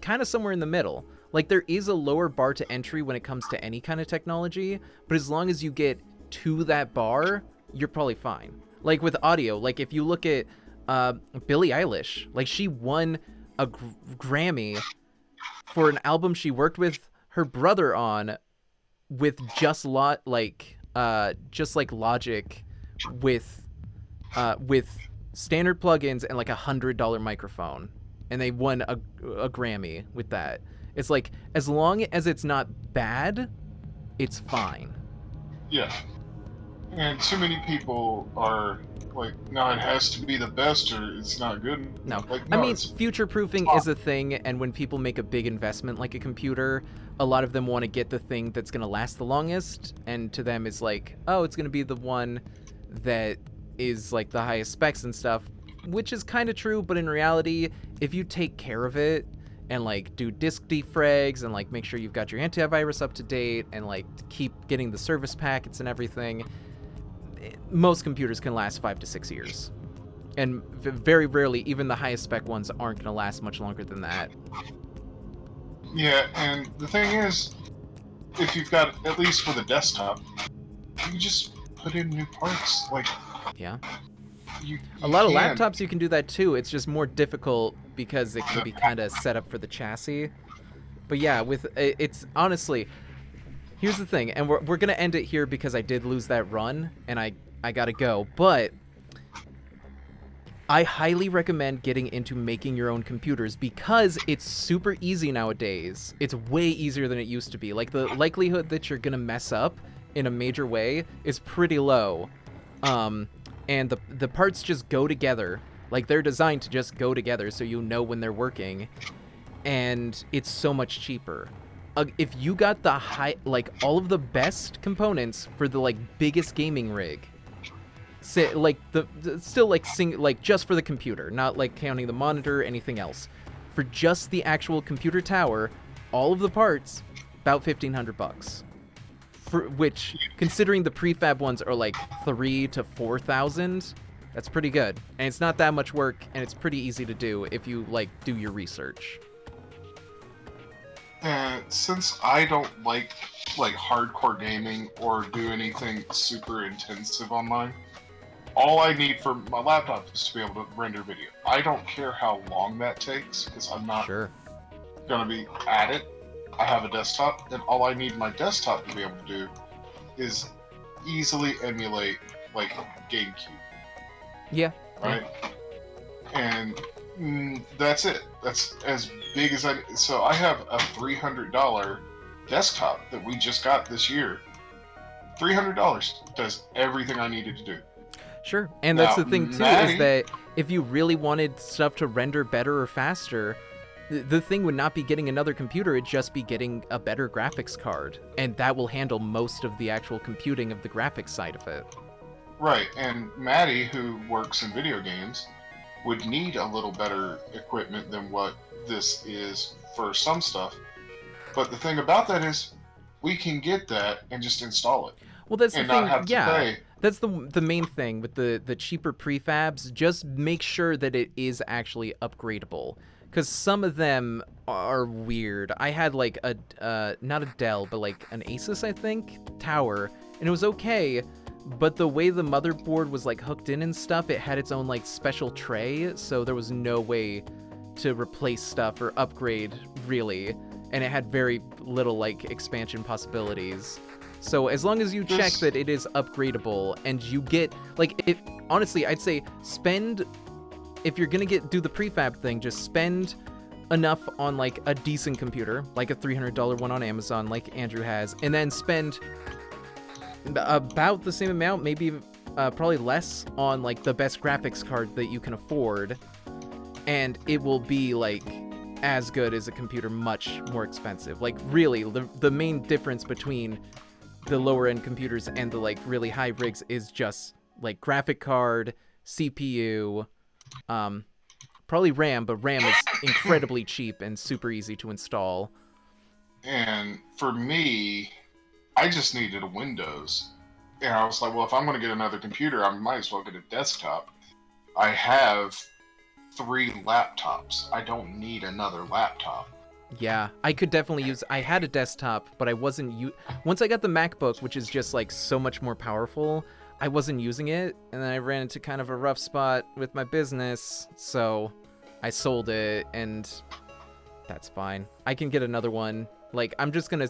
kind of somewhere in the middle. Like there is a lower bar to entry when it comes to any kind of technology, but as long as you get to that bar, you're probably fine. Like with audio, like if you look at uh, Billie Eilish, like she won a gr- Grammy for an album she worked with her brother on with just lot like uh just like logic with uh with standard plugins and like a hundred dollar microphone. And they won a, a grammy with that. It's like as long as it's not bad it's fine. Yeah and too many people are like no it has to be the best or it's not good No. like I mean, future proofing is a thing, and when people make a big investment like a computer, a lot of them want to get the thing that's going to last the longest, and to them it's like, oh, it's going to be the one that is like the highest specs and stuff, which is kind of true, but in reality, if you take care of it and like do disk defrags and like make sure you've got your antivirus up to date and like keep getting the service packets and everything, most computers can last five to six years. And v- very rarely even the highest spec ones aren't going to last much longer than that. Yeah, and the thing is, if you've got at least for the desktop, you can just put in new parts. Like yeah. you, a you lot of laptops you can do that too. It's just more difficult because it can be kind of set up for the chassis. But yeah with it's honestly here's the thing and we're, we're going to end it here because i did lose that run and i i gotta go but I highly recommend getting into making your own computers because it's super easy nowadays. It's way easier than it used to be. Like the likelihood that you're gonna mess up in a major way is pretty low. Um, and the the parts just go together. Like they're designed to just go together, so you know when they're working, and it's so much cheaper. Uh, if you got the high, like all of the best components for the like biggest gaming rig, say like the, the still like sing like just for the computer, not like counting the monitor, anything else. For just the actual computer tower, all of the parts, about fifteen hundred bucks. For which, considering the prefab ones are like three to four thousand, that's pretty good. And it's not that much work, and it's pretty easy to do if you like do your research. And since I don't like like hardcore gaming or do anything super intensive online, all I need for my laptop is to be able to render video. I don't care how long that takes because I'm not Sure. gonna be at it. I have a desktop, and all I need my desktop to be able to do is easily emulate like GameCube, Yeah. right? And mm, that's it. That's as big as I. So I have a three hundred dollar desktop that we just got this year. Three hundred dollars does everything I needed to do. Sure. And that's Now, the thing too Maddie- is that if you really wanted stuff to render better or faster, the thing would not be getting another computer, it'd just be getting a better graphics card. And that will handle most of the actual computing of the graphics side of it. Right, and Maddie, who works in video games, would need a little better equipment than what this is for some stuff. But the thing about that is, we can get that and just install it, Well, that's the thing. not have to yeah. pay. That's the the main thing with the the cheaper prefabs. Just make sure that it is actually upgradable, because some of them are weird. I had like a uh, not a Dell, but like an Asus, I think, tower, and it was okay. But the way the motherboard was like hooked in and stuff, it had its own like special tray, so there was no way to replace stuff or upgrade really, and it had very little like expansion possibilities. So as long as you check that it is upgradable and you get like it honestly, I'd say spend if you're going to get do the prefab thing, just spend enough on like a decent computer, like a $300 one on Amazon like Andrew has, and then spend about the same amount, maybe uh, probably less on like the best graphics card that you can afford, and it will be like as good as a computer, much more expensive. Like really, the the main difference between the lower end computers and the like really high rigs is just like graphic card, CPU, um, probably RAM, but RAM is incredibly cheap and super easy to install. And for me, I just needed a Windows. And I was like, well, if I'm going to get another computer, I might as well get a desktop. I have three laptops. I don't need another laptop. Yeah, I could definitely use. I had a desktop, but I wasn't. U- Once I got the MacBook, which is just like so much more powerful, I wasn't using it, and then I ran into kind of a rough spot with my business, so I sold it, and that's fine. I can get another one. Like I'm just gonna.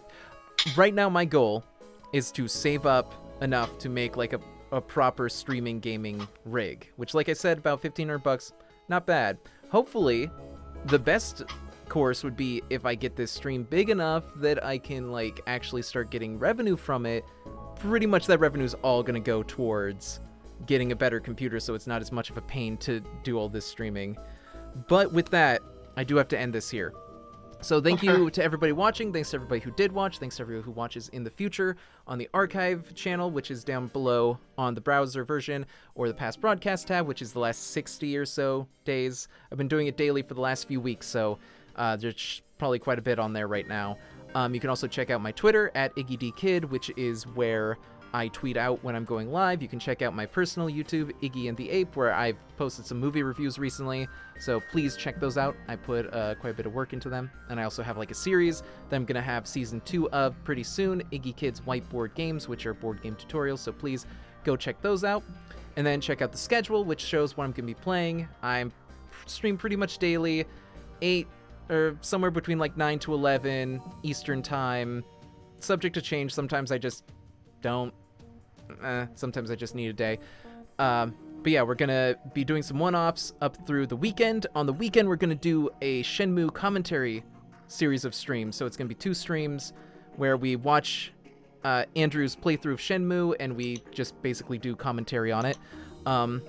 Right now, my goal is to save up enough to make like a a proper streaming gaming rig, which, like I said, about fifteen hundred bucks. Not bad. Hopefully, the best course would be if I get this stream big enough that I can like actually start getting revenue from it. Pretty much that revenue is all going to go towards getting a better computer so it's not as much of a pain to do all this streaming. But with that, I do have to end this here. So thank you to everybody watching. Thanks to everybody who did watch. Thanks to everyone who watches in the future on the archive channel, which is down below on the browser version, or the past broadcast tab, which is the last 60 or so days. I've been doing it daily for the last few weeks, so uh, there's probably quite a bit on there right now. Um, you can also check out my Twitter at IggyDKid, which is where I tweet out when I'm going live. You can check out my personal YouTube, Iggy and the Ape, where I've posted some movie reviews recently. So please check those out. I put uh, quite a bit of work into them. And I also have like a series that I'm going to have season two of pretty soon Iggykidd's Whiteboard Games, which are board game tutorials. So please go check those out. And then check out the schedule, which shows what I'm going to be playing. I'm stream pretty much daily, 8 or somewhere between like 9 to 11 Eastern time. Subject to change. Sometimes I just don't. Eh, sometimes I just need a day. Um, but yeah, we're gonna be doing some one-offs up through the weekend. On the weekend, we're gonna do a Shenmue commentary series of streams. So it's gonna be two streams where we watch uh, Andrew's playthrough of Shenmue and we just basically do commentary on it. Um,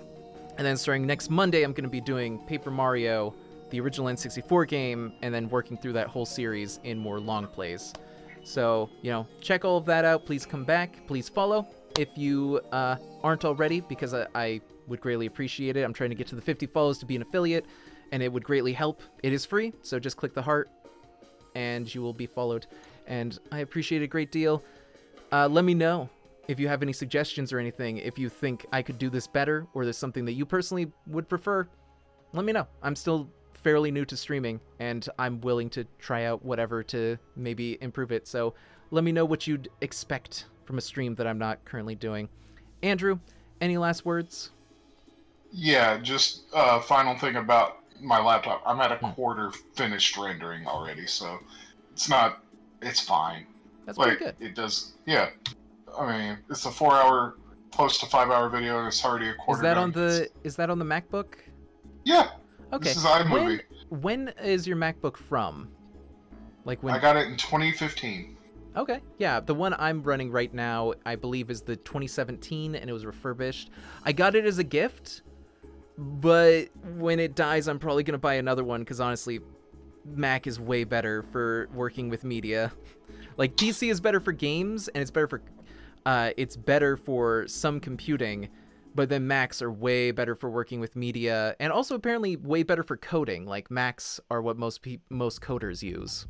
and then starting next Monday, I'm gonna be doing Paper Mario, the original N64 game, and then working through that whole series in more long plays. So, you know, check all of that out. Please come back. Please follow if you uh, aren't already, because I, I would greatly appreciate it. I'm trying to get to the 50 follows to be an affiliate, and it would greatly help. It is free, so just click the heart, and you will be followed. And I appreciate it a great deal. Uh, let me know if you have any suggestions or anything. If you think I could do this better, or there's something that you personally would prefer, let me know. I'm still fairly new to streaming, and I'm willing to try out whatever to maybe improve it. So let me know what you'd expect from a stream that I'm not currently doing. Andrew, any last words? Yeah, just uh, final thing about my laptop. I'm at a Hmm. quarter finished rendering already, so it's not. It's fine. That's like pretty good. it does. Yeah, I mean it's a four-hour, close to five-hour video, and it's already a quarter. Is that on the is that on the MacBook? Yeah, Okay. this is iMovie. When when is your MacBook from? Like when I got it in 2015. Okay, yeah, the one I'm running right now, I believe, is the 2017, and it was refurbished. I got it as a gift, but when it dies, I'm probably gonna buy another one because honestly, Mac is way better for working with media. (laughs) Like PC is better for games and it's better for uh, it's better for some computing, but then Macs are way better for working with media and also apparently way better for coding. Like Macs are what most most coders use.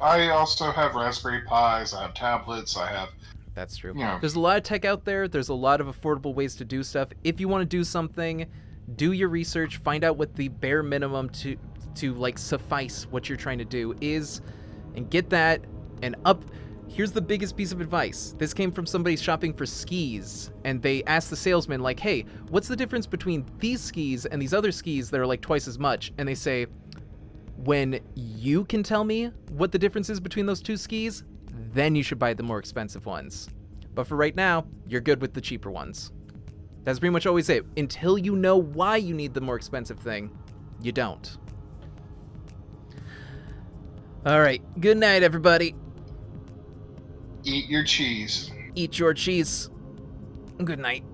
I also have Raspberry Pis. I have tablets. I have. That's true. Yeah. There's a lot of tech out there. There's a lot of affordable ways to do stuff. If you want to do something, do your research, find out what the bare minimum to to like suffice what you're trying to do is and get that and up here's the biggest piece of advice. This came from somebody shopping for skis, and they asked the salesman, like, hey, what's the difference between these skis and these other skis that are like twice as much? And they say, when you can tell me what the difference is between those two skis, then you should buy the more expensive ones. But for right now, you're good with the cheaper ones. That's pretty much always it. Until you know why you need the more expensive thing, you don't. All right, good night, everybody. Eat your cheese. Eat your cheese. Good night.